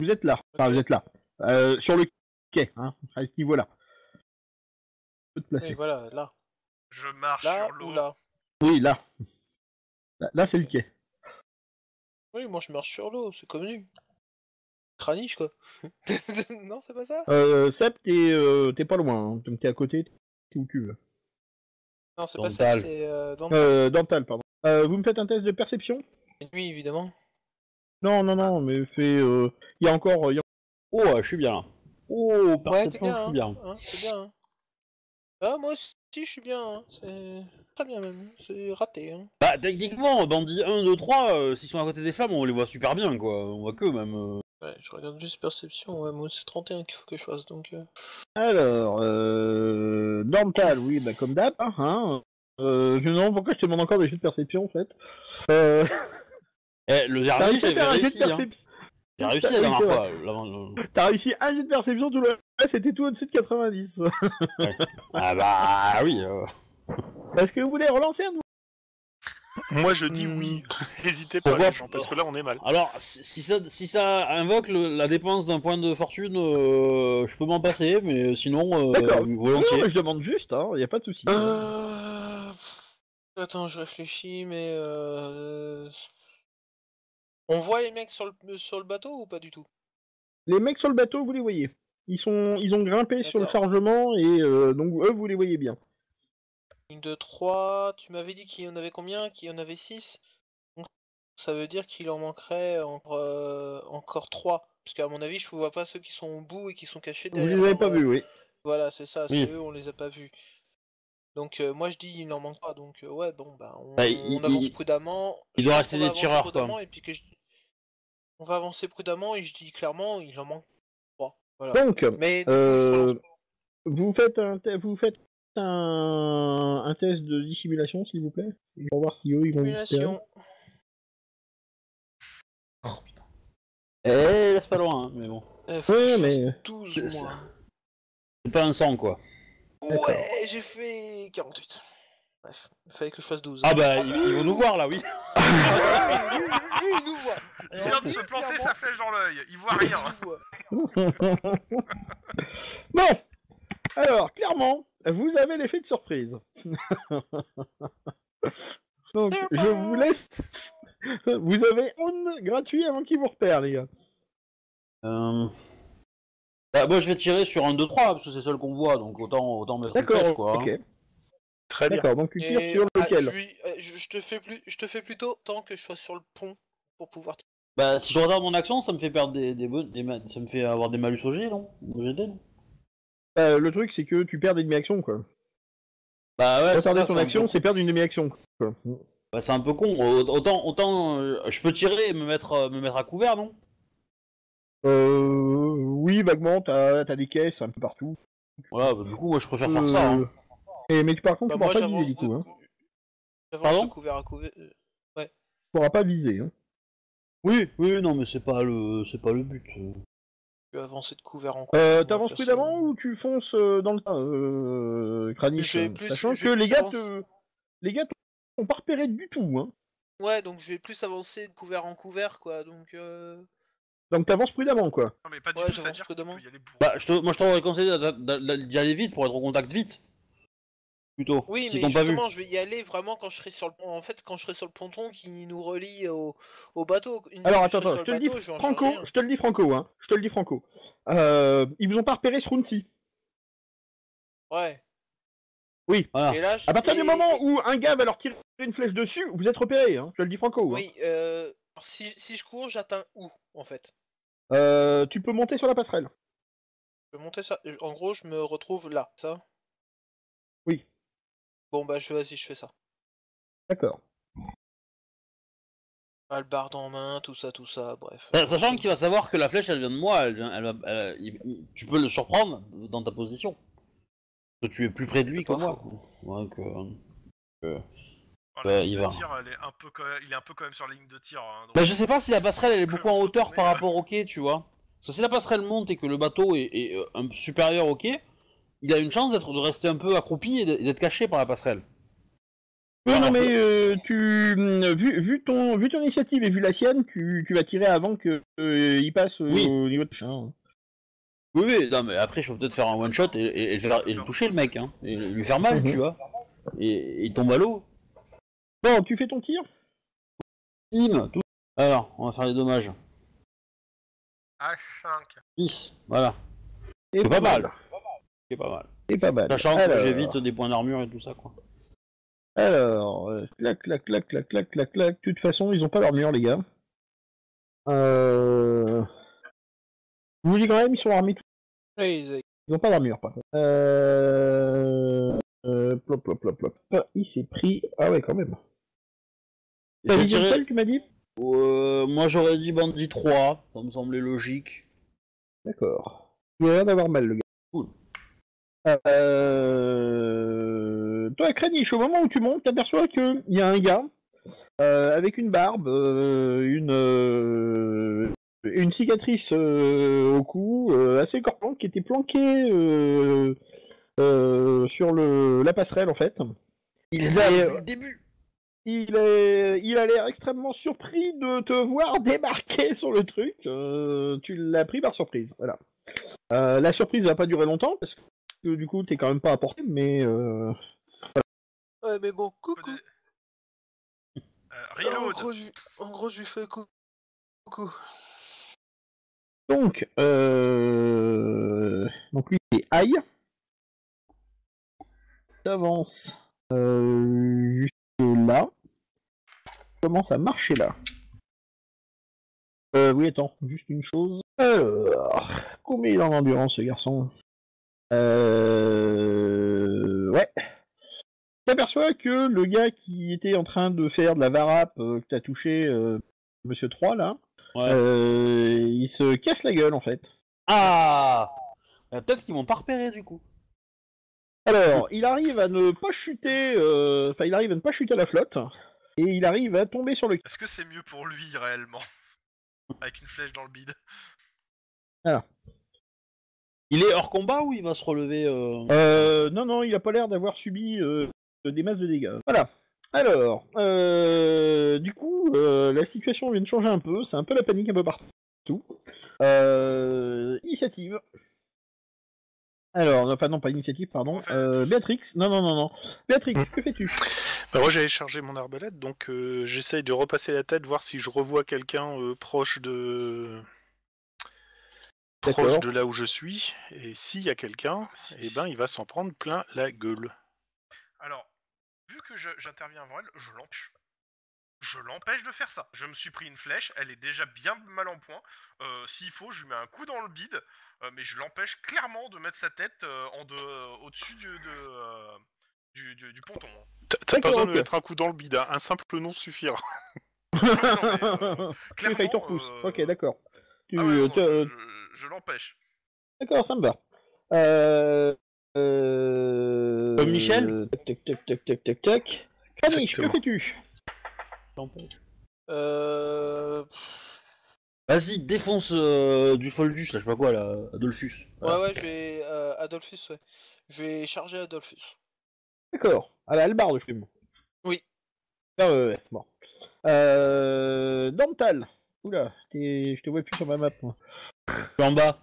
Vous êtes là. Enfin, vous êtes là. Euh, sur le quai, hein, à ce niveau-là.
Oui, voilà, là.
Je marche
Là
sur l'eau.
ou là?
Oui, là. Là, là, c'est le quai.
Oui, moi je marche sur l'eau, c'est connu. Kranich, quoi. non, c'est pas ça?
Euh, t'es euh, t'es pas loin, hein. donc t'es à côté, t'es où tu veux.
Non, c'est pas
Dental.
ça, c'est euh, dans
Euh, Dental, pardon. Euh, vous me faites un test de perception?
Nuit, évidemment.
Non, non, non, mais fait. euh, Il y a encore. il y a-
Oh, je suis bien. Oh,
Ouais, t'es
perception,
bien,
je suis
hein.
bien.
Hein, c'est bien. hein. Ah, moi aussi, je suis bien. hein. C'est très bien, même. C'est raté. Hein.
Bah, techniquement, bandit 1, 2, 3, euh, s'ils sont à côté des flammes, on les voit super bien, quoi. On voit que même. euh.
Ouais, je regarde juste perception. Ouais, moi, c'est 31 qu'il faut que je fasse, donc... euh.
Alors, euh... Dental, oui, bah comme d'hab, hein, hein. Euh, je me demande pourquoi je te demande encore des jeux de perception, en fait. Euh...
Eh, le
T'as
dernier,
réussi à faire un de
réussi, hein.
perception.
J'ai réussi la dernière fois. l'avant- le-
T'as réussi un jet de perception, tout le reste c'était tout au-dessus de 90.
Ah bah oui. euh.
Est-ce que vous voulez relancer un
Moi je dis
Hmm.
oui. N'hésitez pas les gens, parce que là on est mal.
Alors, si si ça, si ça invoque le- la dépense d'un point de fortune, euh, je peux m'en passer, mais sinon, euh,
D'accord. Non,
volontiers.
mais je demande juste, hein, y a pas de souci.
Euh... Attends, je réfléchis, mais... Euh... On voit les mecs sur le, sur le bateau ou pas du tout?
Les mecs sur le bateau, vous les voyez. Ils sont, ils ont grimpé sur le
D'accord.
chargement et euh, donc eux, vous les voyez bien.
1, 2, 3... Tu m'avais dit qu'il y en avait combien? Qu'il y en avait 6 Donc, ça veut dire qu'il en manquerait encore, euh, encore 3. Parce qu'à mon avis, je ne vois pas ceux qui sont au bout et qui sont cachés
Vous
derrière.
les avez pas
euh,
vus, oui.
Voilà, c'est ça,
Oui.
c'est eux, on les a pas vus. Donc euh, moi je dis il n'en manque pas, donc euh, ouais bon bah on,
Bah,
on avance
il-
prudemment.
il doit rester des tireurs, quoi.
Et puis que je... On va avancer prudemment et je dis clairement il en manque 3. Voilà.
Donc,
Mais coup,
vous faites un, vous faites un, un test de dissimulation, s'il vous plaît, pour voir si eux ils vont. vous repérer.
Simulation.
Eh, laisse pas loin, hein, mais bon.
Euh, faut
Ouais,
que je
mais-
fasse 12
C'est-. C'est pas un sang, quoi.
Ouais j'ai fait 48. Bref, il fallait que je fasse 12.
Ah bah, ils, ils vont nous voir là, oui.
Ah, il nous voit.
Il vient de se planter sa flèche dans l'œil, il voit rien.
Bon, alors clairement, vous avez l'effet de surprise. Donc, je vous laisse. Vous avez un gratuit avant qu'il vous repère, les gars.
Euh... Bah, moi, je vais tirer sur un 2-3, parce que c'est seul qu'on voit, donc autant, autant mettre une
D'accord,
flèche, quoi.
ok.
Très bien.
D'accord, donc tu tires
Et,
sur
ah,
lequel
je, euh, je- je te fais plus, je te fais plutôt tant que je sois sur le pont pour pouvoir. tirer.
Bah, si je retarde mon action, ça me fait perdre des, des, bonus- des ma- ça me fait avoir des malus au G, non? Au GD, non?
Euh, Le truc, c'est que tu perds des demi-actions, quoi.
Bah ouais,
Retarder
ça,
ton action,
peu-
c'est perdre une demi-action. quoi.
bah, c'est un peu con. Au- Autant, autant, euh, je peux tirer et me mettre, euh, me mettre à couvert, non?
Euh, oui, vaguement, t'as as des caisses un peu partout.
Voilà, bah, du coup, moi, je préfère faire ça. hein.
Euh, Et, mais par contre,
Bah,
tu pourras pas viser, du coup. Hein.
Pardon
de couvert à couvert. euh,
Tu pourras pas viser. Hein.
Oui, oui, non, mais c'est pas le, c'est pas le but. Euh.
Vais avancer de couvert en couvert.
Euh, T'avances prudemment ou tu fonces euh, dans le tas, euh, Kranich
plus-
Sachant que les gars, te... les gars t'ont pas repéré du tout. Hein.
Ouais, donc je vais plus avancer de couvert en couvert quoi. Donc euh...
Donc t'avances prudemment, quoi.
Non mais pas du
Ouais,
tout, que tu y aller pour...
Bah, je te, moi, je t'aurais conseillé d'y aller vite pour être au contact vite. Plutôt.
Oui, mais
t'ont pas vu.
justement, je vais y aller vraiment quand je serai sur le pont. En fait, quand je serai sur le ponton qui nous relie au, au bateau. Une
Alors attends, attends,
sur
je te
le
dis franco, je te le dis franco, hein. Je te le dis franco. Euh, ils vous ont pas repéré ce round-ci.
Ouais.
Oui.
Voilà.
Et là, je-
À partir du moment où un gars va leur tirer une flèche dessus, vous êtes repéré, hein. Je te le dis franco. hein.
Oui, euh... alors, si, si je cours, j'atteins où en fait?
Euh, tu peux monter sur la passerelle.
Je vais monter ça. En gros, je me retrouve là, ça?
Oui.
Bon, bah, je vas-y, je fais ça.
D'accord.
Albarde en main, tout ça, tout ça, bref.
Bah, Sachant que tu vas savoir que la flèche elle vient de moi, elle vient- elle va- elle- il- il- tu peux le surprendre dans ta position. Parce que tu es plus près de lui que
Pas
moi. Donc, euh, euh, Ouais,
ligne
il
de
va.
tir, elle est un peu quand même- il est un peu quand même sur la ligne de tir. hein, donc-
Bah, je sais pas si la passerelle elle est beaucoup en hauteur par rapport au quai, tu vois. Parce que si la passerelle monte et que le bateau est, est, euh, un peu supérieur au quai, il a une chance d'être de rester un peu accroupi et d'être caché par la passerelle. Voilà.
non, mais euh, tu, hum, vu, vu, ton, vu ton initiative et vu la sienne, tu, tu vas tirer avant que euh, il passe euh,
Oui.
au niveau de chien.
Oui, oui, non, mais après je peux peut-être faire un one shot et, et- et le faire- et le toucher le mec, hein, et lui faire mal,
Mhm.
tu vois. Et, il tombe à l'eau.
Bon, tu fais ton tir
Bim, tout. Alors, on va faire les dommages.
H5.
10, voilà.
Et
C'est pas mal. C'est pas mal.
C'est pas mal.
Sachant
Alors-
que j'évite des points d'armure et tout ça, quoi.
Alors, euh, clac, clac, clac, clac, clac, clac, clac. De toute façon, ils ont pas mur, les gars. Euh... Je vous dis quand même, ils sont armés. tous.
Ouais, ils-
Ils ont pas d'armure, par contre. Euh... euh, Plop, plop, plop, plop. Ah, il s'est pris. Ah ouais, quand même. T'as dit
tiré-
seul, tu m'as dit?
Euh, moi j'aurais dit bandit 3, ça me semblait logique.
D'accord. Il a l'air d'avoir mal, le gars.
Cool.
Euh... Toi, Kranich, au moment où tu montes, t'aperçois qu'il y a un gars euh, avec une barbe, euh, une, une cicatrice au cou, assez corpulente, qui était planqué sur le, la passerelle, en fait.
Il est
là
là
depuis
depuis
le
le début.
Il, est, il a l'air extrêmement surpris de te voir débarquer sur le truc. Tu l'as pris par surprise, voilà. Euh, la surprise va pas durer longtemps parce que du coup t'es quand même pas à portée, mais euh,
Ouais, mais bon, coucou.
Euh,
En
reload.
gros, je... en gros, je lui fais cou- coucou.
donc euh... donc lui c'est aïe. T'avances euh, jusque là. Commence à marcher là. Euh, oui, attends, juste une chose. Alors, combien il a en endurance ce garçon? Euh... Ouais. T'aperçois que le gars qui était en train de faire de la varap euh, que t'as touché, euh, Monsieur 3 là,
Ouais.
euh, il se casse la gueule en fait.
Ah Euh, Peut-être qu'ils m'ont pas repéré du coup.
Alors, il arrive à ne pas chuter, euh, enfin il arrive à ne pas chuter à la flotte, et il arrive à tomber sur le
Est-ce que c'est mieux pour lui réellement? Avec une flèche dans le bide.
Il est hors combat ou il va se relever euh...
Euh, non, non, il a pas l'air d'avoir subi euh, des masses de dégâts. Voilà. Alors, euh, du coup, euh, la situation vient de changer un peu. C'est un peu la panique un peu partout. Euh, initiative. Alors, enfin non, pas initiative, pardon. Euh, Béatrix, non, non, non, non. Béatrix, que fais-tu?
Bah, moi j'avais chargé mon arbalète, donc euh, j'essaye de repasser la tête, voir si je revois quelqu'un euh, proche de proche de là où je suis. Et s'il y a quelqu'un,
Si.
eh ben il va s'en prendre plein la gueule.
Alors, vu que j'interviens avant elle, je l'empêche. Je l'empêche de faire ça. Je me suis pris une flèche, elle est déjà bien mal en point. Euh, S'il faut, je lui mets un coup dans le bide, euh, mais je l'empêche clairement de mettre sa tête euh, en euh, au-dessus du, de, euh, du, du- du ponton. hein.
T'as pas besoin de mettre un coup dans le bide, hein. un simple nom suffira.
non, mais, euh, Clairement, euh,
Ok, d'accord. Tu,
Ah ouais, non,
tu-
non, je, je- je l'empêche.
D'accord, ça me va. Euh... euh...
Comme Michel
Tac, tac, tac, tac, tac, tac, tac. Kranich, que fais-tu?
Euh...
Vas-y, défonce euh, du Foldus, là, je sais pas quoi, là, Adolphus.
Ouais, ouais, je vais... Euh, Adolphus, ouais. Je vais charger Adolphus.
D'accord. À la hallebarde, je fume.
Oui.
Ah ouais, ouais, bon. Euh... Dental. Oula, t'es- je te vois plus sur ma map, moi.
En bas.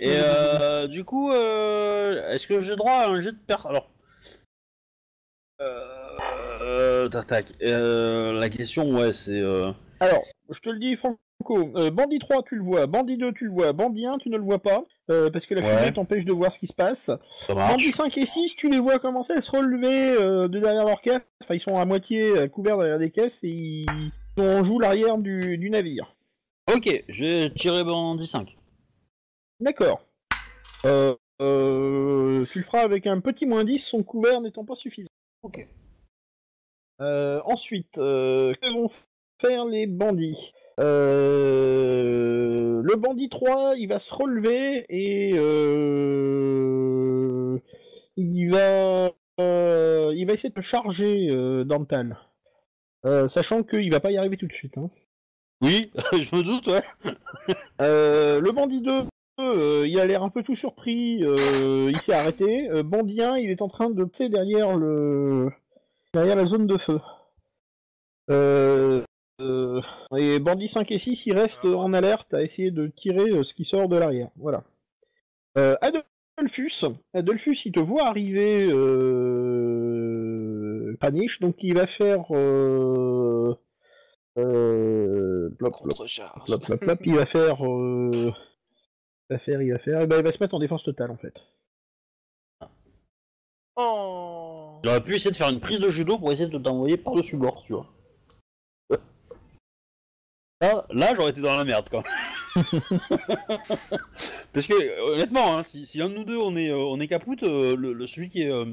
Et euh, du coup, euh, est-ce que j'ai droit à un jet de per... Alors... Euh... euh, tac, tac. La question, ouais, c'est... Euh...
Alors, je te le dis, Franco. euh, bandit 3, tu le vois. Bandit 2, tu le vois. Bandit 1, tu ne le vois pas. parce que la
Ouais.
fumée t'empêche de voir ce qui se passe. Bandit 5 et 6, tu les vois commencer à se relever de derrière leur caisse. Enfin, ils sont à moitié couverts derrière des caisses et ils on joue l'arrière du, du navire.
Ok, je vais tirer bandit 5.
D'accord. Euh, euh, tu le feras avec un petit moins 10, son couvert n'étant pas suffisant.
Ok.
Euh, ensuite, euh, que vont faire les bandits Euh, Le bandit 3, il va se relever et euh, il va euh, il va essayer de te charger euh, Dantal. Euh, sachant qu'il va pas y arriver tout de suite. hein.
Oui, je me doute, ouais.
Euh, le bandit 2, euh, il a l'air un peu tout surpris, euh, il s'est arrêté. Bandit 1, il est en train de passer derrière le derrière la zone de feu. Et bandit 5 et 6, ils restent en alerte à essayer de tirer ce qui sort de l'arrière. Voilà. Adolphus, Adolphus, il te voit arriver Paniche, donc il va faire euh, Euh, plop, plop, plop, plop, plop, il va faire, euh, il va faire, il va faire, eh ben, il va se mettre en défense totale en fait.
Oh
Il aurait pu essayer de faire une prise de judo pour essayer de t'envoyer par-dessus bord, tu vois. Là, là j'aurais été dans la merde, quoi. Parce que, honnêtement, hein, si, si un de nous deux on est, euh, on est capoute, euh, le, le- celui qui est euh,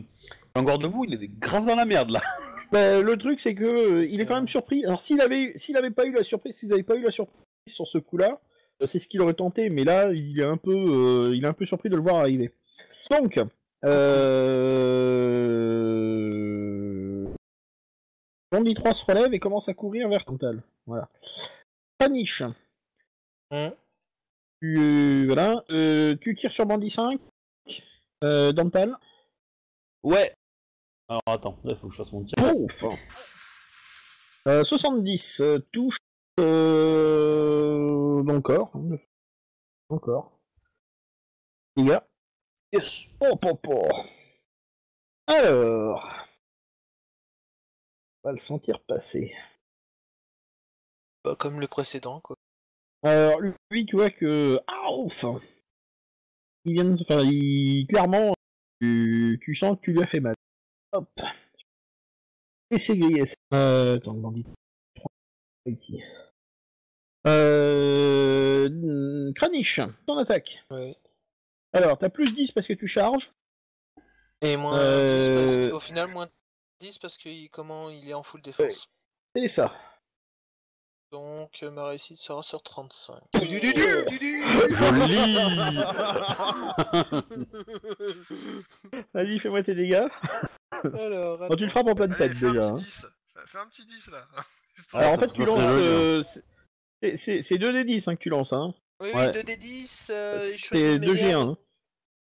encore debout, il est grave dans la merde, là.
Ben, le truc c'est que euh, il est quand même surpris. Alors s'il avait, s'il avait pas eu la surprise, s'ils avaient pas eu la surprise sur ce coup-là, euh, c'est ce qu'il aurait tenté. Mais là, il est un peu, euh, il est un peu surpris de le voir arriver. Donc, euh... Bandit 3 se relève et commence à courir vers Tantal. Voilà. Paniche.
Hein
Tu, euh, voilà. Euh, tu tires sur Bandit 5. Euh, Dantal.
Ouais. Alors attends, là, il faut que je fasse mon tir.
Pouf euh, 70, euh, touche euh, dans le corps. gars.
Yes
Oh, oh, oh. Alors. On va le sentir passer.
Pas comme le précédent, quoi.
Alors, lui, tu vois que. Ah, enfin Il vient de. Enfin, il. Clairement, tu, tu sens que tu lui as fait mal. Hop Et c'est grillé. Euh. Attends, bandit. Ici. Euh. Kranich, ton attaque.
Ouais.
Alors, t'as plus 10 parce que tu charges.
Et moins
Euh,
10 parce que- au final, moins 10 parce que il, comment, il est en full défense.
C'est ça.
Donc euh, ma réussite sera sur 35.
Vas-y, fais-moi tes dégâts.
Alors,
Bon, tu le frappes en pleine
Allez,
tête
fais un
déjà.
petit
hein.
10. Fais- Fais un petit 10 là.
Alors en
ça-
fait,
ça
tu
serait
lances.
joli,
euh, c'est- c'est c'est 2 des 10 hein, que tu lances. Hein.
Oui,
Ouais.
oui, 2d10. Euh,
C'est
le
2
meilleur.
G1. hein.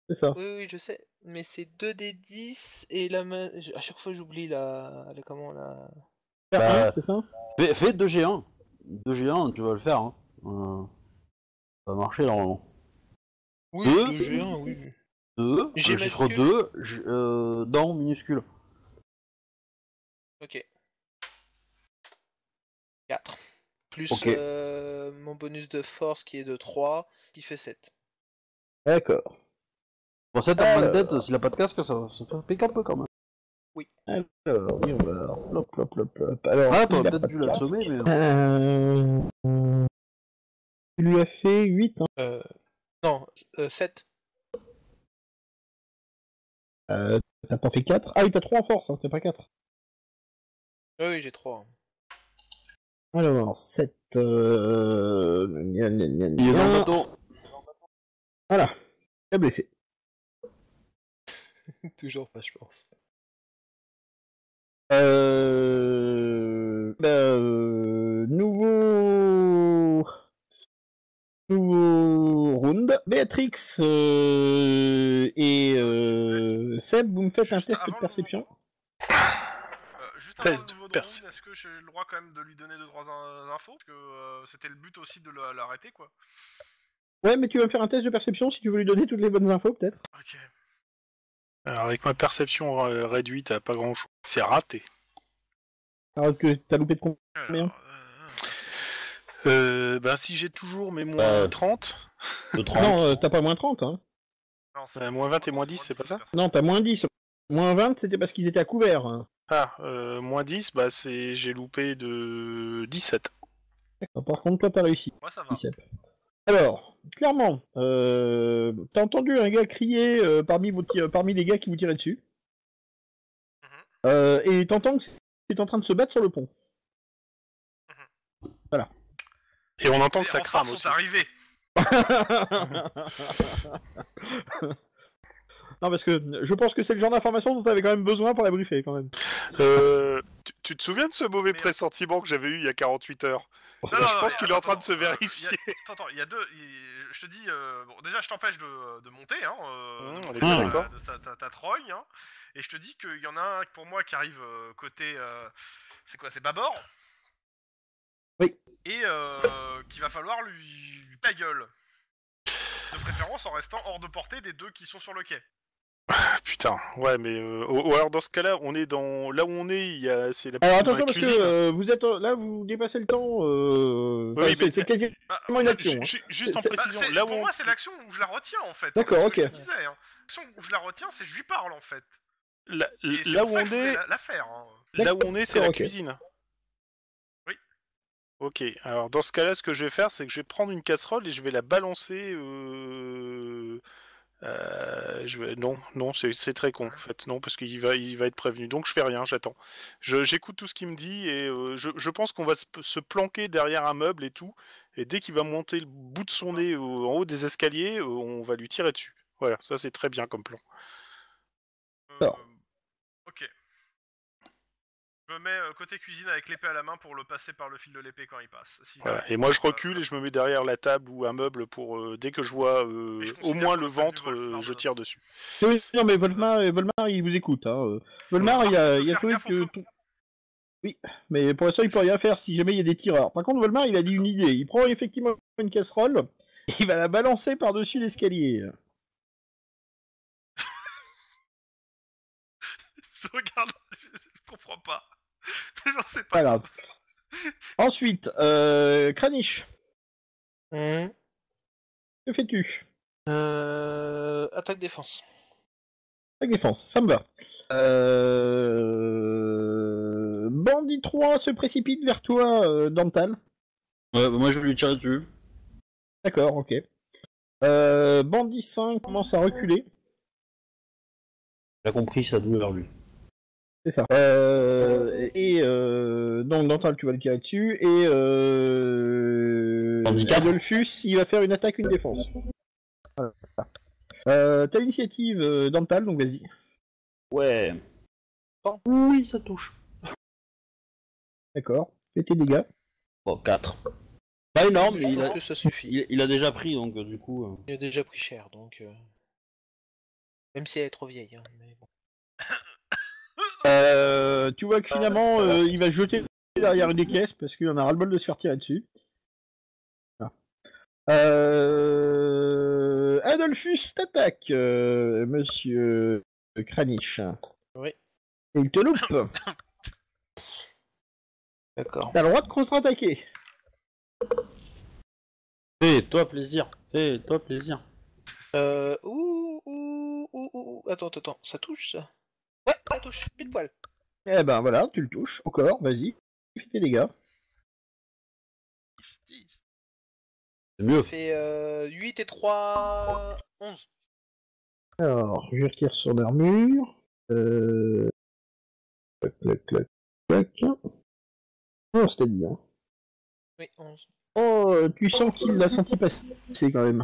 C'est ça.
Oui, oui, je sais. Mais c'est 2d10 et la main. je- À chaque fois, j'oublie la... la. Comment la.
Bah,
c'est ça?
Fais, fais 2G1. 2G1, tu vas le faire. Hein. Euh, ça va marcher normalement.
Oui,
Deux
2G1, oui.
2,
G
le chiffre
majuscule
2, G- euh, dans minuscule.
Ok. 4. Plus
Ok.
euh, mon bonus de force qui est de 3, qui fait 7.
D'accord.
Bon, 7 en
Alors.
tête, s'il a pas de casque, ça, ça fait pique un peu quand même.
Alors, oui, on va. Plop, plop, plop, plop. Alors,
Ah,
il
t'aurais
a
peut-être
pas
dû
de casque.
l'assommer, mais.
Euh... Tu lui as fait 8. Hein.
Euh, non, euh, 7.
Euh, t'as pas fait 4 Ah oui, t'as 3 en force, hein, t'as pas 4.
Oui, oui, j'ai 3.
Alors, 7. Euh... gna, gna, gna,
Il est dans le bateau.
Voilà. Il est blessé.
Toujours pas, je pense.
Euh... bah, euh, nouveau... Nouveau round. Béatrix euh, et euh, Seb, vous me faites un test de perception.
Euh, juste avant
Test
le
de
nouveau est-ce que j'ai le droit quand même de lui donner 2-3 infos? Parce que euh, c'était le but aussi de l'arrêter quoi.
Ouais, mais tu vas me faire un test de perception si tu veux lui donner toutes les bonnes infos, peut-être.
Ok.
Alors, avec ma perception réduite à pas grand chose, c'est raté.
Alors que t'as loupé de combien?
Alors, euh,
Euh, ben, si j'ai toujours mes moins
Bah,
30,
De 30.
Non, euh, t'as pas moins 30, hein.
non, c'est-
Euh, moins 20 et moins 10, c'est pas ça
Non, t'as moins 10. Moins 20, c'était parce qu'ils étaient à couvert. hein.
ah, euh, moins 10, bah, c'est j'ai loupé de 17.
D'accord, Par contre, toi, t'as réussi.
Moi ça va.
Alors, clairement, euh, t'as entendu un gars crier euh, parmi, vos tir- parmi les gars qui vous tiraient dessus.
Mhm.
Euh, et t'entends que c'est en train de se battre sur le pont.
Et on entend que ça crame
sont
aussi.
arrivés.
non, parce que je pense que c'est le genre d'information dont t'avais quand même besoin pour la briefer, quand même.
Euh, tu, tu te souviens de ce mauvais
Mais-
pressentiment que j'avais eu il y a 48 heures?
Non,
Je
non,
pense
mais
qu'il est en train de
attends,
se
euh,
vérifier.
il y a- Attends, attends, il y a deux. il- Je te dis, euh, bon, déjà, je t'empêche de, de monter, hein. euh,
Mmh,
de
on est
bien
ta-
d'accord.
de sa- ta, ta trogne, hein, et je te dis qu'il y en a un pour moi qui arrive euh, côté. euh, c'est quoi C'est Babor
Oui.
Et euh, qu'il va falloir lui, lui ta gueule. De préférence en restant hors de portée des deux qui sont sur le quai.
Ah, putain, ouais, mais euh, ou- ou alors dans ce cas-là, on est dans là où on est, il y a c'est la
Alors attention parce que euh, vous êtes là, vous dépassez le temps. Euh...
Oui,
enfin, c'est-
mais-
c'est quasi-
Bah,
une action, hein.
Ju- Juste en
bah,
précision, là où
pour
on...
moi, c'est l'action où je la retiens en fait.
D'accord,
C'est ce que
ok.
je disais, hein. L'action où je la retiens, c'est je lui parle en fait.
là, où on est,
la, la faire. hein.
là où on est, c'est la cuisine. Ok, alors dans ce cas-là, ce que je vais faire, c'est que je vais prendre une casserole et je vais la balancer. Euh... euh. Non, non, c'est très con en fait. Non, parce qu'il va, il va être prévenu. Donc je fais rien, j'attends. J'écoute tout ce qu'il me dit et euh, je, pense qu'on va se, planquer derrière un meuble et tout. Et dès qu'il va monter le bout de son nez en haut des escaliers, on va lui tirer dessus. Voilà, ça c'est très bien comme plan.
Je me mets euh, côté cuisine avec l'épée à la main pour le passer par le fil de l'épée quand il passe. Si
Voilà.
jamais-
Et moi je recule et je me mets derrière la table ou un meuble pour euh, dès que je vois euh,
je
au moins le ventre, euh, je tire dessus.
Oui, non mais Volmar, Volmar, il vous écoute. Hein. Volmar, il a, il a trouvé
gaffe au
que. Oui, mais pour l'instant, il peut rien faire si jamais il y a des tireurs. Par contre, Volmar, il a dit une idée. Il prend effectivement une casserole et il va la balancer par-dessus l'escalier.
Je regarde, je, je comprends pas. J'en sais
Pas
pas.
grave. Ensuite, euh, Kranich,
Hum.
que fais-tu?
Euh, attaque défense.
La défense, ça me va. Euh... Bandit 3 se précipite vers toi, euh, Dantal.
Ouais, bah, moi je vais lui tirer dessus.
D'accord, ok. Euh, Bandit 5 commence à reculer.
A compris sa douleur lui.
C'est ça. Euh, et euh, donc Dantal, tu vas le tirer dessus. Et euh,
Handicap.
Adolphus, il va faire une attaque, une défense. Voilà. Euh, T'as l'initiative, euh, Dantal, donc vas-y.
Ouais.
Bon.
Oui, ça touche.
D'accord. Fais tes dégâts.
Bon, 4. Pas énorme, mais il a,
que ça suffit.
il, il a déjà pris donc euh, du coup. euh.
Il a déjà pris cher, donc. euh, Même si elle est trop vieille. Hein, mais bon.
Euh, tu vois que finalement, euh, il va jeter derrière une des caisses parce qu'il en a ras-le-bol de se faire tirer dessus. Voilà. Euh... Adolphus t'attaque, euh, monsieur Kranich.
Oui.
Et il te loupe.
D'accord.
T'as le droit de contre-attaquer.
Fais-toi plaisir. Fais-toi plaisir.
Euh. Ouh, ouh, ouh, ouh. Attends, attends, attends. Ça touche ça? Touche. Pile poil.
Eh ben voilà, tu le touches. Encore, vas-y. Fais tes dégâts.
C'est mieux.
Ça fait euh, 8 et 3. 11.
Alors, je retire son armure. Euh... Clac, clac, clac, clac. Non, c'était dit, hein.
Oui, 11.
Oh, tu sens qu'il l'a senti passer quand même.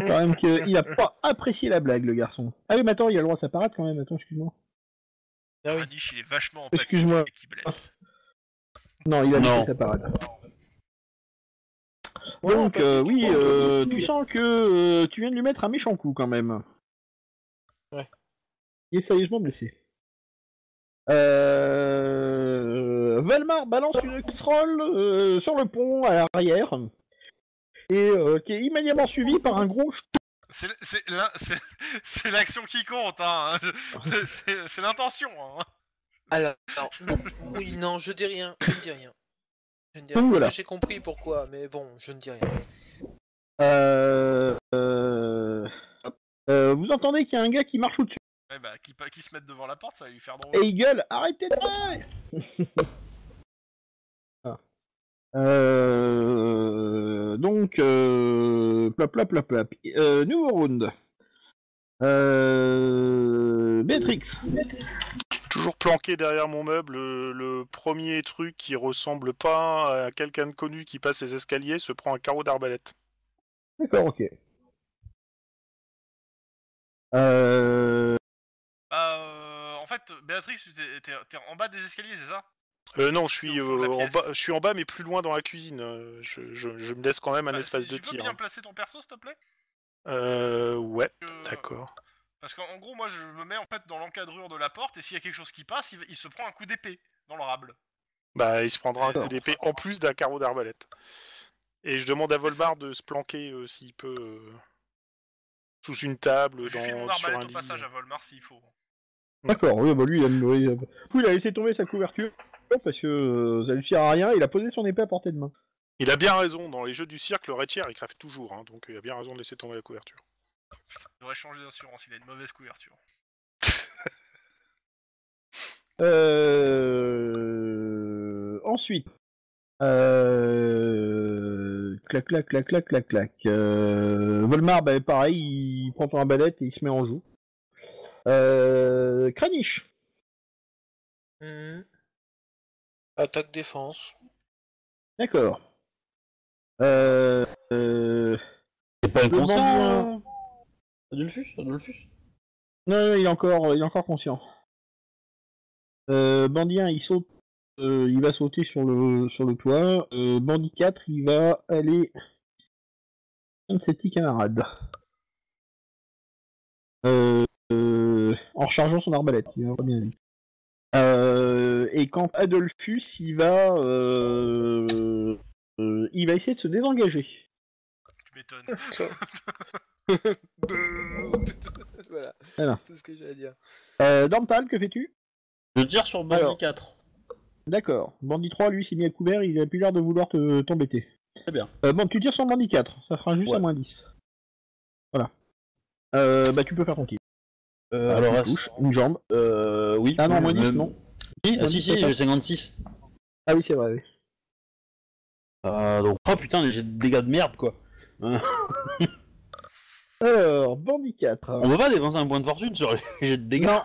Quand même qu'il a pas apprécié la blague, le garçon. Ah oui, mais attends, il a le droit à sa parade quand même, attends, excuse-moi.
Ah oui.
Il est vachement
Excuse-moi.
empathique et qui blesse.
Non, il a
Non.
sa parade.
Ouais,
Donc, euh, oui, euh, tu sens que euh, tu viens de lui mettre un méchant coup quand même.
Ouais.
Il est sérieusement blessé. Euh... Valmar balance une casserole euh, sur le pont à l'arrière et euh, qui est immédiatement suivi par un gros
C'est l'action qui compte, hein. C'est- l'intention, hein.
Alors, oui, non, je dis rien. Je ne dis rien. Je ne dis rien.
voilà.
J'ai compris pourquoi, mais bon, je ne dis rien.
Euh, euh, euh, vous entendez qu'il y a un gars qui marche au-dessus
Eh bah, qui, se mette devant la porte, ça va lui faire drôle.
et il gueule Arrêtez de. Euh, Donc, euh, plap, plap, plap, plap. Euh, nouveau round. Euh, Béatrix.
Toujours planqué derrière mon meuble, le, le premier truc qui ressemble pas à quelqu'un de connu qui passe les escaliers se prend un carreau d'arbalète.
D'accord, ok. Euh,
Bah, euh, en fait, Béatrix, t'es- t'es en bas des escaliers, c'est ça?
Euh, non, je suis, euh, en bas, je suis en bas, mais plus loin dans la cuisine. Euh, Je, je- je me laisse quand même un
Bah,
espace
si
de
Tu peux
tir.
bien placer ton perso, s'il te plaît
Euh, ouais, d'accord.
Parce qu'en en gros, moi, je me mets en fait dans l'encadrure de la porte, et s'il y a quelque chose qui passe, il, il se prend un coup d'épée dans le rable.
Bah, il se prendra un coup d'épée en plus d'un carreau d'arbalète. Et je demande à Volmar de se planquer euh, s'il peut. euh. sous une table,
Je
dans, sur un
arbalète au
lit.
passage à Volmar s'il faut.
D'accord, oui, bah lui, il a, oui, il a laissé tomber sa couverture parce que euh, ça lui sert à rien. Il a posé son épée à portée de main.
Il a bien raison, dans les jeux du cirque, le rétière il crève toujours, hein, donc il a bien raison de laisser tomber la couverture.
Il devrait changer d'assurance, il a une mauvaise couverture.
Euh... Ensuite, euh... clac, clac, clac, clac, clac, clac. Euh... Volmar, bah, pareil, il prend ton arbalète et il se met en joue. Euh... Kranich.
Attaque défense.
D'accord. Euh... euh,
C'est pas
Le
inconscient, euh, Adolphus Adolphus
Non, non, il est encore, il est encore conscient. Euh, bandit 1, il saute, euh, il va sauter sur le, sur le toit. Euh, bandit 4, il va aller un de ses petits camarades. Euh, euh, en rechargeant son arbalète, il va pas bien vite. Euh, et quand Adolphus, il va, euh, euh, il va essayer de se désengager.
Tu m'étonnes.
voilà.
Voilà.
C'est tout ce que j'ai à dire.
Euh, Dormtal, que fais-tu?
Je tire sur Bandit
Alors.
4.
D'accord. Bandit 3, lui, s'est mis à couvert, il a plus l'air de vouloir te t'embêter.
Très bien.
Euh, bon, tu tires sur Bandit 4, ça fera juste
Ouais.
à moins 10. Voilà. Euh, bah, tu peux faire ton tir. Euh,
Alors,
une
à-
touche, une jambe.
Euh, oui.
Ah non, moins 10,
même-
non.
Si,
Moins
ah, si,
10,
si, j'ai 56.
Ah oui, c'est vrai, oui.
Euh, donc, oh putain, j'ai des dégâts de merde, quoi.
Alors, Bandit 4.
On peut pas dépenser un point de fortune sur les jets de dégâts.
Non.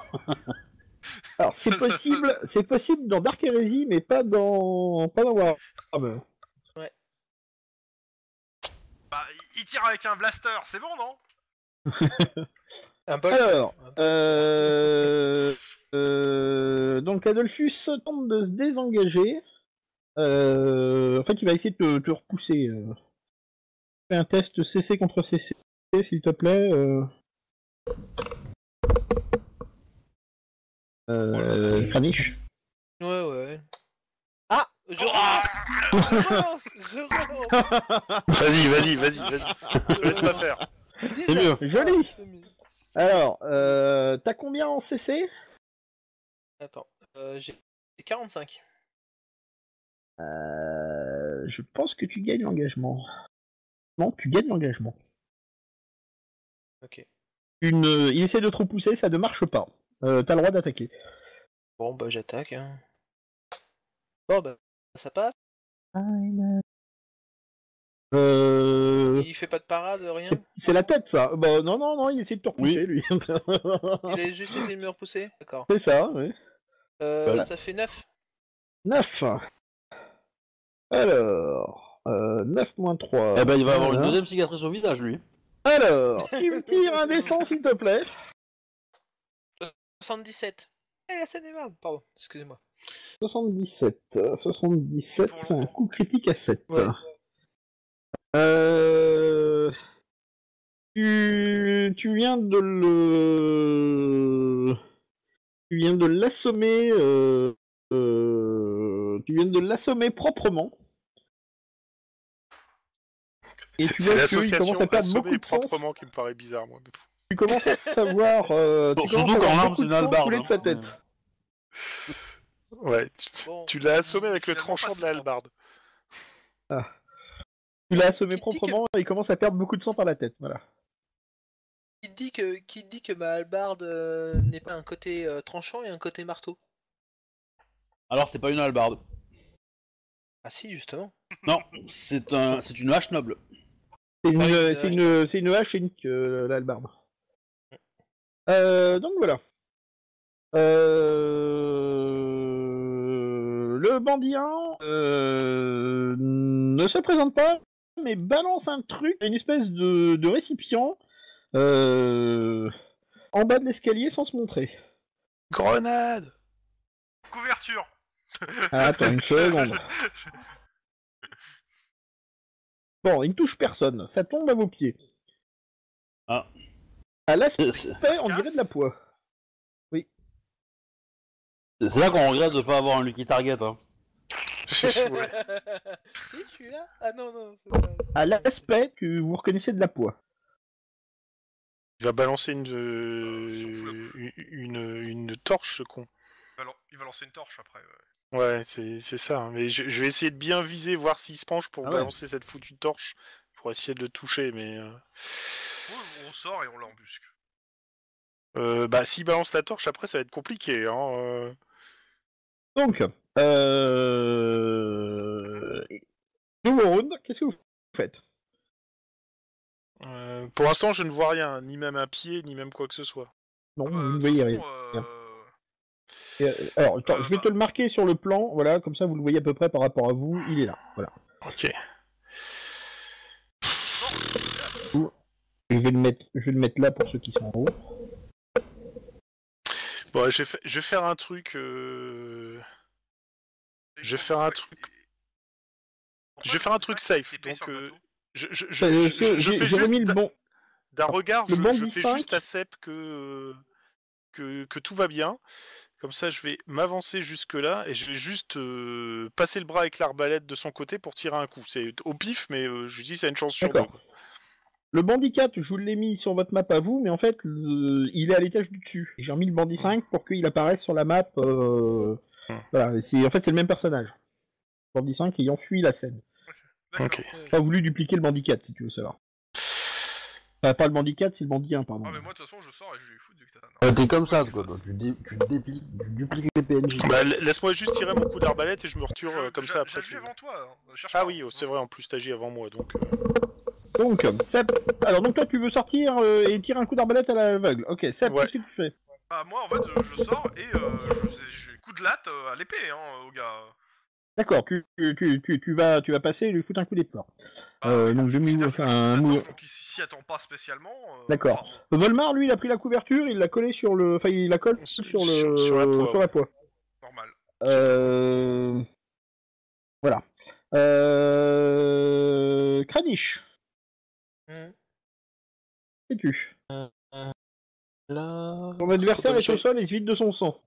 Alors, c'est possible, c'est possible dans Dark Heresy, mais pas dans, pas dans Warhammer.
Bah, il- il tire avec un blaster, c'est bon, non?
Un bol.
Alors, euh, euh, donc Adolphus tente de se désengager. Euh, en fait, il va essayer de te, te repousser. Fais un test CC contre CC, s'il te plaît. Euh... Euh, Kranich.
Ouais, ouais. Ah Je relance Je relance
Vas-y, vas-y, vas-y, vas-y. Laisse pas faire.
C'est mieux.
Joli. Alors, euh, t'as combien en CC
Attends, euh, j'ai 45.
euh, Je pense que tu gagnes l'engagement. Non, tu gagnes l'engagement.
Ok.
Une, il essaie de te repousser, ça ne marche pas. Euh, t'as le droit d'attaquer.
Bon, bah j'attaque. Hein. Bon, bah ça passe.
Euh...
Il fait pas de parade, rien.
C'est- la tête, ça. Bah, non, non, non, il essaie de te repousser, lui.
Il a juste essayé de me repousser D'accord.
C'est ça, oui.
Euh,
Voilà.
Ça fait 9.
9. Alors, euh, 9 moins 3.
Eh ben, il va avoir une
Voilà.
deuxième cicatrice au visage, lui.
Alors, tu me tires un dessin, s'il te plaît.
77. Eh, ça démarre. Pardon, excusez-moi.
77. euh, 77,
Pour
c'est un coup critique à 7.
Ouais.
Euh... Tu... tu viens de le... Tu viens de l'assommer... euh, euh, Tu viens de l'assommer proprement. Et tu vois qu'il commence à perdre beaucoup de sens.
proprement qui me paraît bizarre, moi.
Tu commences à savoir... euh, tu
Bon,
commences
surtout quand l'arme,
de
hallebarde,
couler de sa
hein.
tête.
Ouais, tu,
Bon,
tu l'as assommé avec le tranchant de la hallebarde.
Tu l'as assommé
que-
proprement et il commence à perdre beaucoup de sang par la tête. Voilà.
Qui dit que, qui dit que ma hallebarde euh, n'est pas un côté euh, tranchant et un côté marteau
Alors, c'est pas une hallebarde.
Ah si, justement.
Non, c'est un, c'est une hache noble.
C'est une,
Ouais,
euh,
une
c'est une, c'est une hache et une euh, l'albarde. Euh, donc voilà. Euh, le bandit 1 euh, ne se présente pas, mais balance un truc, une espèce de, de récipient euh, en bas de l'escalier sans se montrer.
Grenade
Couverture
Ah, attends une seconde. Bon, il ne touche personne, ça tombe à vos pieds.
Ah.
À l'aspect,
C'est c'est-
on dirait de la poix.
c'est là qu'on regrette de pas avoir un Lucky Target. Hein.
Ouais.
si, tu es là Ah non, non, c'est pas...
À l'aspect, tu vous reconnaissez de la poix.
Il va balancer une,
Euh, fou
une, une, une torche, ce con.
Il va, lan- il va lancer une torche après. ouais.
Ouais, c'est c'est ça. hein. Mais je, je vais essayer de bien viser, voir s'il se penche pour
Ah ouais.
balancer cette foutue torche, pour essayer de le toucher. Mais euh,
Ouais, on sort et on l'embusque.
euh, bah, s'il balance la torche, après, ça va être compliqué. Hein. euh.
Donc, euh... round, qu'est-ce que vous faites?
Euh, pour l'instant, je ne vois rien, ni même un pied, ni même quoi que ce soit.
Non,
Euh,
vous ne voyez rien.
euh,
Et, alors, attends, je vais te le marquer sur le plan, voilà, comme ça vous le voyez à peu près par rapport à vous, il est là, voilà.
Ok.
Je vais le mettre, je vais le mettre là pour ceux qui sont en haut.
Bon, je vais, fa- je vais faire un truc. euh, Je vais faire un truc- je vais faire un truc safe, donc, euh, Je, je, je,
Euh,
je-
c'est-
je
J'ai
fais
j'ai remis
juste
le bon.
d'un regard,
le
je,
bandit
je fais
5.
juste à Sep que, que, que tout va bien. Comme ça, je vais m'avancer jusque-là et je vais juste euh, passer le bras avec l'arbalète de son côté pour tirer un coup. C'est au pif, mais euh, je lui dis c'est une chance sur deux.
D'accord. Le bandit 4, je vous l'ai mis sur votre map à vous, mais en fait, le- il est à l'étage du dessus. J'ai remis le bandit 5 pour qu'il apparaisse sur la map. euh,
Hmm.
Voilà, en fait, c'est le même personnage. Bandit 5 ayant fui la scène.
D'accord.
Ok.
Ouais.
Pas voulu dupliquer le bandit 4, si tu veux savoir. Enfin, pas le bandit 4, c'est le bandit 1, pardon.
Ah, mais moi, de toute façon, je sors et je lui fous du katana.
Ouais, T'es comme ça, quoi. toi. Tu, dé- tu, dépliques, tu dupliques les PNJ.
Bah, la- Laisse-moi juste tirer mon coup d'arbalète et je me retire
Je-
euh, comme ça après. Tu-
avant toi. hein.
Ah oui,
hein.
c'est vrai, en plus t'agis avant moi, donc... euh,
Donc, Sep... Alors, donc toi, tu veux sortir euh, et tirer un coup d'arbalète à l'aveugle. Ok,
Ouais.
qu'est-ce que tu fais?
Bah, moi, en fait, je, je sors et euh, je, je coup de latte euh, à l'épée, hein, au gars.
D'accord, tu, tu, tu, tu, tu vas, tu vas passer et lui foutre un coup d'épée.
Ah,
Euh, donc, je enfin,
je
un
suis
mou...
d'accord, Donc, il s'y attend pas spécialement. euh,
D'accord.
enfin,
Volmar, lui, il a pris la couverture, il l'a collé sur le... Enfin, il la colle sur,
Sur-
le...
sur la poix,
sur la poix.
normal.
Euh... Voilà. Euh... Kranich,
Hmm.
qu'es-tu
Là.
Ton adversaire est au sol et se vide de son sang.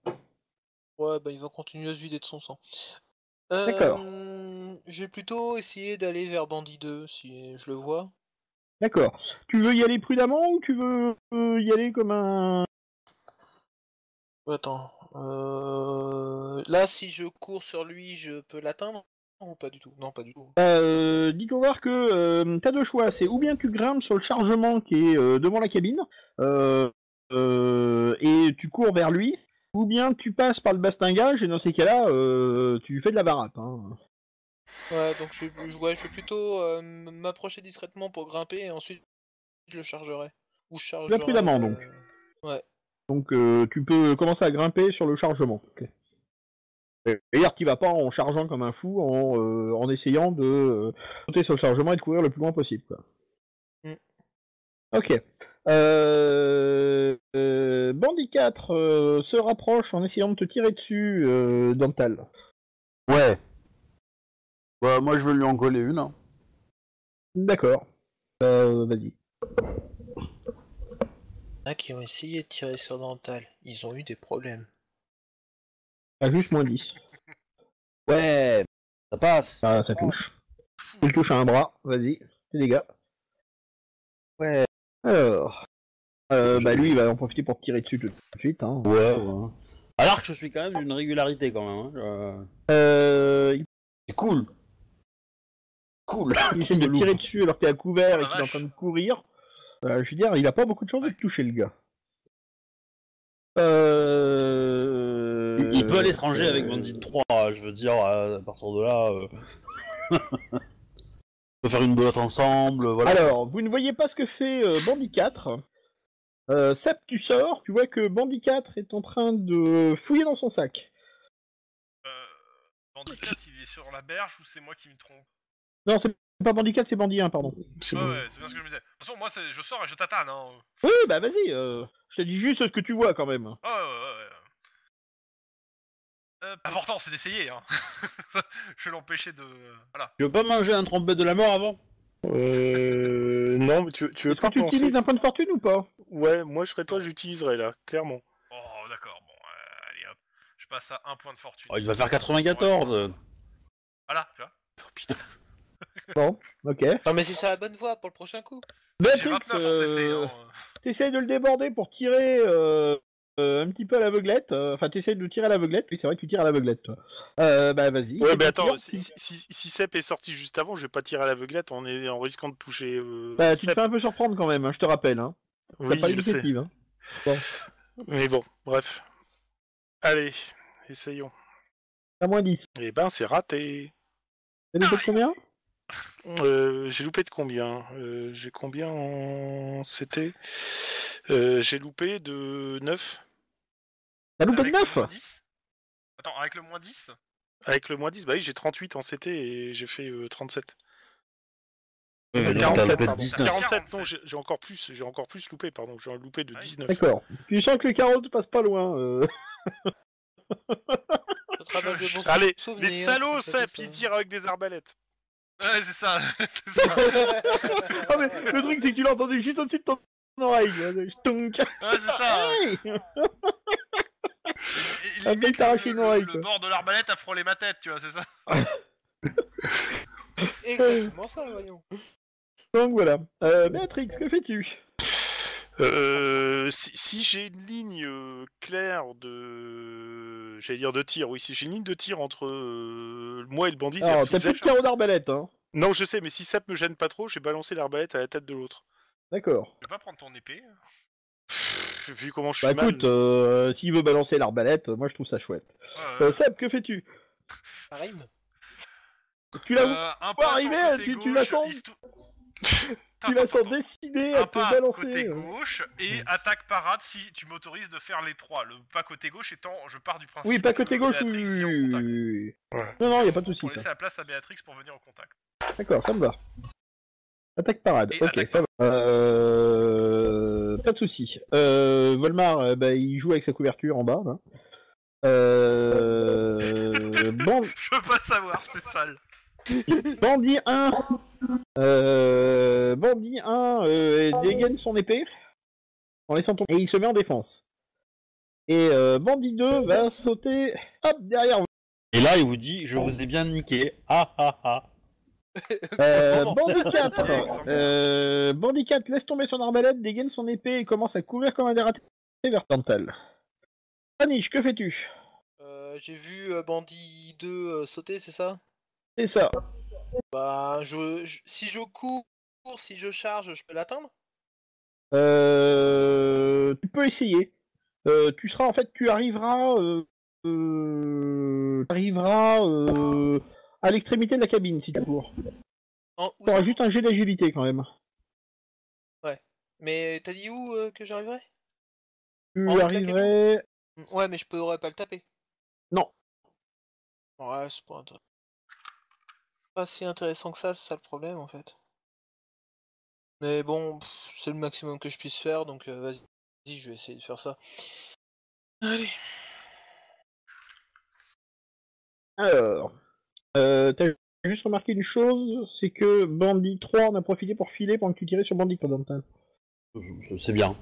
Ouais, bah il va continuer à se vider de son sang. Euh,
D'accord.
Je vais plutôt essayer d'aller vers Bandit 2 si je le vois.
D'accord. Tu veux y aller prudemment ou tu veux euh, y aller comme un...
Attends. Euh... Là, si je cours sur lui, je peux l'atteindre ou pas du tout? Non, pas du tout.
Euh, Dis-toi voir que euh, t'as deux choix. C'est ou bien tu grimpes sur le chargement qui est euh, devant la cabine euh, euh, et tu cours vers lui, ou bien tu passes par le bastingage et dans ces cas-là, euh, tu fais de la barappe. Hein.
Ouais, donc je vais, ouais, je vais plutôt euh, m'approcher discrètement pour grimper et ensuite je le chargerai. Ou je chargerai.
prudemment, donc.
euh,
Donc euh, tu peux commencer à grimper sur le chargement. Et D'ailleurs, tu vas pas en chargeant comme un fou, en, euh, en essayant de euh, sauter sur le chargement et de courir le plus loin possible. Quoi.
Mm.
Ok. Euh, euh, Bandit 4 euh, se rapproche en essayant de te tirer dessus, euh, Dental.
Ouais. Bah, moi, je veux lui en coller une. hein.
D'accord. Euh, Vas-y.
Ah, qui ont essayé de tirer sur Dental. Ils ont eu des problèmes.
Ah, juste moins 10.
Ouais. Ça passe.
Ah, ça touche. Il touche à un bras. Vas-y. Tes dégâts.
Ouais.
Alors. Euh, bah lui, il va en profiter pour tirer dessus tout de suite. Hein.
Ouais, ouais. Alors que je suis quand même d'une régularité quand même. hein. Euh,
Euh, il
C'est cool. Cool.
il essaie de
loup.
tirer dessus alors que t'es à couvert et
la
qu'il est en train de courir. Euh, je veux dire, il a pas beaucoup de chance de te toucher, le gars. Euh...
Il, il peut aller se ranger
euh,
avec Bandit 3, je veux dire, à partir de là. euh, peut faire une belote ensemble, voilà.
Alors, vous ne voyez pas ce que fait euh, Bandit 4. Euh, Sep, tu sors, tu vois que Bandit 4 est en train de fouiller dans son sac.
Euh, Bandit 4, il est sur la berge ou c'est moi qui me trompe?
Non, c'est pas Bandit 4, c'est Bandit 1, pardon.
C'est
Ouais,
bon.
ouais, c'est bien ce que je me disais. De toute façon, moi, c'est- je sors et je tatane, hein.
Oui, bah vas-y, euh, je te dis juste ce que tu vois quand même.
Ah ouais, ouais, ouais. Ouais. Euh, L'important, c'est d'essayer, hein. je vais l'empêcher de... Voilà.
Tu veux pas manger un trompette de la mort avant?
Euh... Non, mais tu, tu veux
Est-ce que
pas
tu
penser...
utilises un point de fortune ou pas?
Ouais, moi je serais toi, j'utiliserais là, clairement.
Oh, d'accord, bon, euh, allez hop. Je passe à un point de fortune.
Oh, Il va faire 94.
Voilà, tu vois.
Oh putain.
Bon, ok.
Non, mais c'est sur la bonne voie pour le prochain coup.
J'ai
Béatrix,
29 en CC,
euh,
hein.
t'essayes de le déborder pour tirer euh, euh, un petit peu à l'aveuglette. euh, Enfin, t'essayes de tirer à l'aveuglette. Oui, c'est vrai que tu tires à l'aveuglette, toi. Euh, bah, vas-y.
Ouais, mais attends, si, si, si- si Sep est sorti juste avant, je vais pas tirer à l'aveuglette en, est- en risquant de toucher. Euh,
Bah, tu te fais un peu surprendre quand même, hein, je te rappelle. Hein. T'as
Oui,
pas
je sais.
Hein.
Mais bon, bref. Allez, essayons.
À moins 10.
Eh ben, c'est raté.
T'as loupé de combien?
Euh, j'ai loupé de combien? Euh, J'ai combien en CT Euh, J'ai loupé de 9
T'as loupé de
Avec le
9
moins 10 Attends, avec le moins 10
avec le moins 10. Bah oui, j'ai 38 en CT et j'ai fait euh, 37.
Ouais, mais
Euh,
donc, t'as
47,
loupé de
pardon.
19.
47, non, j'ai j'ai encore plus, j'ai encore plus loupé, pardon, j'ai loupé de
Ah oui.
19.
D'accord. Tu sens que le carreau ne passe pas loin. euh.
Ça te rappelle de bons
Allez,
souvenirs,
les salauds,
ça, tout
ils
ça.
tirent avec des arbalètes.
Ouais, c'est ça, c'est ça.
Ah, mais le truc, c'est que tu l'as entendu juste au-dessus de ton oreille. Stunk.
Ouais, c'est ça.
Hey
Et- et
Un mec
limite,
t'a arraché
le,
une oreille,
le
quoi.
bord de l'arbalète a frôlé ma tête, tu vois, c'est ça.
Exactement ça, voyons.
Donc voilà. Euh, Béatrix, que fais-tu?
Euh, si si j'ai une ligne euh, claire de, j'allais dire de tir, oui, si j'ai une ligne de tir entre euh, moi et le bandit,
Alors, t'as plus de carreau d'arbalète, hein.
non, je sais, mais si Sep me gêne pas trop, je vais balancer l'arbalète à la tête de l'autre.
D'accord.
Je vais pas prendre ton épée.
Vu comment je suis
Bah
mal.
écoute, euh, s'il veut balancer l'arbalète, moi je trouve ça chouette.
Ouais,
Euh, Seb, que fais-tu?
Ça rime.
Tu la,
euh, un pas côté
tu- tu la sens
histo-
tu la sens
un
à te
pas
balancer.
côté
euh.
gauche et attaque parade si tu m'autorises de faire les trois. Le pas côté gauche étant, je pars du principe.
Oui, pas côté gauche, oui.
Ouais.
Non, non, y a pas de souci,
Pour laisser la place à Béatrix pour venir au contact.
D'accord, ça me va. Attaque parade,
Et
ok,
attaque
ça va. Euh... Pas de souci. Euh, Volmar, euh, bah, il joue avec sa couverture en bas. Là. Euh... Ban-
Je veux pas savoir, c'est sale.
Bandit 1 euh... Bandit 1 euh, dégaine son épée en laissant tomber. Et il se met en défense. Et euh, Bandit 2 va sauter hop, derrière vous.
Et là, il vous dit Je vous ai bien niqué. Ah ah ah.
Euh. Bandit 4 euh, Bandit 4 laisse tomber son arbalète, dégaine son épée et commence à courir comme un dératé vers Tantal. Anish, que fais-tu?
Euh, J'ai vu euh, Bandit 2 euh, sauter, c'est ça?
C'est ça.
Bah, je, je- si je cours, si je charge, je peux l'atteindre?
Euh, tu peux essayer. Euh, tu seras en fait, tu arriveras, euh, euh, tu arriveras euh, à l'extrémité de la cabine si tu cours.
En- où
Tu auras
ça
juste un jet d'agilité quand même.
Mais t'as dit où euh, que j'arriverais?
Tu
En
arriverais.
Ouais, mais je pourrais pas le taper.
Non.
Ouais, c'est pas intéressant. Pas si intéressant que ça, c'est ça le problème en fait. Mais bon, c'est le maximum que je puisse faire, donc euh, vas-y, je vais essayer de faire ça. Allez.
Alors, euh, t'as juste remarqué une chose, c'est que Bandit 3 en a profité pour filer pendant que tu tirais sur Bandit
je sais bien.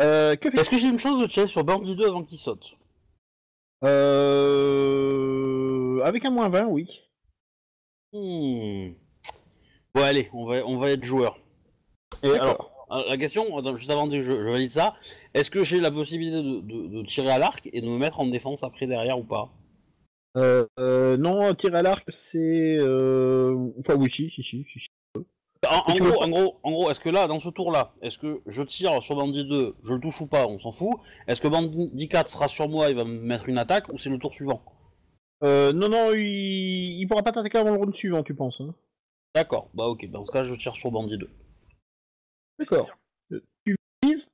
Euh, que
Est-ce que j'ai une chance de tirer sur Bandit 2 avant qu'il saute
Euh... Avec un moins 20, oui.
Hmm. Bon, allez, on va, on va être joueur. Et alors, euh, la question, attends, juste avant que je, je valide ça, est-ce que j'ai la possibilité de, de- de tirer à l'arc et de me mettre en défense après derrière ou pas?
Euh, euh, non, tir à l'arc, c'est... Euh... Enfin, oui, si, si, si. si.
En, en gros, en, gros, en gros, est-ce que là, dans ce tour-là, est-ce que je tire sur Bandit 2, je le touche ou pas, on s'en fout Est-ce que Bandit 4 sera sur moi, il va me mettre une attaque ou c'est le tour suivant?
Euh, non, non, il... il pourra pas t'attaquer avant le round suivant, tu penses. Hein
D'accord, bah ok, dans ce cas, je tire sur Bandit 2.
D'accord. Euh, Tu vises?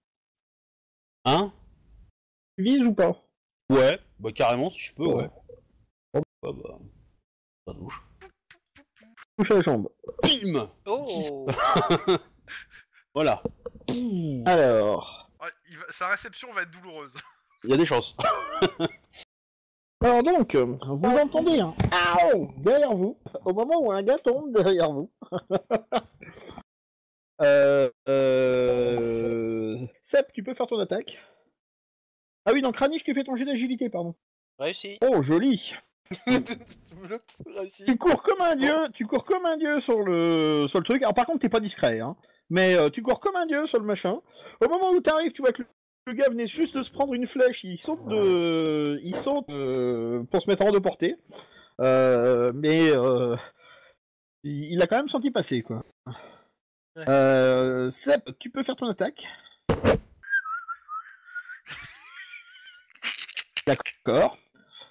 Hein?
Tu vises ou pas?
Ouais, bah carrément, si je peux, ouais.
Ouais.
Bah, bah, ça touche.
Touche à la jambe.
Bim
Oh
Voilà.
Alors...
Ouais, il va- Sa réception va être douloureuse.
Il y a des chances.
Alors donc, euh, vous entendez un Aouh derrière vous, au moment où un gars tombe derrière vous. euh, euh... Sep, tu peux faire ton attaque. Ah oui, donc Kranich, tu fais ton jet d'agilité, pardon.
Réussi
Oh, joli. Tu cours comme un dieu, tu cours comme un dieu sur le sur le truc. Alors par contre, t'es pas discret, hein. Mais euh, tu cours comme un dieu sur le machin. Au moment où t'arrives, tu vois que le- le gars venait juste de se prendre une flèche, il saute de, il saute euh, pour se mettre hors de portée. Euh, mais euh, il il a quand même senti passer quoi.
Ouais.
Seb, tu peux faire ton attaque. D'accord.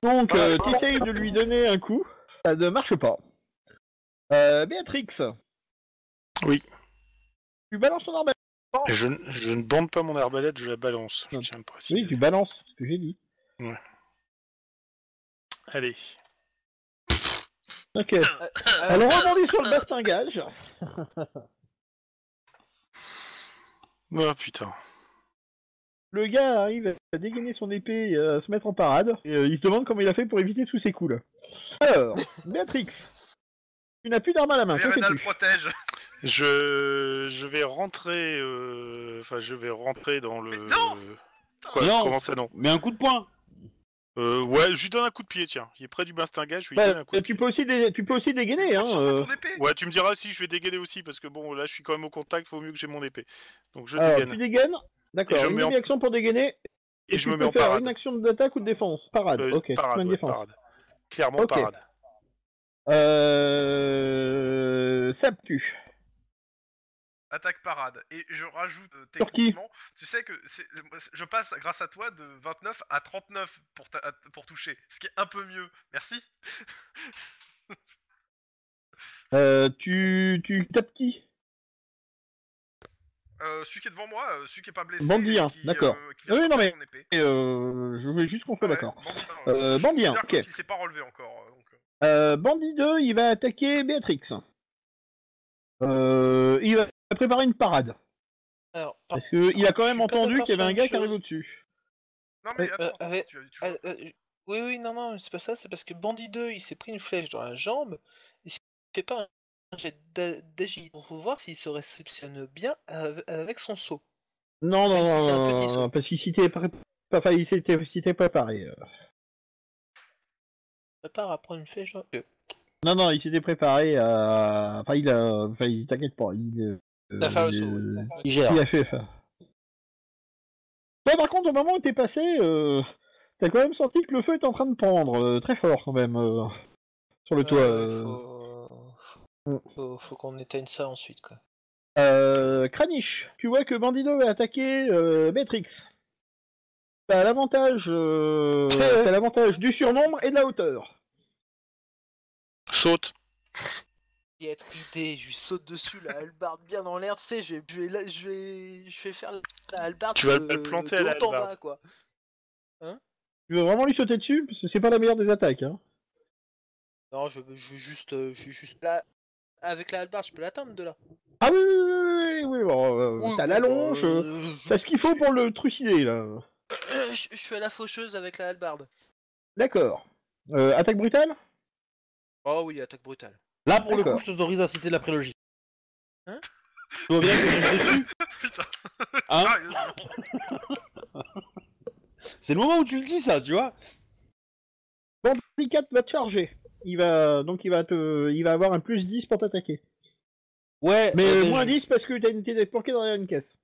Donc, euh, tu essayes de lui donner un coup. Ça ne marche pas. Euh, Béatrix.
Oui.
Tu balances ton arbalète.
Et je, ne- je ne bande pas mon arbalète, je la balance. Je tiens à le préciser.
Oui, tu balances, ce que j'ai dit.
Allez.
Ok.
Euh,
Elle rebondit sur le bastingage.
Oh putain.
Le gars arrive à dégainer son épée et à se mettre en parade. Et euh, il se demande comment il a fait pour éviter tous ces coups là. Alors, Béatrix. Tu n'as plus d'arme à la main. Que fais-tu
protège.
Je, je vais rentrer. euh, Enfin, je vais rentrer dans le.
Mais non
Quoi
Non.
Comment ça non
Mais un coup de poing
euh, Ouais, je lui donne un coup de pied, tiens. Il est près du bastingage, je lui
Bah,
donne un coup de
tu
pied.
peux aussi dé- tu peux aussi dégainer hein.
Sors
euh.
ton épée.
Ouais, tu me diras si je vais dégainer aussi, parce que bon, là, je suis quand même au contact, faut mieux que j'ai mon épée. Donc je
Alors,
dégaine.
tu dégaines. D'accord. Une
mets en-
demi-action pour dégainer.
Et,
Et
je
tu
me
peux
mets en
faire
parade.
une action d'attaque ou de défense. Parade.
Euh,
ok.
parade, ouais,
défense.
parade. Clairement
Ok.
parade.
Euh... Tu.
Attaque parade. Et je rajoute euh,
Sur qui
techniquement, tu sais que je passe grâce à toi de 29 à 39 pour, ta- pour toucher. Ce qui est un peu mieux. Merci.
Euh, tu, tu tapes qui?
Euh, celui qui est devant moi, euh, celui qui est pas blessé.
Bandit,
et
hein,
qui,
d'accord.
euh,
Oui, non, mais- euh, Je voulais juste qu'on soit
Ouais,
d'accord.
bandit,
Euh,
je
bandit, hein,
considère
ok.
qu'il s'est pas relevé encore. euh, donc, euh.
Euh, Bandit 2, il va attaquer Béatrix. Euh, il va préparer une parade.
Alors, par-
Parce que il a quand même entendu qu'il y avait un gars qui arrive au-dessus.
Non mais
Euh,
attends,
euh, avec-
tu,
oui, oui, non, non, c'est pas ça, c'est parce que Bandit 2, il s'est pris une flèche dans la jambe, il s'est fait pas un jet d'a- d'agilité pour voir s'il se réceptionne bien av- avec son saut.
Non, non,
si
non, non, parce qu'il s'était pré- enfin, il s'était il s'était préparé. euh.
Prépare à prendre une flèche dans le...
Non, non, il s'était préparé à. Enfin, il a. Enfin, il t'inquiète pas. Il, euh,
Il va faire le
il-
saut, oui.
Il gère.
Il a fait par contre, au moment où t'es passé, euh, t'as quand même senti que le feu est en train de prendre, euh, très fort quand même, euh, sur le toit.
Faut...
Mm.
faut... faut qu'on éteigne ça ensuite, quoi.
Euh, Kranich, tu vois que Bandido va attaquer euh, Béatrix. T'as l'avantage, euh, t'as l'avantage du surnombre et de la hauteur.
Saute.
Il être idée, je lui saute dessus, la hallebarde bien dans l'air, tu sais, je vais, je vais, je vais, je vais faire la hallebarde
Tu vas le planter à la
bas, quoi.
Tu veux vraiment lui sauter dessus? Parce que c'est pas la meilleure des attaques. Hein.
Non, je, je juste, euh, je vais juste là, avec la hallebarde, je peux l'atteindre de là.
Ah oui, oui, oui, oui, oui, bon, euh,
Oui,
t'as la longe,
euh,
euh, t'as ce qu'il faut pour le trucider là.
je, je fais la faucheuse avec la hallebarde.
D'accord. Euh, attaque brutale?
Oh oui, attaque brutale.
Là, pour le
D'accord.
coup, je t'autorise à citer la prélogie.
Hein?
Tu vois bien que je suis dessus
Putain.
Hein?
Sérieusement.
C'est le moment où tu le dis, ça, tu vois
Bandit 4 va te charger. Il va donc il va te il va avoir un plus 10 pour t'attaquer.
Ouais,
Mais
euh,
euh, moins
je-
10 parce que t'as une t'es planqué derrière une caisse.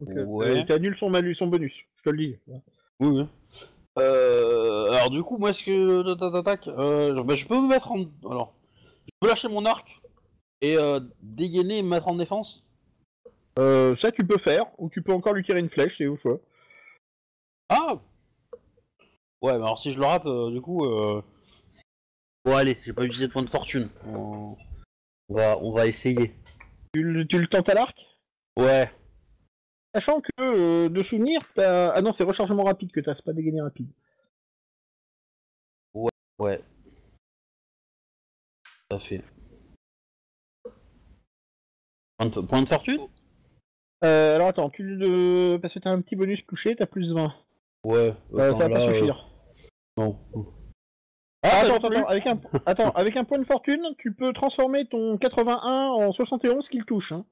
Donc, euh,
Ouais.
tu annules son malus, son bonus, je te le dis.
Oui, oui. Euh, alors du coup, moi, est-ce que t'attaques euh, bah, Je peux me mettre en... Alors, je peux lâcher mon arc et euh, dégainer et me mettre en défense?
Euh, ça tu peux faire, ou tu peux encore lui tirer une flèche, c'est au choix.
Ah Ouais, mais alors si je le rate, euh, du coup... Bon, allez, j'ai pas utilisé de point de fortune. On... on va, on va essayer.
Tu, le- tu le tentes à l'arc?
Ouais.
Sachant que, euh, de souvenir, t'as... Ah non, c'est rechargement rapide que t'as, c'est pas dégainé rapide.
Ouais. À fait. Point de, point de fortune?
Euh, alors attends, tu le... Parce que t'as un petit bonus touché, t'as plus 20.
Ouais.
Euh, ça va pas suffire.
euh, non.
Ah, attends,
non
attends, avec un... attends, avec un point de fortune, tu peux transformer ton 81 en 71 qu'il touche. Hein.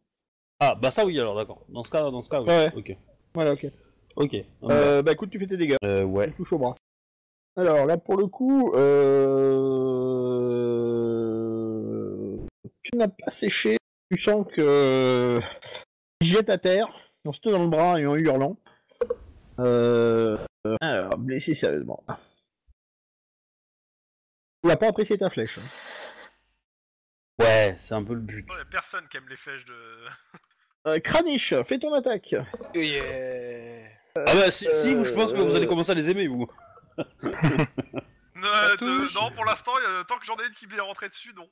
Ah, bah ça oui, alors d'accord. Dans ce cas, dans ce cas, oui.
Ouais.
Ok.
Voilà, ok.
Ok.
Euh, bah écoute, tu fais tes dégâts.
Euh, ouais.
Tu touches au bras. Alors là, pour le coup, euh... tu n'as pas séché. tu sens que il jette à terre, en se tenant le bras et en hurlant. Euh, alors, blessé sérieusement. Il a pas apprécié ta flèche. hein.
Ouais, c'est un peu le but.
Il y a personne qui aime les flèches de.
Euh, Kranich, fais ton attaque.
Yeah.
Ah bah si, si, vous, je pense que vous allez commencer à les aimer, vous.
De- non, pour l'instant, il y a- tant que j'en ai une qui m'est rentrée dessus, non.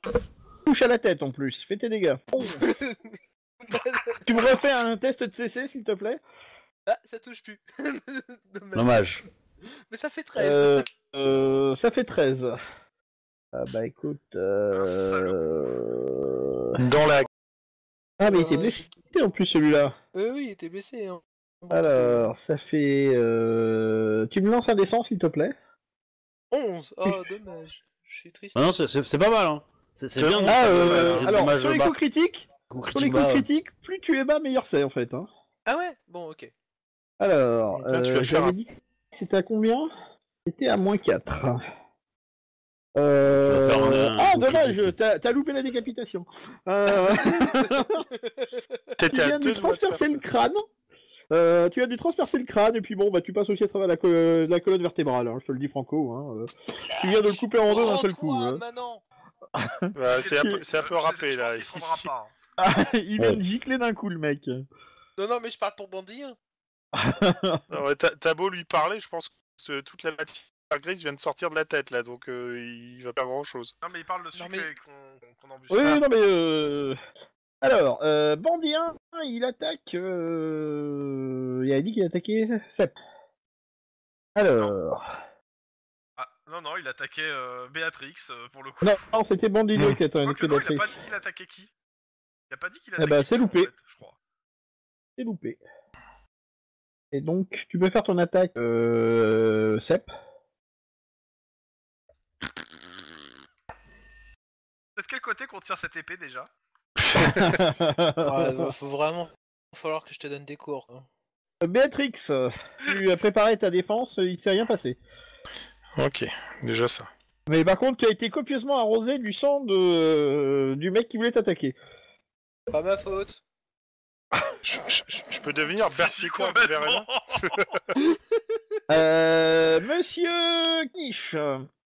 Touche à la tête en plus, fais tes dégâts. Tu me refais un test de CC s'il te plaît?
Ah, ça touche plus. Dommage.
Dommage.
Mais ça fait 13.
euh, euh, Ça fait 13. Ah bah écoute. Euh...
Dans la.
Ah mais il était
Euh,
blessé en plus celui-là.
Oui, oui, il était blessé. Hein.
Alors, ça fait... Euh... Tu me lances un dessin s'il te plaît?
11. Oh, dommage. Je suis triste.
Ah non, c'est- pas mal, hein. C'est bien.
Ah, euh, alors,
dommage
sur les
bas.
coups critiques,
Coup
sur les
critique
coups
bas.
critiques, plus tu es bas, meilleur c'est en fait. Hein.
Ah ouais? Bon, ok.
Alors, euh, j'avais dit que c'était à combien? C'était à moins 4.
Tu
Euh... Ah, dommage, t'as loupé la décapitation. Euh... tu
T'étais à
viens de transpercer le crâne. Euh, tu viens de transpercer le crâne et puis bon bah tu passes aussi à travers la, co- la colonne vertébrale, hein, je te le dis franco. Hein, euh. Tu viens de le couper en deux d'un seul coup. Hein.
C'est un peu, un râpé là.
rendra pas. hein.
Ah, il vient
Ouais.
de gicler d'un coup le mec.
Non, non, mais je parle pour
T'as t'as beau lui parler, je pense que toute la matière grise vient de sortir de la tête là, donc euh, il va pas grand chose.
Non, mais il parle de celui
mais-
qu'on qu'on embûche.
Oui, non mais euh... Alors, euh, Bandit 1, il attaque... Euh... Il a dit qu'il attaquait Sep. Alors...
Ah, non, non, il attaquait euh, Béatrix euh, pour le coup.
Non, non c'était Bandit 2 qui a attaqué
Quoique non, il a pas
Béatrix.
dit qu'il attaquait qui? Il a pas dit qu'il
Eh
attaquait
ben,
qui,
c'est
en
loupé.
fait, je crois.
C'est loupé. Et donc, tu peux faire ton attaque, euh... Sep.
C'est de quel côté qu'on tire cette épée déjà?
Ouais, faut vraiment falloir que je te donne des cours. hein.
Béatrix, tu as préparé ta défense, il ne s'est rien passé.
Ok, déjà ça.
Mais par contre, tu as été copieusement arrosé du sang de... du mec qui voulait t'attaquer.
Pas ma faute.
Je, je- je- je peux devenir Ella
Euh, monsieur Knish,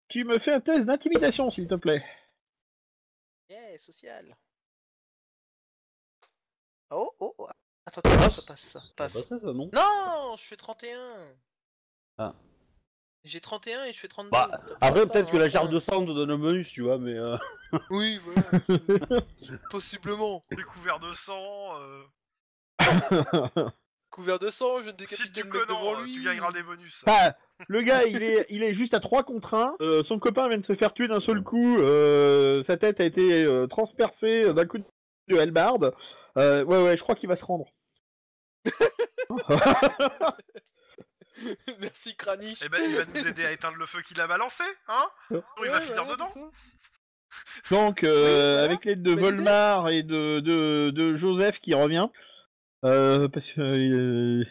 tu me fais un test d'intimidation, s'il te plaît.
Yeah, social. Oh, oh, oh. Attends, attends,
passe.
ça passe, ça passe.
pas ça, ça, non?
Non, je fais 31.
Ah.
J'ai 31 et je fais 32.
Bah, Après, peut-être que la gerbe
hein.
de sang te donne un bonus, tu vois, mais... euh,
Oui, voilà. Possiblement.
Découvert de sang. euh,
Couvert de sang, je
Si
décapiter
tu
le mec
connais,
devant lui.
tu gagneras des bonus.
Ah, le gars, il est, il est juste à 3 contre 1. euh, son copain vient de se faire tuer d'un seul coup. euh, sa tête a été euh, transpercée d'un coup de halbard. Euh, ouais, ouais, je crois qu'il va se rendre.
Merci Kranich.
Eh ben, il va nous aider à éteindre le feu qu'il a balancé, hein? Il va
Ouais,
finir
voilà,
dedans.
Donc, euh, avec l'aide de. Volmar et de, de, de Joseph qui revient. Euh, parce que, euh,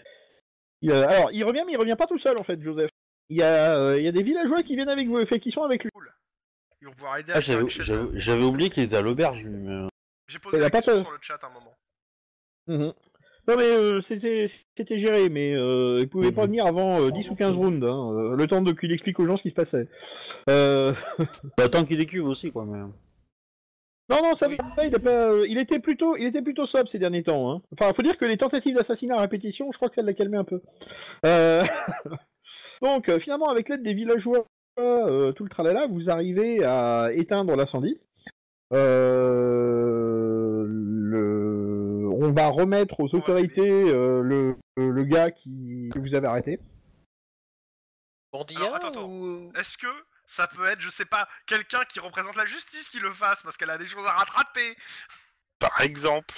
il, euh, alors, il revient, mais il revient pas tout seul en fait, Joseph. Il y a, euh, il y a des villageois qui viennent avec vous, fait, qui sont avec lui.
Ils vont pouvoir aider à
Ah, j'avais oublié qu'il était à l'auberge, lui, mais...
J'ai posé
Il
la
a pas
question
peur.
sur le chat un moment.
Mhm. Non mais euh, c'était c'était géré, mais euh, il pouvait pas
Mhm.
venir avant euh, 10 ou 15 rounds, hein, le temps de qu'il explique aux gens ce qui se passait. Euh...
Bah, tant qu'il décuve aussi, quoi, mais...
Non non, ça
Oui.
va, il, a pas, euh, il était plutôt il était plutôt sobre ces derniers temps. Hein. Enfin, faut dire que les tentatives d'assassinat à répétition, je crois que ça l'a calmé un peu. Euh... Donc euh, finalement, avec l'aide des villageois, euh, tout le tralala, vous arrivez à éteindre l'incendie. Euh, le... On va remettre aux autorités euh, le, le gars qui que vous avez arrêté.
Attends.
ou...
Est-ce que ça peut être, je sais pas, quelqu'un qui représente la justice qui le fasse parce qu'elle a des choses à rattraper
Par exemple.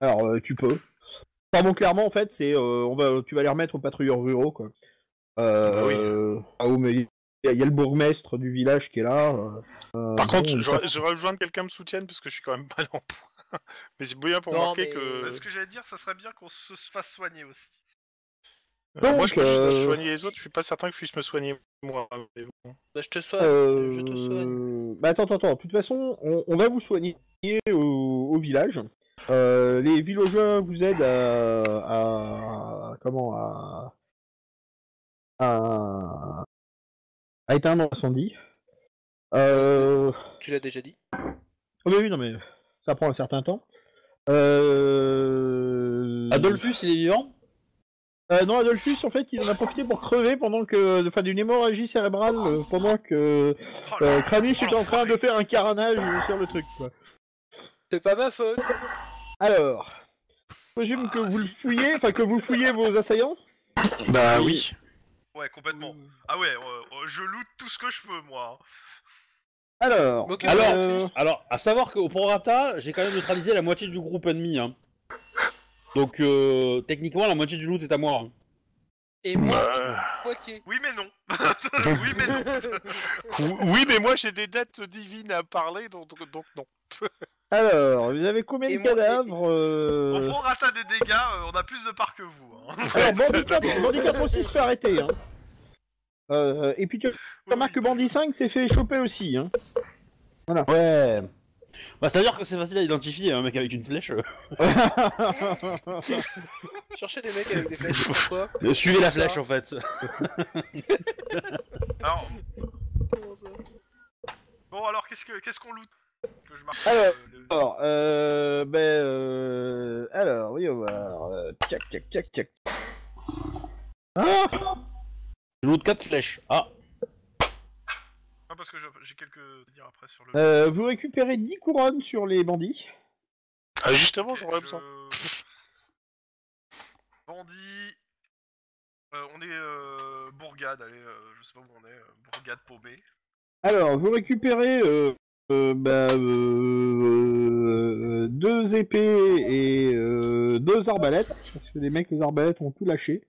Alors euh, tu peux. Enfin bon, clairement en fait, c'est euh, on va, tu vas les remettre aux patrouilleurs ruraux quoi. Euh,
Bah oui.
euh, ah oui, mais il y, a- il y a le bourgmestre du village qui est là. euh, euh,
Par contre,
bon,
j'aurais j'aurais besoin que quelqu'un me soutienne parce que je suis quand même pas en point. Mais c'est bien pour
Non,
marquer
mais-
que.
Ce que j'allais dire, ça serait bien qu'on se fasse soigner aussi.
Euh, moi, je peux juste
euh,
me soigner les autres, je suis pas certain que je puisse me soigner moi. mais bon.
Bah, je te soigne,
Euh,
je te soigne.
Bah attends, attends, attends. De toute façon, on, on va vous soigner au, au village. Euh, les villageois vous aident à, à- comment à, à, à éteindre l'incendie. Euh,
Tu l'as déjà dit.
oh, mais oui, non mais ça prend un certain temps. Euh...
Adolphus, il est vivant?
Euh, non, Adolphus, en fait, il en a profité pour crever pendant que, enfin, d'une hémorragie cérébrale euh, pendant que
Oh
euh, Kranich était en train de faire un caranage sur le truc. Quoi.
C'est pas ma faute.
Alors, je présume que vous le fouillez, enfin que vous fouillez vos assaillants?
Bah oui.
Ouais, complètement. Ah ouais, euh, euh, je loot tout ce que je peux, moi.
Alors,
Ok,
Alors,
euh,
alors, à savoir qu'au prorata, j'ai quand même neutralisé la moitié du groupe ennemi. Hein. Donc, euh, techniquement, la moitié du loot est à moi. hein.
Et moi,
Euh,
moitié.
Oui, mais non. oui, mais non.
Oui, mais moi j'ai des dettes divines à parler, donc, donc non.
alors, vous avez combien
Et
de
moi-
cadavres
On
euh...
prend rata des dégâts, euh, on a plus de parts que vous. Hein.
Alors, Bandit 4, Bandit 4 aussi se fait arrêter. Hein. Euh, et puis tu remarques que Bandit 5 s'est fait choper aussi. Hein.
Ouais. Bah, c'est-à-dire que c'est facile à identifier, un mec avec une flèche. euh.
Chercher des mecs avec des flèches, pourquoi
Euh, Suivez la
Ça.
flèche, en fait.
Alors,
Comment ça
bon, alors qu'est-ce que qu'est-ce qu'on loot que je marque
Alors,
le- le-
Alors, euh, ben, euh, alors, oui, on va voir. Euh, Tchac, tchac, tchac, tchac. Ah
Je loot 4 flèches. Ah,
parce que j'ai quelques à dire après sur le.
euh, Vous récupérez 10 couronnes sur les bandits.
Ah, justement, j'aurais
je-
besoin.
Bandit. Euh, on est euh, bourgade, allez, euh, je sais pas où on est, euh, bourgade paumée.
Alors, vous récupérez euh, euh, bah, euh, deux épées et euh, deux arbalètes. Parce que les mecs, les arbalètes ont tout lâché.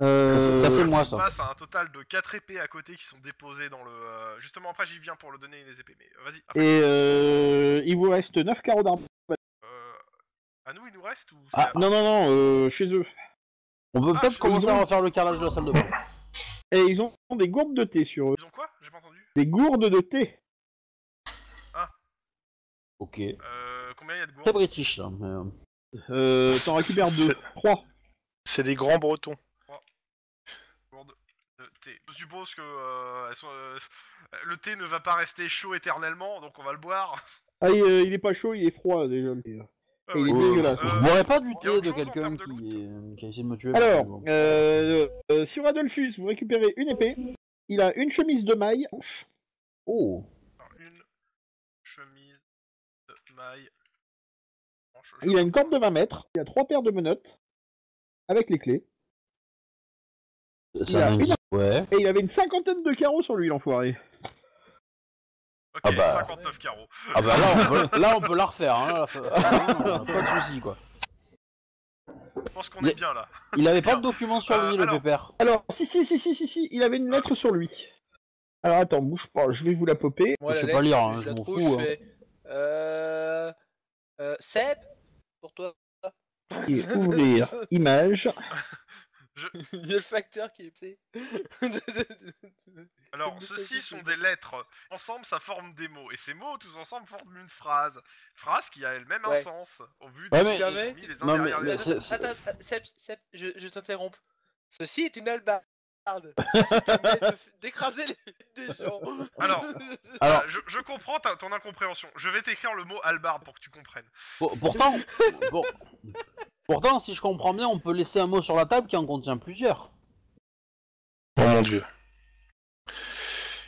Ok.
Euh,
Ça, ça, c'est moi,
On
ça.
passe à un total de 4 épées à côté qui sont déposées dans le. euh, Justement, après j'y viens pour le donner les épées, mais euh, vas-y.
Et euh, il vous reste 9 carreaux d'arbalète.
Euh, à nous, il nous reste ou c'est
Ah,
à-
Non, non, non, euh, chez eux.
On peut
Ah,
peut-être commencer
ont-
à refaire le carrelage de la salle de bain.
Et ils ont des gourdes de thé sur eux.
Ils ont quoi? J'ai pas entendu.
Des gourdes de thé.
Ok.
Euh, combien il y a de gourdes?
British, ça. Mais... euh,
T'en récupères deux.
C'est-
Trois.
C'est des grands bretons.
De thé Je suppose que euh, elles sont, euh, le thé ne va pas rester chaud éternellement, donc on va le boire.
Ah, il, euh, il est pas chaud, il est froid déjà le thé.
Ah
Et il est
oui.
Euh,
dégueulasse.
Je
Euh,
boirais pas du thé de quelqu'un qui, a essayé de me tuer.
Alors, euh, euh, sur Adolphus, vous récupérez une épée. Il a une chemise de maille.
Oh
Alors, Une chemise de maille.
Il a une corde de 20 mètres. Il a trois paires de menottes. Avec les clés. Il a.
Ouais.
Et il avait une cinquantaine de carreaux sur lui, l'enfoiré.
Ok,
Ah bah.
59 carreaux.
Ah bah là, on peut, là, on peut la refaire, hein. là, ça- ça- pas de soucis, quoi.
Je pense qu'on est bien là.
Il avait pas de documents sur
Euh,
lui, le
alors-
pépère.
Alors, si, si, si, si, si, si, il avait une lettre sur lui. Alors, attends, bouge pas, je vais vous la popper.
Moi,
Je
la
sais pas lire, hein,
je
je m'en fous,
je
hein.
fais, Euh... Euh... Seb Pour toi.
Et ouvrir image.
Il y a le facteur qui est.
Alors,
ça,
sont des lettres. Ensemble, ça forme des mots. Et ces mots, tous ensemble, forment une phrase. Phrase qui a elle-même un
Ouais.
sens. Au vu
Ouais,
de
mais-
mis les uns
Non, mais-
derrière les autres.
Attends, attends, Seb, Seb, je, je t'interromps. Ceci est une albarde. D'écraser les des gens.
Alors,
Alors-
je, je comprends ta- ton incompréhension. Je vais t'écrire le mot albarde pour que tu comprennes.
Pour- pourtant, pour- pourtant, si je comprends bien, on peut laisser un mot sur la table qui en contient plusieurs.
Oh mon dieu.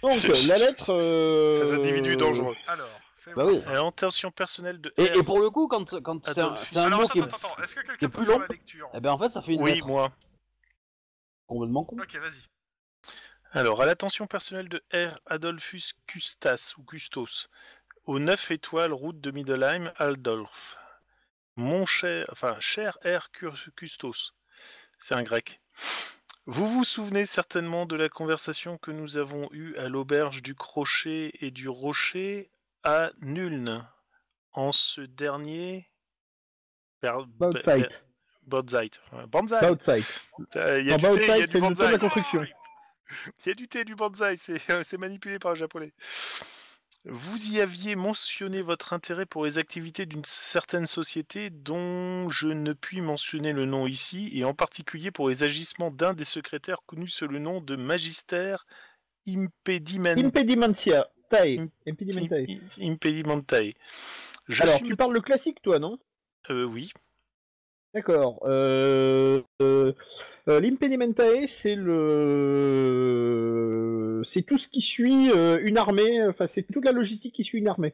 Donc, la lettre.
C'est
Euh...
un individu dangereux.
Alors,
Bah oui.
intention personnelle de
Et, pour le coup, quand, quand c'est un, un
Alors,
mot
attends,
qui est,
attends, que
qui plus long
la lecture
eh ben en fait, ça fait une
Oui,
lettre.
moi.
Complètement con.
Ok, vas-y.
Alors, à l'attention personnelle de R. Adolphus Custas, ou Custos, aux 9 étoiles, route de Middelheim, Aldorf. Mon cher, enfin, cher R. Custos, c'est un grec. Vous vous souvenez certainement de la conversation que nous avons eue à l'auberge du Crochet et du Rocher à Nuln. En ce dernier. Per- Banzai.
Bautzeit.
Euh, Il y a du thé, il y a du
de la construction.
Il y a du thé et du bonsaï, c'est manipulé par un japonais. Vous y aviez mentionné votre intérêt pour les activités d'une certaine société dont je ne puis mentionner le nom ici, et en particulier pour les agissements d'un des secrétaires connus sous le nom de Magister Impediment...
Impedimentia. Tae.
Im-
Impedimentae.
Im- Impedimentae. Je
Alors,
suis-
tu parles le classique, toi, non?
Euh, oui.
D'accord. Euh, euh, euh, L'impedimentae, c'est le, c'est tout ce qui suit euh, une armée. Enfin, c'est toute la logistique qui suit une armée.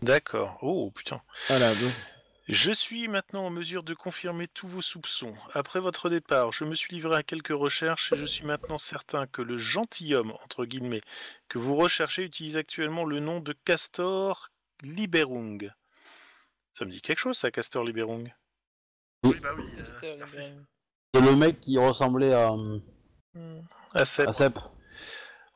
D'accord. Oh putain.
Voilà. donc.
Je suis maintenant en mesure de confirmer tous vos soupçons. Après votre départ, je me suis livré à quelques recherches et je suis maintenant certain que le gentilhomme, entre guillemets, que vous recherchez utilise actuellement le nom de Castor Liberung. Ça me dit quelque chose, ça, Castor Liberung?
Oui, bah oui. euh, merci.
C'est le mec qui ressemblait à,
c'est-
à Sepp.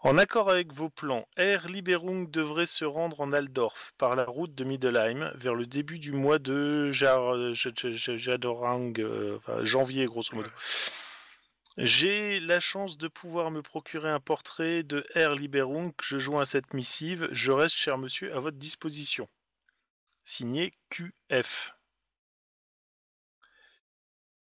En accord avec vos plans, Air Liberung devrait se rendre en Aldorf par la route de Middelheim vers le début du mois de Jar- J- J- J- Jadorang, euh, enfin, janvier grosso modo. J'ai la chance de pouvoir me procurer un portrait de Air Liberung que je joins à cette missive. Je reste, cher monsieur, à votre disposition. Signé QF.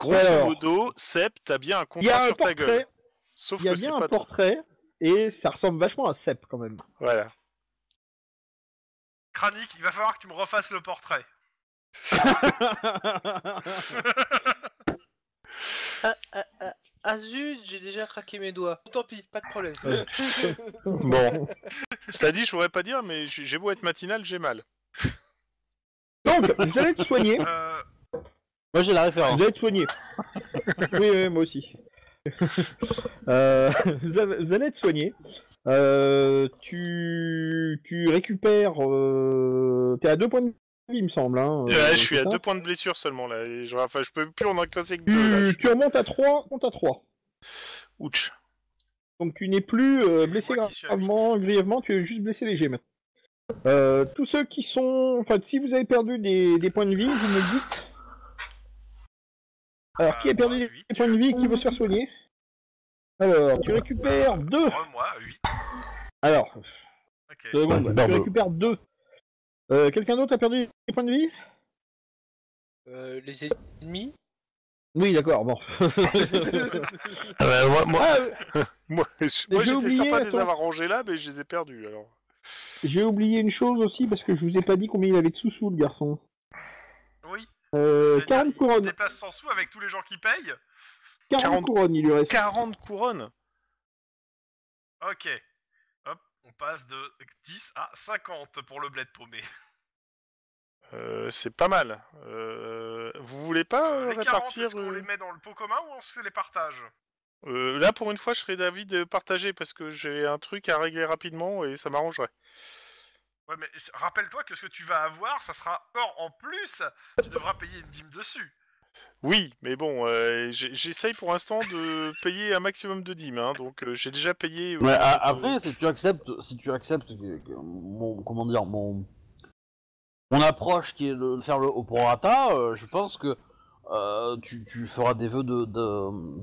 Grosso
Alors.
modo, Sep, t'as bien un
Il y a
contrat
un
sur ta gueule. Sauf
Il y a
que c'est
bien un
pas toi.
portrait et ça ressemble vachement à Sep quand même.
Voilà.
Kranik, il va falloir que tu me refasses le portrait.
Ah, ah, ah, ah, zut, j'ai déjà craqué mes doigts. Tant pis, pas de problème.
Bon. Ça dit, je pourrais pas dire, mais j'ai j'ai beau être matinal, j'ai mal.
Donc, vous allez être soigné.
Euh,
Moi j'ai la référence.
Vous allez être soigné. oui, oui, moi aussi. Euh, vous, avez- vous allez être soigné. Euh, tu, tu récupères. Euh, T'es à deux points de vie, il me semble. Hein,
Ouais,
euh,
je suis à deux points de blessure seulement là. Et je, enfin, je peux plus en encaisser que deux. Là.
Tu, tu remontes à 3, monte à 3.
Ouch.
Donc tu n'es plus euh, blessé gravement, grièvement, tu es juste blessé léger maintenant. Euh, tous ceux qui sont... Enfin, si vous avez perdu des, des points de vie, vous me dites... Alors, qui a
Euh,
perdu des points de vie et qui veut se faire soigner Alors, tu récupères 2
euh, moi, 8.
Alors,
Ok.
seconde, tu récupères 2. Euh, Quelqu'un d'autre a perdu des points de vie
Euh, les ennemis
Oui, d'accord, bon.
Ah bah, moi, moi,
Ah,
moi, je- moi,
j'ai
j'étais
oublié,
sympa de les
attends.
avoir rangés là, mais je les ai perdus alors.
J'ai oublié une chose aussi, parce que je vous ai pas dit combien il avait de sous-sous, le garçon. Euh,
C'est-à-dire,
40
Il se
couronnes.
déplace sans sous avec tous les gens qui payent.
40
40
couronnes, il lui reste.
40 couronnes
Ok. Hop, on passe de 10 à 50 pour le bled paumé.
Euh, C'est pas mal. Euh, vous voulez pas euh,
les 40,
répartir
est-ce qu'on
euh,
les met dans le pot commun ou on se les partage
euh, Là, pour une fois, je serais d'avis de partager parce que j'ai un truc à régler rapidement et ça m'arrangerait.
Ouais, mais rappelle-toi que ce que tu vas avoir, ça sera encore en plus. Tu devras payer une dîme dessus.
Oui, mais bon, euh, j'essaye pour l'instant de payer un maximum de dîmes, hein, donc euh, j'ai déjà payé. euh, euh,
après, si tu acceptes, si tu acceptes que- que mon, comment dire, mon, mon approche qui est de faire le au prorata, euh, je pense que euh, tu, tu feras des vœux de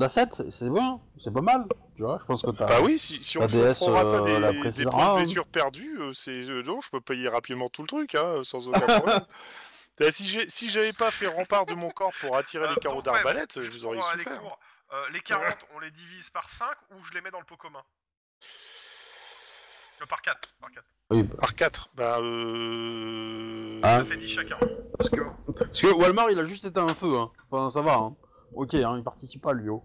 c'est- c'est bien, c'est pas mal, tu vois. Je pense que t'as.
Bah oui, si, si on
DS,
prorata
euh,
des,
la
des points de
hein.
blessure perdus, euh, c'est euh, non, je peux payer rapidement tout le truc, hein, sans aucun problème. Bah, si j'ai si j'avais pas fait rempart de mon corps pour attirer
Euh,
les carreaux d'arbalète, je vous aurais
aller
souffert.
court, euh, les 40, on les divise par 5 ou je les mets dans le pot commun? Euh, Par 4. Par 4.
Oui, bah,
Par 4, bah euh...
Ah.
Ça fait 10 chacun.
parce que parce que Walmart, il a juste éteint un feu, hein. Enfin, ça va, hein. Ok, hein, il participe pas lui. Oh.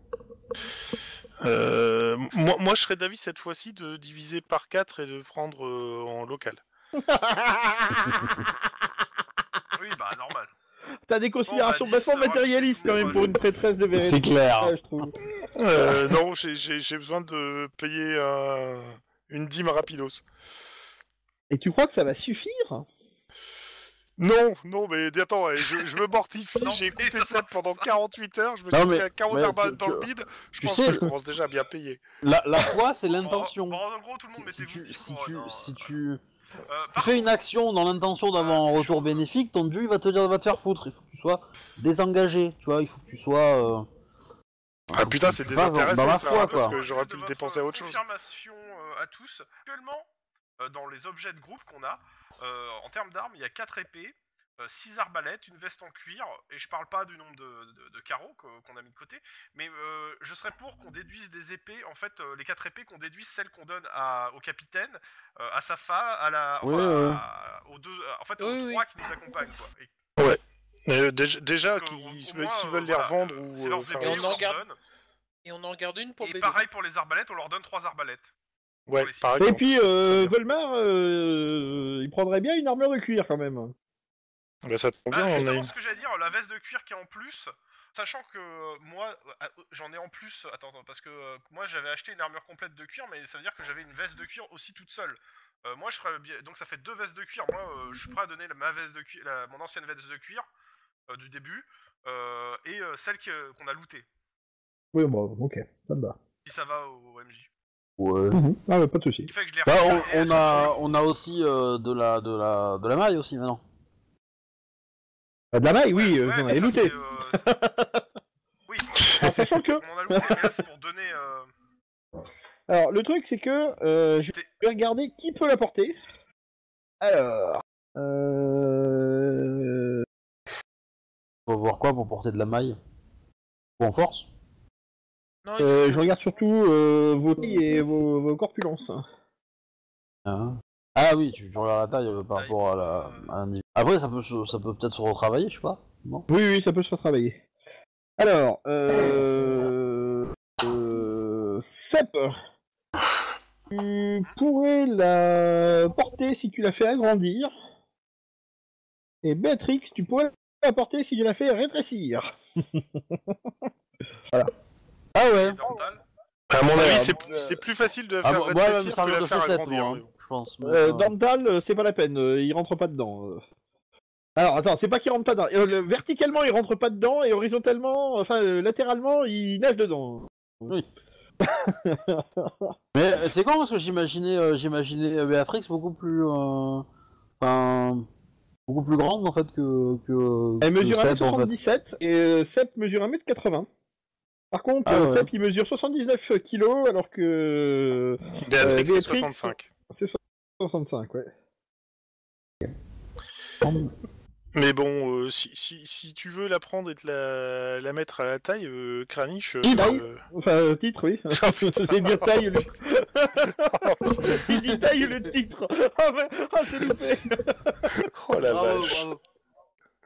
Euh, moi, moi, je serais d'avis cette fois-ci de diviser par 4 et de prendre euh, en local.
Oui, bah normal.
T'as des considérations
Bon, bah,
vachement
dix, ça va,
matérialistes quand même pour une prêtresse de vérité.
C'est clair.
je trouve.
Euh, non, j'ai- j'ai j'ai besoin de payer euh, une dîme rapidos.
Et tu crois que ça va suffire?
Non, non, mais attends, je, je me mortifie, j'ai écouté
ça
pendant
pas.
48 heures, je me
Non,
suis
mais-
mis à 40
mais
arbalètes
tu-
dans le bide, je pense
sais-
que je commence déjà à bien payer.
La, la foi, c'est l'intention.
Bon, en gros, tout le
Si,
monde
si
mettez-vous
tu,
10
si tu, si tu
Euh,
tu
par
fais une action dans l'intention d'avoir
Euh,
un retour
chose-
bénéfique, ton dieu il va te dire va te faire foutre. Il faut que tu sois désengagé, tu vois. Il faut que tu sois. euh,
Ah putain, c'est
fasses dans-
désintéressé
dans la
ça,
foi,
hein, parce
quoi.
que j'aurais pu le dépenser à autre chose.
Confirmation euh, à tous. Actuellement, euh, dans les objets de groupe qu'on a, euh, en termes d'armes, il y a 4 épées, 6 arbalètes, une veste en cuir, et je parle pas du nombre de, de- de carreaux qu'on a mis de côté, mais euh, je serais pour qu'on déduise des épées, en fait, euh, les 4 épées, qu'on déduise celles qu'on donne à, au capitaine, euh, à sa femme, à la,
Oui,
enfin,
oui.
à- aux deux, en fait, aux
Oui, oui.
trois qui nous accompagnent, quoi. Et
Euh, déjà, s'ils veulent
euh,
les
voilà,
revendre
euh,
ou euh,
leurs épées,
Et on en garde-
donne.
Et on en regarde une pour
Et
bébé.
pareil pour les arbalètes, on leur donne 3 arbalètes.
Ouais, par
Et
exemple.
puis, euh. Volmar, euh, il prendrait bien une armure de cuir quand même.
Bah, ça tombe
Ah,
bien, on a
justement,
une.
ce que j'allais dire, la veste de cuir qui est en plus, sachant que euh, moi, euh, j'en ai en plus, attends, attends, parce que euh, moi j'avais acheté une armure complète de cuir, mais ça veut dire que j'avais une veste de cuir aussi toute seule. Euh, moi je ferais bien, donc ça fait deux vestes de cuir, moi euh, je suis prêt à donner la- ma veste de cuir, la- mon ancienne veste de cuir euh, du début, euh, et euh, celle qui, euh, qu'on a lootée,
Oui, bon, ok, ça me va.
si ça va au, MJ.
Ouais.
Mhm. Ah, bah, pas de
l'ai
Bah, on, on a, on a aussi euh, de la, de la, de la maille aussi maintenant.
Ah, de la maille, oui, euh,
Ouais,
j'en
mais
avais looté.
euh, oui,
En sachant que,
on a looté, mais là c'est pour donner... euh,
alors, le truc, c'est que euh, je vais regarder qui peut la porter. Alors, euh...
Faut voir quoi pour porter de la maille Ou en force
Non,
euh, je regarde surtout euh, vos tailles et vos, vos corpulences.
Hein Ah oui, tu, tu regardes la taille euh, par
Taille,
rapport à la, à l'individu. Après, ça peut, se- ça peut peut-être se retravailler, je sais pas. Non?
Oui, oui, ça peut se retravailler. Alors, euh... euh... Sep, tu pourrais la porter si tu la fais agrandir. Et Béatrix, tu pourrais la porter si tu la fais rétrécir. Ah ouais.
Dental.
À mon
Ouais,
avis, c'est
euh,
c'est plus facile de
Ah,
faire
moi, moi,
rétrécir
ça
que
me
la faire
fait 7,
agrandir.
moi, hein, je pense. mais,
Euh,
euh,
Dental, euh, c'est pas la peine, il rentre pas dedans. Alors attends, c'est pas qu'il rentre pas dedans. Euh, le- verticalement, il rentre pas dedans, et horizontalement, enfin euh, latéralement, il nage dedans.
Mais euh, c'est con parce que j'imaginais, euh, j'imaginais Béatrix beaucoup plus, euh, enfin, beaucoup plus grande en fait que que.
Elle mesure
Sep, en fait.
1m77 et Sep mesure 1m80. Par contre,
Ah
euh,
ouais.
Sep il mesure 79 kg alors que
Béatrix,
Euh,
c'est
Béatrix,
65.
c'est 65, ouais.
Mais bon, euh, si, si, si tu veux la prendre et te la, la mettre à la taille, euh, Kranich. euh,
Taille
euh,
Enfin, euh, titre, oui. c'est dire taille le. il dit taille le titre. Ah, ouais. Ah, c'est loupé.
Oh la
bravo,
vache.
bravo.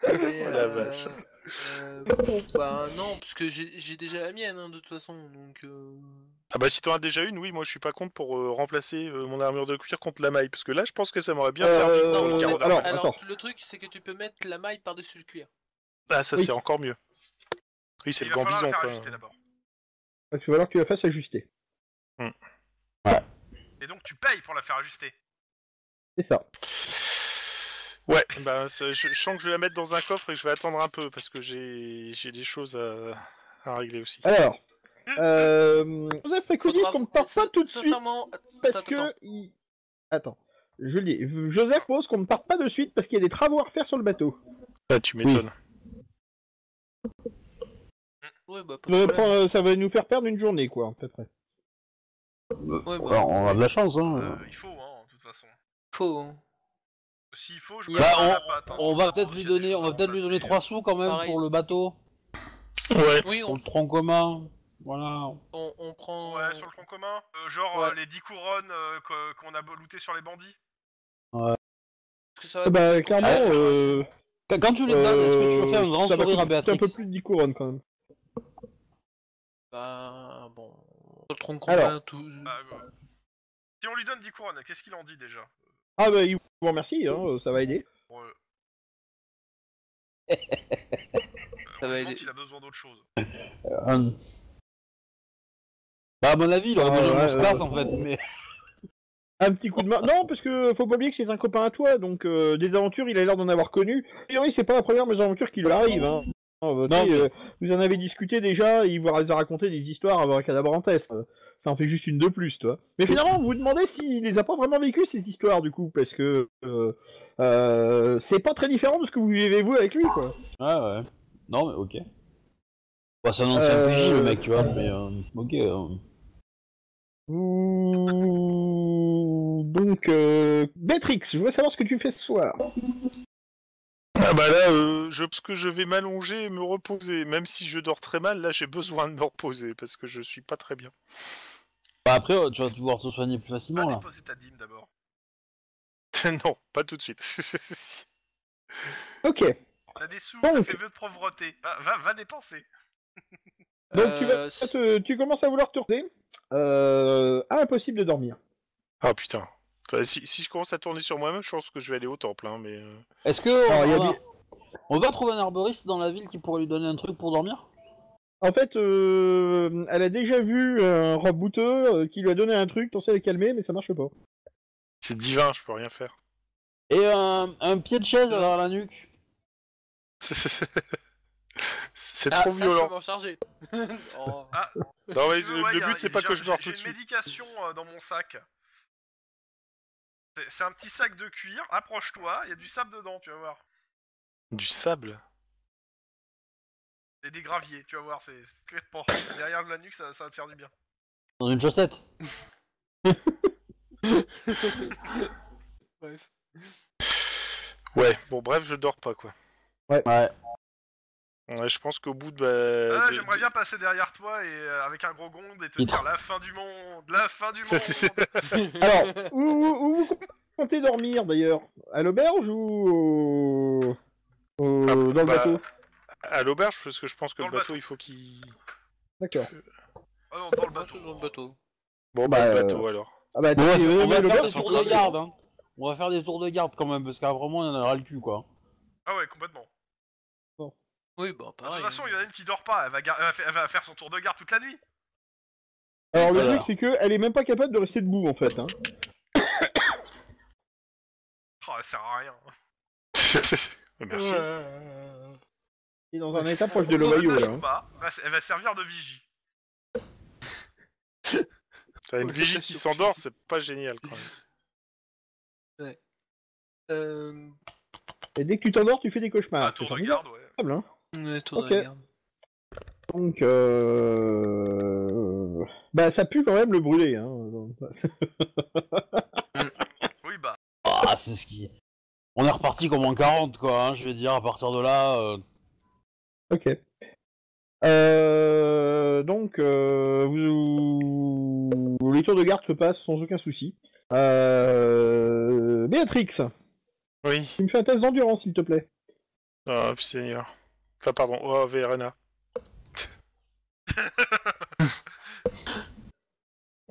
Oh la vache.
euh, bon, bah non, parce que j'ai déjà la mienne hein, de toute façon, donc. euh,
Ah bah si t'en as déjà une, oui, moi je suis pas contre pour euh, remplacer euh, mon armure de cuir contre la maille, parce que là je pense que ça m'aurait bien
Euh,
servi
Euh,
pour le
alors,
le truc, c'est que tu peux mettre la maille par-dessus le cuir.
Ah ça
oui.
c'est encore mieux. Oui c'est le gambison quoi.
Il va falloir que tu la fasses ajuster.
Et donc tu payes pour la faire ajuster.
C'est ça.
Ouais, bah je, je sens que je vais la mettre dans un coffre et je vais attendre un peu parce que j'ai j'ai des choses à, à régler aussi.
Alors, euh, Joseph préconise
Faudra-
qu'on ne parte pas tout de suite
Sincèrement,
parce que.
attends.
il- Attends. Je lis. Joseph propose qu'on ne parte pas de suite parce qu'il y a des travaux à refaire sur le bateau.
Ah, tu m'étonnes.
Ouais, bah,
Ça va,
problème.
prendre- ça va nous faire perdre une journée, quoi, à peu près.
Ouais, bah,
Alors, on a de la chance, hein.
Euh, il faut, hein, de toute façon.
Faux. hein.
S'il faut, je me
Bah,
la patte, hein.
On va peut-être lui donner, on
choses
va
à
peut-être lui donner
remplacer.
3 sous quand même
Pareil.
pour le bateau,
Ouais.
Oui,
pour
on,
le tronc commun. Voilà.
on, on prend.
Ouais, sur le tronc commun. Euh, genre
Ouais.
euh, les 10 couronnes euh, que- qu'on a looté sur les bandits.
parce que ça va
Ah bah, clairement,
combien,
euh,
Quand quand tu les donnes, est-ce que tu veux faire un
euh,
grand
ça va
sourire à
coûter
Béatrix
un peu plus de 10 couronnes, quand même.
Bah, bon. Sur le tronc
Alors.
commun, tout.
Bah, euh, si on lui donne 10 couronnes, qu'est-ce qu'il en dit déjà?
Ah bah, il vous remercie, hein, ça va aider.
Euh,
Ça va
on lui demande
aider.
s'il a besoin d'autre chose.
Euh, Bah, à mon avis, il aurait
Ah,
besoin
ouais,
casse
ouais.
en fait, mais.
Un petit coup de main. Non, parce que faut pas oublier que c'est un copain à toi, donc euh, des aventures, il a l'air d'en avoir connu. A priori, c'est pas la première mésaventure qui lui arrive. Hein. Ah, bah, tu
Non,
sais, euh, vous en avez discuté déjà, il vous a raconté des histoires avec Cadabrantes. Euh, Ça en fait juste une de plus, toi. Mais finalement, vous vous demandez s'il les a pas vraiment vécu ces histoires, du coup, parce que euh, euh, c'est pas très différent de ce que vous vivez vous avec lui, quoi.
Ouais, ouais. Non, mais ok. Bah, c'est un ancien
Euh,
PJ, le mec, tu vois, mais. euh, ok.
Vous donc, Béatrix, je voudrais savoir ce que tu fais ce soir.
Ah bah là, euh, je pense que je vais m'allonger et me reposer. Même si je dors très mal, là j'ai besoin de me reposer parce que je suis pas très bien.
Bah, après, euh, tu vas pouvoir te soigner plus
Va
facilement là.
déposer ta dîme d'abord.
non, pas tout de suite.
Ok.
T'as des sous,
Donc.
t'as fait vœu de pauvreté. Va, va, va dépenser.
Donc, tu, vas,
Euh,
te- tu commences à vouloir te tourner. Euh, impossible de dormir.
ah putain. Enfin, Si, si je commence à tourner sur moi-même, je pense que je vais aller au temple. Hein, mais euh,
Est-ce que
Alors,
on,
il y a
va...
des-
on va trouver un arboriste dans la ville qui pourrait lui donner un truc pour dormir?
En fait, euh, elle a déjà vu un rebouteux euh, qui lui a donné un truc, t'en sais le calmer, mais ça marche pas.
c'est divin, je peux rien faire.
Et un, un pied de chaise à la nuque
c'est
Ah,
trop
ça, je
violent.
charger. Oh.
Non, mais
Tu veux,
le,
ouais,
but c'est pas
j'ai-
que je meure
j'ai
tout de
une
suite.
médication euh, dans mon sac. C'est- un petit sac de cuir, approche-toi, il y a du sable dedans, tu vas voir.
Du sable?
Et des graviers, tu vas voir, c'est complètement. Derrière la nuque, ça, ça va te faire du bien.
dans une chaussette.
Bref.
Ouais, bon bref, je dors pas quoi.
Ouais.
Ouais, je pense qu'au bout de... bah,
Ah,
de-
J'aimerais
de-
bien passer derrière toi et euh, avec un gros gong et te
Il
dire la fin du monde, la fin du monde.
Alors, où, où- où vous comptez dormir d'ailleurs? À l'auberge ou au- au-
Ah,
dans le
bah,
bateau?
À l'auberge, parce que je pense que
Dans
le
le
bateau,
bateau.
il faut qu'il...
D'accord.
Ah non, dans le bateau.
dans le bateau.
Bon,
Bah,
bah, le
euh,
bateau alors.
Ah bah,
On va, on faire des tours de garde. Hein. On va faire des tours de garde quand même, parce qu'à vraiment, il y en a ras le cul, quoi.
Ah ouais, complètement.
Oui, bah
De
pareil.
toute façon, il y en a une qui dort pas, elle va, gar- elle va, fa- elle va faire son tour de garde toute la nuit.
Alors le
Voilà.
truc c'est que elle est même pas capable de rester debout en fait. Hein.
Oh, elle sert à rien.
Merci.
Elle est dans un état proche de
On
l'Ohio là. hein.
elle va- Elle va servir de vigie.
T'as une vigie qui s'endort, c'est pas génial quand même.
Euh...
Et dès que tu t'endors, tu fais des
Ah,
cauchemars.
tour
C'est
de garde, ouais.
hein.
Garde.
Donc euh... bah ça pue quand même le brûlé. Hein.
Oui, bah.
Ah, c'est ce qui... On est reparti comme en 40, quoi, hein, je vais dire, à partir de là... euh,
Ok. Euh, donc, euh, vous... les tours de garde se passent sans aucun souci. Euh... Béatrix,
Oui.
tu me fais un test d'endurance, s'il te plaît.
Oh, Seigneur. Enfin, pardon. Oh, Verena.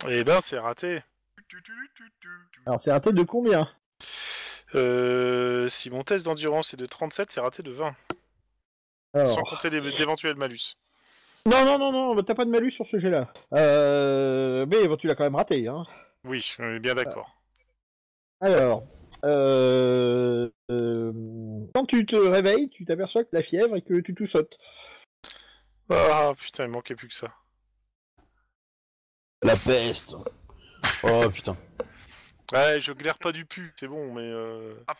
Eh ben, c'est raté.
Alors, c'est raté de combien?
Euh, si mon test d'endurance est de 37, c'est raté de 20.
Alors...
Sans compter les- d'éventuels malus.
Non, non, non, non, t'as pas de malus sur ce jet-là. Euh... Mais bon, tu l'as quand même raté, hein.
Oui, on est bien d'accord.
Alors, euh... euh, quand tu te réveilles, tu t'aperçois que la fièvre et que tu tout sautes.
Ah putain, il manquait plus que ça.
La peste Oh, putain.
Ouais, je glaire pas du pu, c'est bon, mais. Euh...
Ah.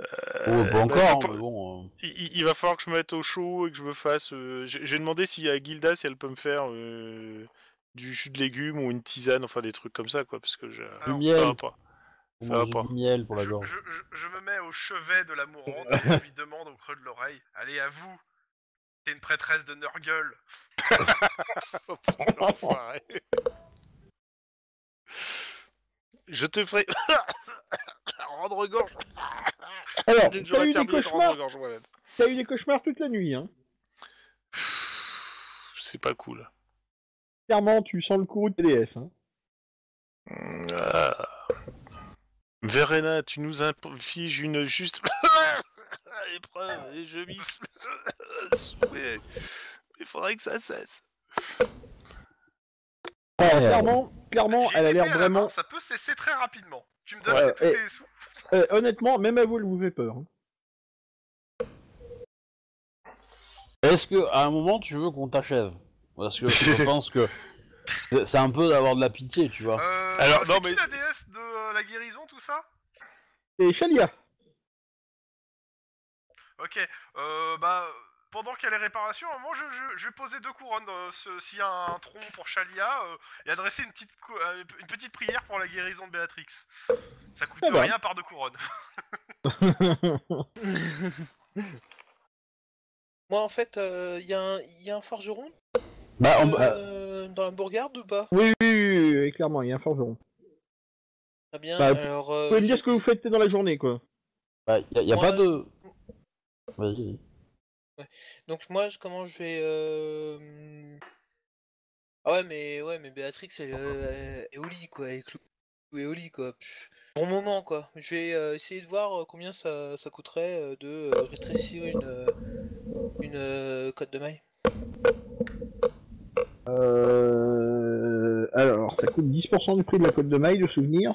euh,
Oh, pas
bah,
encore, mais bon... euh,
il, va falloir que je me mette au chaud et que je me fasse. euh, J'ai demandé s'il y a Gilda, si elle peut me faire euh, du jus de légumes ou une tisane, enfin des trucs comme ça, quoi, parce que je...
Du miel,
pas. Ça va pas.
miel pour la
Je,
gorge.
je- je- je me mets au chevet de la mourante et je lui demande au creux de l'oreille Allez, à vous T'es une prêtresse de Nurgle.
Oh, putain, l'enfoiré. Je te ferai rendre gorge.
Alors, t'as eu des cauchemars,
gorge
eu des cauchemars toute la nuit, hein.
C'est pas cool.
Clairement, tu sens le courroux de TDS, hein.
Ah. Verena, tu nous infliges une juste épreuve et je m'y souhait. Il faudrait que ça cesse.
Alors,
Ouais.
clairement, clairement, elle a l'air
main,
vraiment...
Ça peut cesser très rapidement. Tu me donnes
Ouais,
tous
et-
tes sous
honnêtement, même à vous, elle vous fait peur. hein.
Est-ce que à un moment tu veux qu'on t'achève? Parce que je pense que c'est un peu d'avoir de la pitié, tu vois.
Euh,
Alors,
c'est
non, mais
la déesse de euh, la guérison, tout ça?
Et Shalia,
Ok, euh, bah, pendant qu'il y a les réparations, moi je, je, je vais poser deux couronnes euh, ce- s'il y a un tronc pour Chalia euh, et adresser une petite, cou- euh, une petite prière pour la guérison de Béatrix. Ça coûte
Ah bah.
rien par deux couronnes.
Moi, en fait, il y, a un- y a un forgeron?
Bah, on- euh,
euh, dans la bourgade ou pas?
Oui, oui, oui, oui, clairement, il y a un forgeron.
Très bien.
Bah,
alors,
Vous
euh,
pouvez me dire ce que vous faites dans la journée, quoi.
bah, y a, y a
Moi-
pas de. Vas-y.
Donc moi, je- comment je vais... euh, Ah ouais, mais ouais, mais Béatrix, elle, euh, elle est au lit, quoi. Elle est au lit, quoi. Pff, Bon moment, quoi. Je vais euh, essayer de voir euh, combien ça, ça coûterait euh, de euh, rétrécir une, une euh, cote de maille.
Euh... Alors, ça coûte 10% du prix de la côte de maille, de souvenir.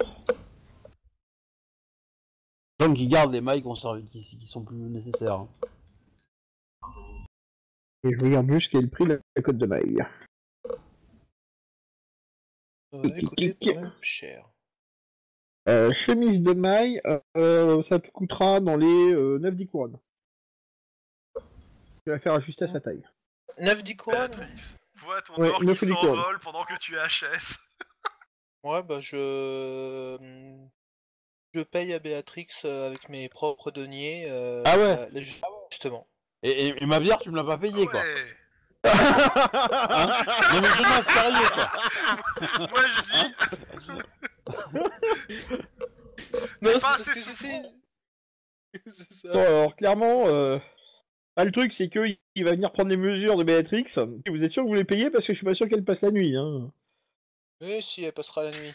Donc, ils gardent les mailles conservées qui, qui sont plus nécessaires. hein.
Et je regarde juste quel est le prix de la côte de maille.
Coûter
kick.
quand même cher.
Euh, chemise de maille, euh, ça te coûtera dans les euh, 9-10 couronnes. Tu vas faire ajuster à sa taille.
9-10 couronnes?
Vois ton
Ouais,
or
neuf
qui s'envole pendant que tu es HS.
Ouais, bah je... Je paye à Béatrix euh, avec mes propres deniers. euh,
Ah ouais.
Justement.
Et, et- et ma bière, tu me l'as pas payée, quoi.
Ouais.
Hein non, mais je sérieux, quoi.
Moi je dis,
Non,
pas
c'est parce
assez.
C'est ça.
Bon, alors clairement, euh... ah, le truc c'est que il va venir prendre les mesures de Béatrix. Et vous êtes sûr que vous les payez? Parce que je suis pas sûr qu'elle passe la nuit. Hein.
Mais si, elle passera la nuit.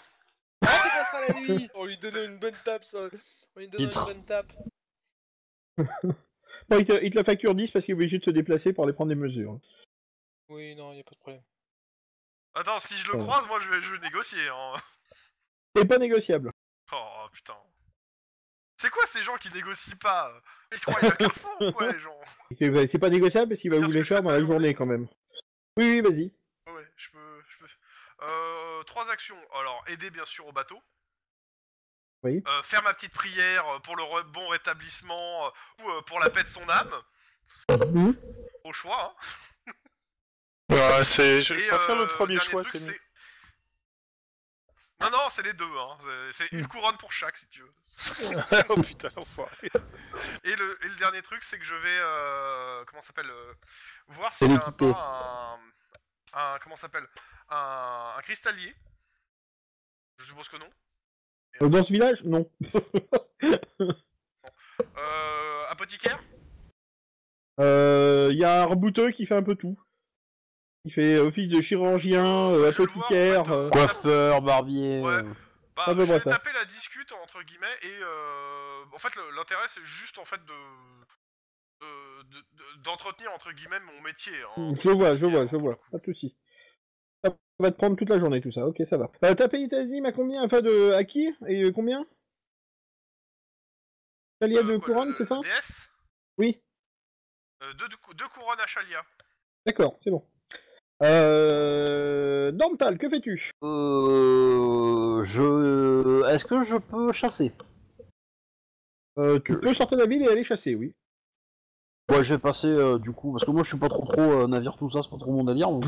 Ah, elle passera la nuit En lui donnant une bonne tape, ça. En lui donnant
Titre.
une bonne tape.
Bon, il, te, il te la facture 10 parce qu'il est obligé de se déplacer pour aller prendre des mesures.
Oui, non, y a pas de problème.
attends, si je le
Ouais.
croise, moi je vais, je vais négocier. Hein.
C'est pas négociable.
Oh putain. C'est quoi ces gens qui négocient pas? Ils se croient à Carrefour ou quoi les gens
C'est c'est pas négociable parce qu'il va vous les faire dans la journée quand même. Oui, oui, vas-y.
Ouais, je peux, je peux. Euh, trois actions. Alors, aider bien sûr au bateau.
Oui.
Euh, faire ma petite prière pour le re- bon rétablissement euh, ou euh, pour la paix de son âme.
Mhm.
Au choix. Hein.
Ouais, c'est, je
Et,
préfère
euh,
le premier choix,
truc,
c'est mieux.
Non, non, c'est les deux. Hein. C'est- une couronne pour chaque si tu veux.
oh putain, l'enfoiré.
Et le, et le dernier truc, c'est que je vais. Euh, comment ça s'appelle euh, Voir a un, pas un, un. Comment ça s'appelle un, un cristallier. Je suppose que non.
Euh, Dans ce village Non.
Euh, apothicaire?
Euh, Il y a un rebouteux qui fait un peu tout. Il fait office de chirurgien, euh,
Je le vois, en
apothicaire.
fait, euh,
euh,
Coiffeur, barbier.
Ouais.
euh.
Bah,
peu
je vais
ça.
taper la discute entre guillemets et euh, en fait le- l'intérêt c'est juste en fait de de- de- de- d'entretenir entre guillemets mon métier. hein.
Je vois, je vois, je vois. Pas de soucis. Ça va te prendre toute la journée tout ça. Ok, ça va. Euh, T'as payé ta dîme à combien Enfin, de à qui? Et euh, combien? Chalia
Euh,
de
quoi,
couronne,
le-
c'est ça?
Le DS?
Oui.
Euh, deux, deux cou- deux couronnes à Chalia.
D'accord, c'est bon. Euh... Dormtal, que fais-tu?
Euh, je. Est-ce que je peux chasser?
Euh, Tu
Euh,
peux sortir de la ville et aller chasser, oui.
Ouais, je vais passer euh, du coup, parce que moi je suis pas trop trop euh, navire tout ça, c'est pas trop mon délire, donc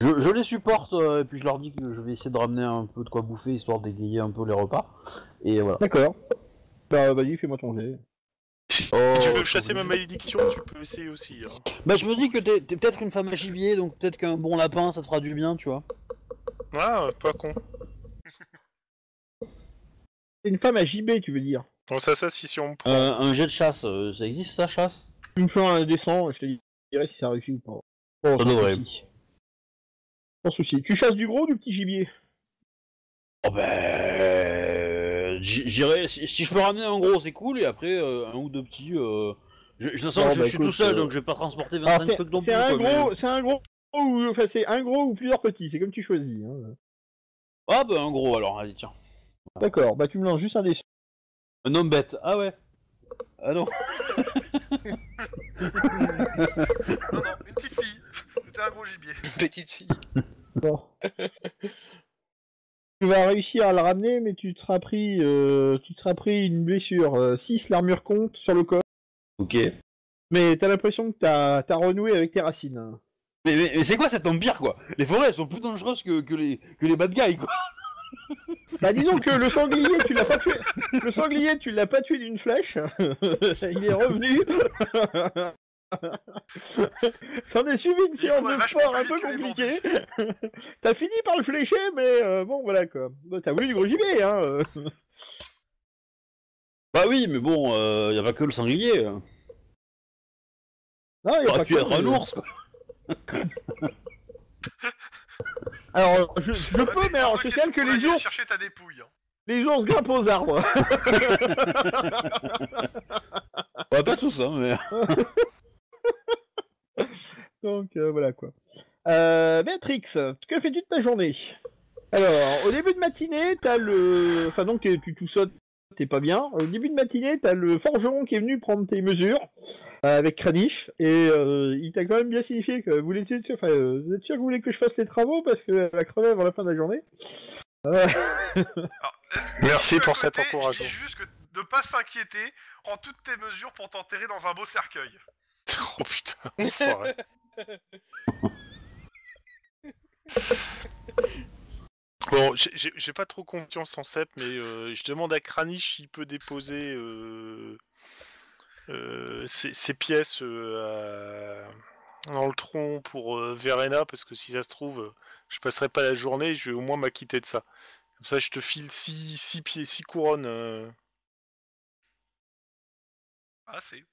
je, je les supporte euh, et puis je leur dis que je vais essayer de ramener un peu de quoi bouffer histoire d'égayer un peu les repas. Et voilà.
D'accord. Bah, vas-y, fais-moi ton jet.
Si
Oh,
tu veux chasser ma malédiction, tu peux essayer aussi. hein.
Bah je me dis que t'es t'es peut-être une femme à gibier, donc peut-être qu'un bon lapin ça te fera du bien, tu vois.
Ah, pas con.
C'est une femme à JB, tu veux dire
Bon, ça, ça, si, si on prend.
Euh, un jet de chasse, euh, ça existe ça, chasse?
Tu me fais un descend, je te dirai si ça réussit ou pas. Bon,
Ça devrait.
Sans souci. Tu chasses du gros ou du petit gibier?
Oh ben, j'irai. Si, si je peux ramener un gros, c'est cool, et après euh, un ou deux petits. Euh... Je, façon,
Bon,
je,
bah,
je suis
écoute,
tout seul,
euh,
donc je vais pas transporter
Alors,
25
c'est
trucs non
c'est
plus.
un
quoi, mais-
gros, c'est un gros ou enfin c'est un gros ou plusieurs petits, c'est comme tu choisis. hein.
Ah bah un gros alors, allez tiens.
D'accord, bah tu me lances juste un dessin.
Un homme bête. Ah ouais. Ah non.
Non, non, une petite fille. C'était un gros gibier.
Petite fille.
Bon. tu vas réussir à le ramener, mais tu te seras pris, euh, tu te seras pris une blessure. 6 l'armure compte sur le corps.
Ok.
Mais t'as l'impression que t'as as renoué avec tes racines.
Mais, mais- mais c'est quoi cet empire, quoi? Les forêts, elles sont plus dangereuses que, que les, que les bad guys, quoi
Bah disons que le sanglier, tu l'as pas tué. Le sanglier, tu l'as pas tué d'une flèche. Il est revenu. S'en est suivi une séance de sport un peu compliquée. T'as fini par le flécher, mais euh, bon voilà quoi. Bon, T'as voulu du gros gibier, hein. euh.
Bah oui, mais bon, il y a pas que le sanglier. hein.
Non, y a pas
pu
que-
être un ours, quoi.
Alors, je, je peux, mais alors je signale que les ours,
chercher ta dépouille. hein.
les ours grimpent aux arbres.
Ouais, pas tous, hein, mais...
Donc euh, voilà quoi. Euh, Béatrix, que fais-tu de ta journée Alors, au début de matinée, t'as le. Enfin, donc tu tout sautes, t'es pas bien. Au début de matinée, t'as le forgeron qui est venu prendre tes mesures euh, avec Kranich et euh, il t'a quand même bien signifié que vous, étiez sûr... enfin, euh, vous êtes sûr que vous voulez que je fasse les travaux parce qu'elle va crever avant la fin de la journée.
Alors, est-ce-
Merci
que
pour cet encouragement.
Je dis juste que de pas s'inquiéter, prends toutes tes mesures pour t'enterrer dans un beau cercueil.
Oh putain, enfoiré. Bon, j'ai- pas trop confiance en Sep, mais euh, je demande à Kranich s'il peut déposer euh, euh, ses, ses pièces euh, à- dans le tronc pour euh, Verena, parce que si ça se trouve, je passerai pas la journée, je vais au moins m'acquitter de ça. Comme ça, je te file 6 six, pieds, six couronnes, euh,
Ah, c'est.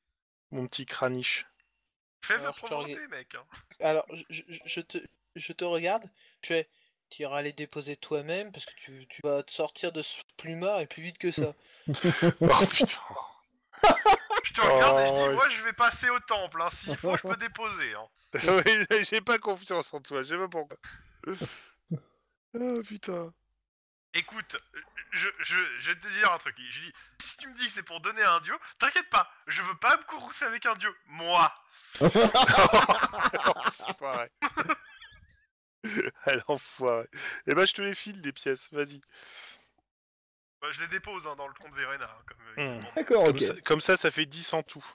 Mon petit Kranich.
Faible
Alors, je te
propreté,
regarde.
mec. hein.
Alors, je, je- je te, je te regarde, je fais, tu iras les déposer toi-même parce que tu, tu vas te sortir de ce plumard et plus vite que ça.
Oh putain.
Je te regarde et je dis,
Oh,
moi, je vais passer au temple. Hein. S'il faut, je peux déposer. Hein.
oui, j'ai pas confiance en toi, je sais pas pourquoi. Oh putain.
Écoute, je, je, je vais te dire un truc. Je dis, si tu me dis que c'est pour donner à un dieu, t'inquiète pas, je veux pas me courroucer avec un dieu. Moi.
Enfoiré. Elle enfoiré. Eh ben je te les file les pièces, vas-y.
Bah, je les dépose hein, dans le tronc de Verena. hein, comme, euh,
Hmm.
D'accord,
Comme,
ok.
ça, comme ça, ça fait 10 en tout.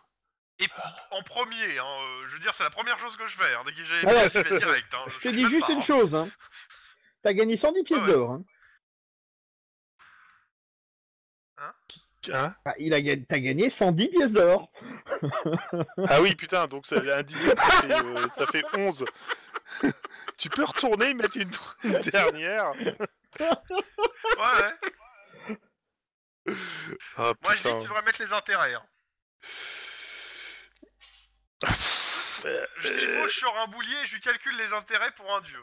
Et en premier, hein, euh, je veux dire, c'est la première chose que je fais. Hein, dès que j'ai les
Ah ouais.
pièces, je fais direct. Hein,
Je te dis juste
pas,
une
hein.
chose, hein. T'as gagné 110 pièces
Ah ouais.
d'or. Hein.
Hein
Ah, il a gagné, t'as gagné 110 pièces d'or.
ah oui, putain, donc ça, un dixième, ça fait, euh, ça fait 11. tu peux retourner et mettre une, une dernière
Ouais, ouais.
Ah
Moi, je dis que tu devrais mettre les intérêts. Hein.
Euh,
Je moi, je sors un boulier et je lui calcule les intérêts pour un dieu.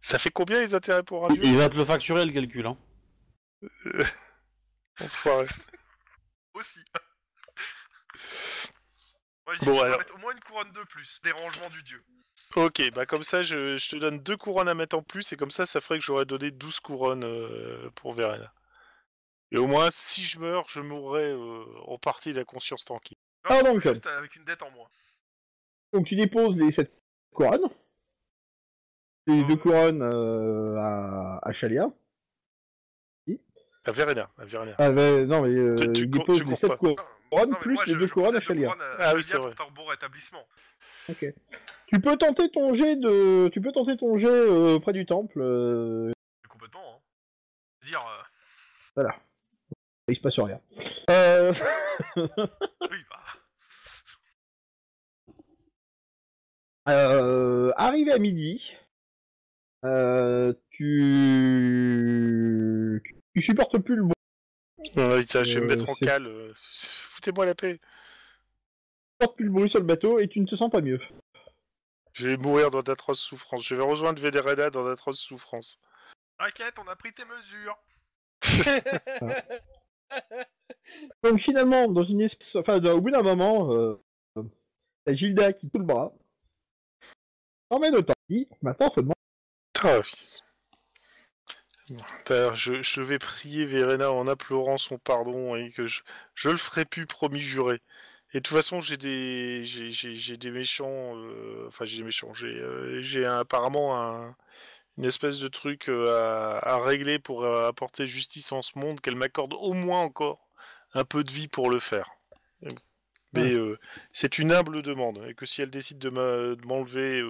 Ça fait combien les intérêts pour un
Il, il va te le facturer, le calcul, hein.
Enfoiré.
Aussi. Moi, je dis
Bon,
que je dois
alors.
mettre au moins une couronne de plus. Dérangement du dieu.
Ok, bah comme ça, je, je te donne deux couronnes à mettre en plus, et comme ça, ça ferait que j'aurais donné 12 couronnes euh, pour Verena. Et au moins, si je meurs, je mourrai euh, en partie la conscience tranquille.
Non,
Ah, donc,
juste avec une dette en moins.
Donc tu déposes les 7 couronnes. Les
Oh.
deux couronnes euh, à, à Chalia.
À Verena, à Verena.
Ah, mais, non, mais euh,
Tu- tu
il dépose
tu
les
cours
7
pas.
couronnes
Non, mais
plus
moi,
les
je-
deux
je
couronnes à Chalia.
à-
Ah oui, c'est vrai.
pour ton bon rétablissement.
Ok. Tu peux tenter ton jet de. Tu peux tenter ton jet euh, auprès du temple. euh,
Complètement. Hein. Dire, euh,
Voilà. Il se passe rien. Euh...
oui, bah.
Euh, arrivé à midi, euh, tu... tu supportes plus le bruit.
Ouais, tiens, je vais me
Euh,
mettre en cale. euh, Foutez-moi la paix.
Tu supportes plus le bruit sur le bateau et tu ne te sens pas mieux.
Je vais mourir dans d'atroces souffrances. Je vais rejoindre Verena dans d'atroces souffrances.
T'inquiète, on a pris tes mesures.
Donc finalement, dans une espèce... enfin, au bout d'un moment, euh, t'as Gilda qui tout le bras. Emmène au temps. Maintenant, faut demander.
D'ailleurs, je, je vais prier Verena en implorant son pardon et que je, je le ferai plus, promis juré. Et de toute façon, j'ai des, j'ai, j'ai- j'ai des méchants, euh, enfin j'ai des méchants, j'ai, euh, j'ai un- apparemment un, une espèce de truc euh, à, à régler pour apporter justice en ce monde, qu'elle m'accorde au moins encore un peu de vie pour le faire. Mais c'est une humble demande, et que si elle décide de m'a- de m'enlever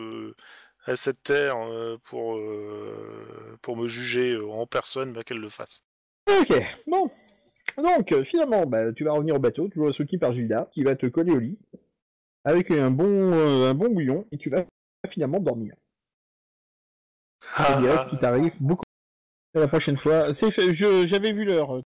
à cette terre euh, pour, euh, pour me juger euh, en personne, bah, qu'elle le fasse.
Ok, bon. Donc, finalement, bah, tu vas revenir au bateau, toujours soutenu par Gilda, qui va te coller au lit, avec un bon, euh, un bon bouillon, et tu vas finalement dormir.
Ah,
y a ce qui t'arrive beaucoup. À la prochaine fois. J'avais vu l'heure.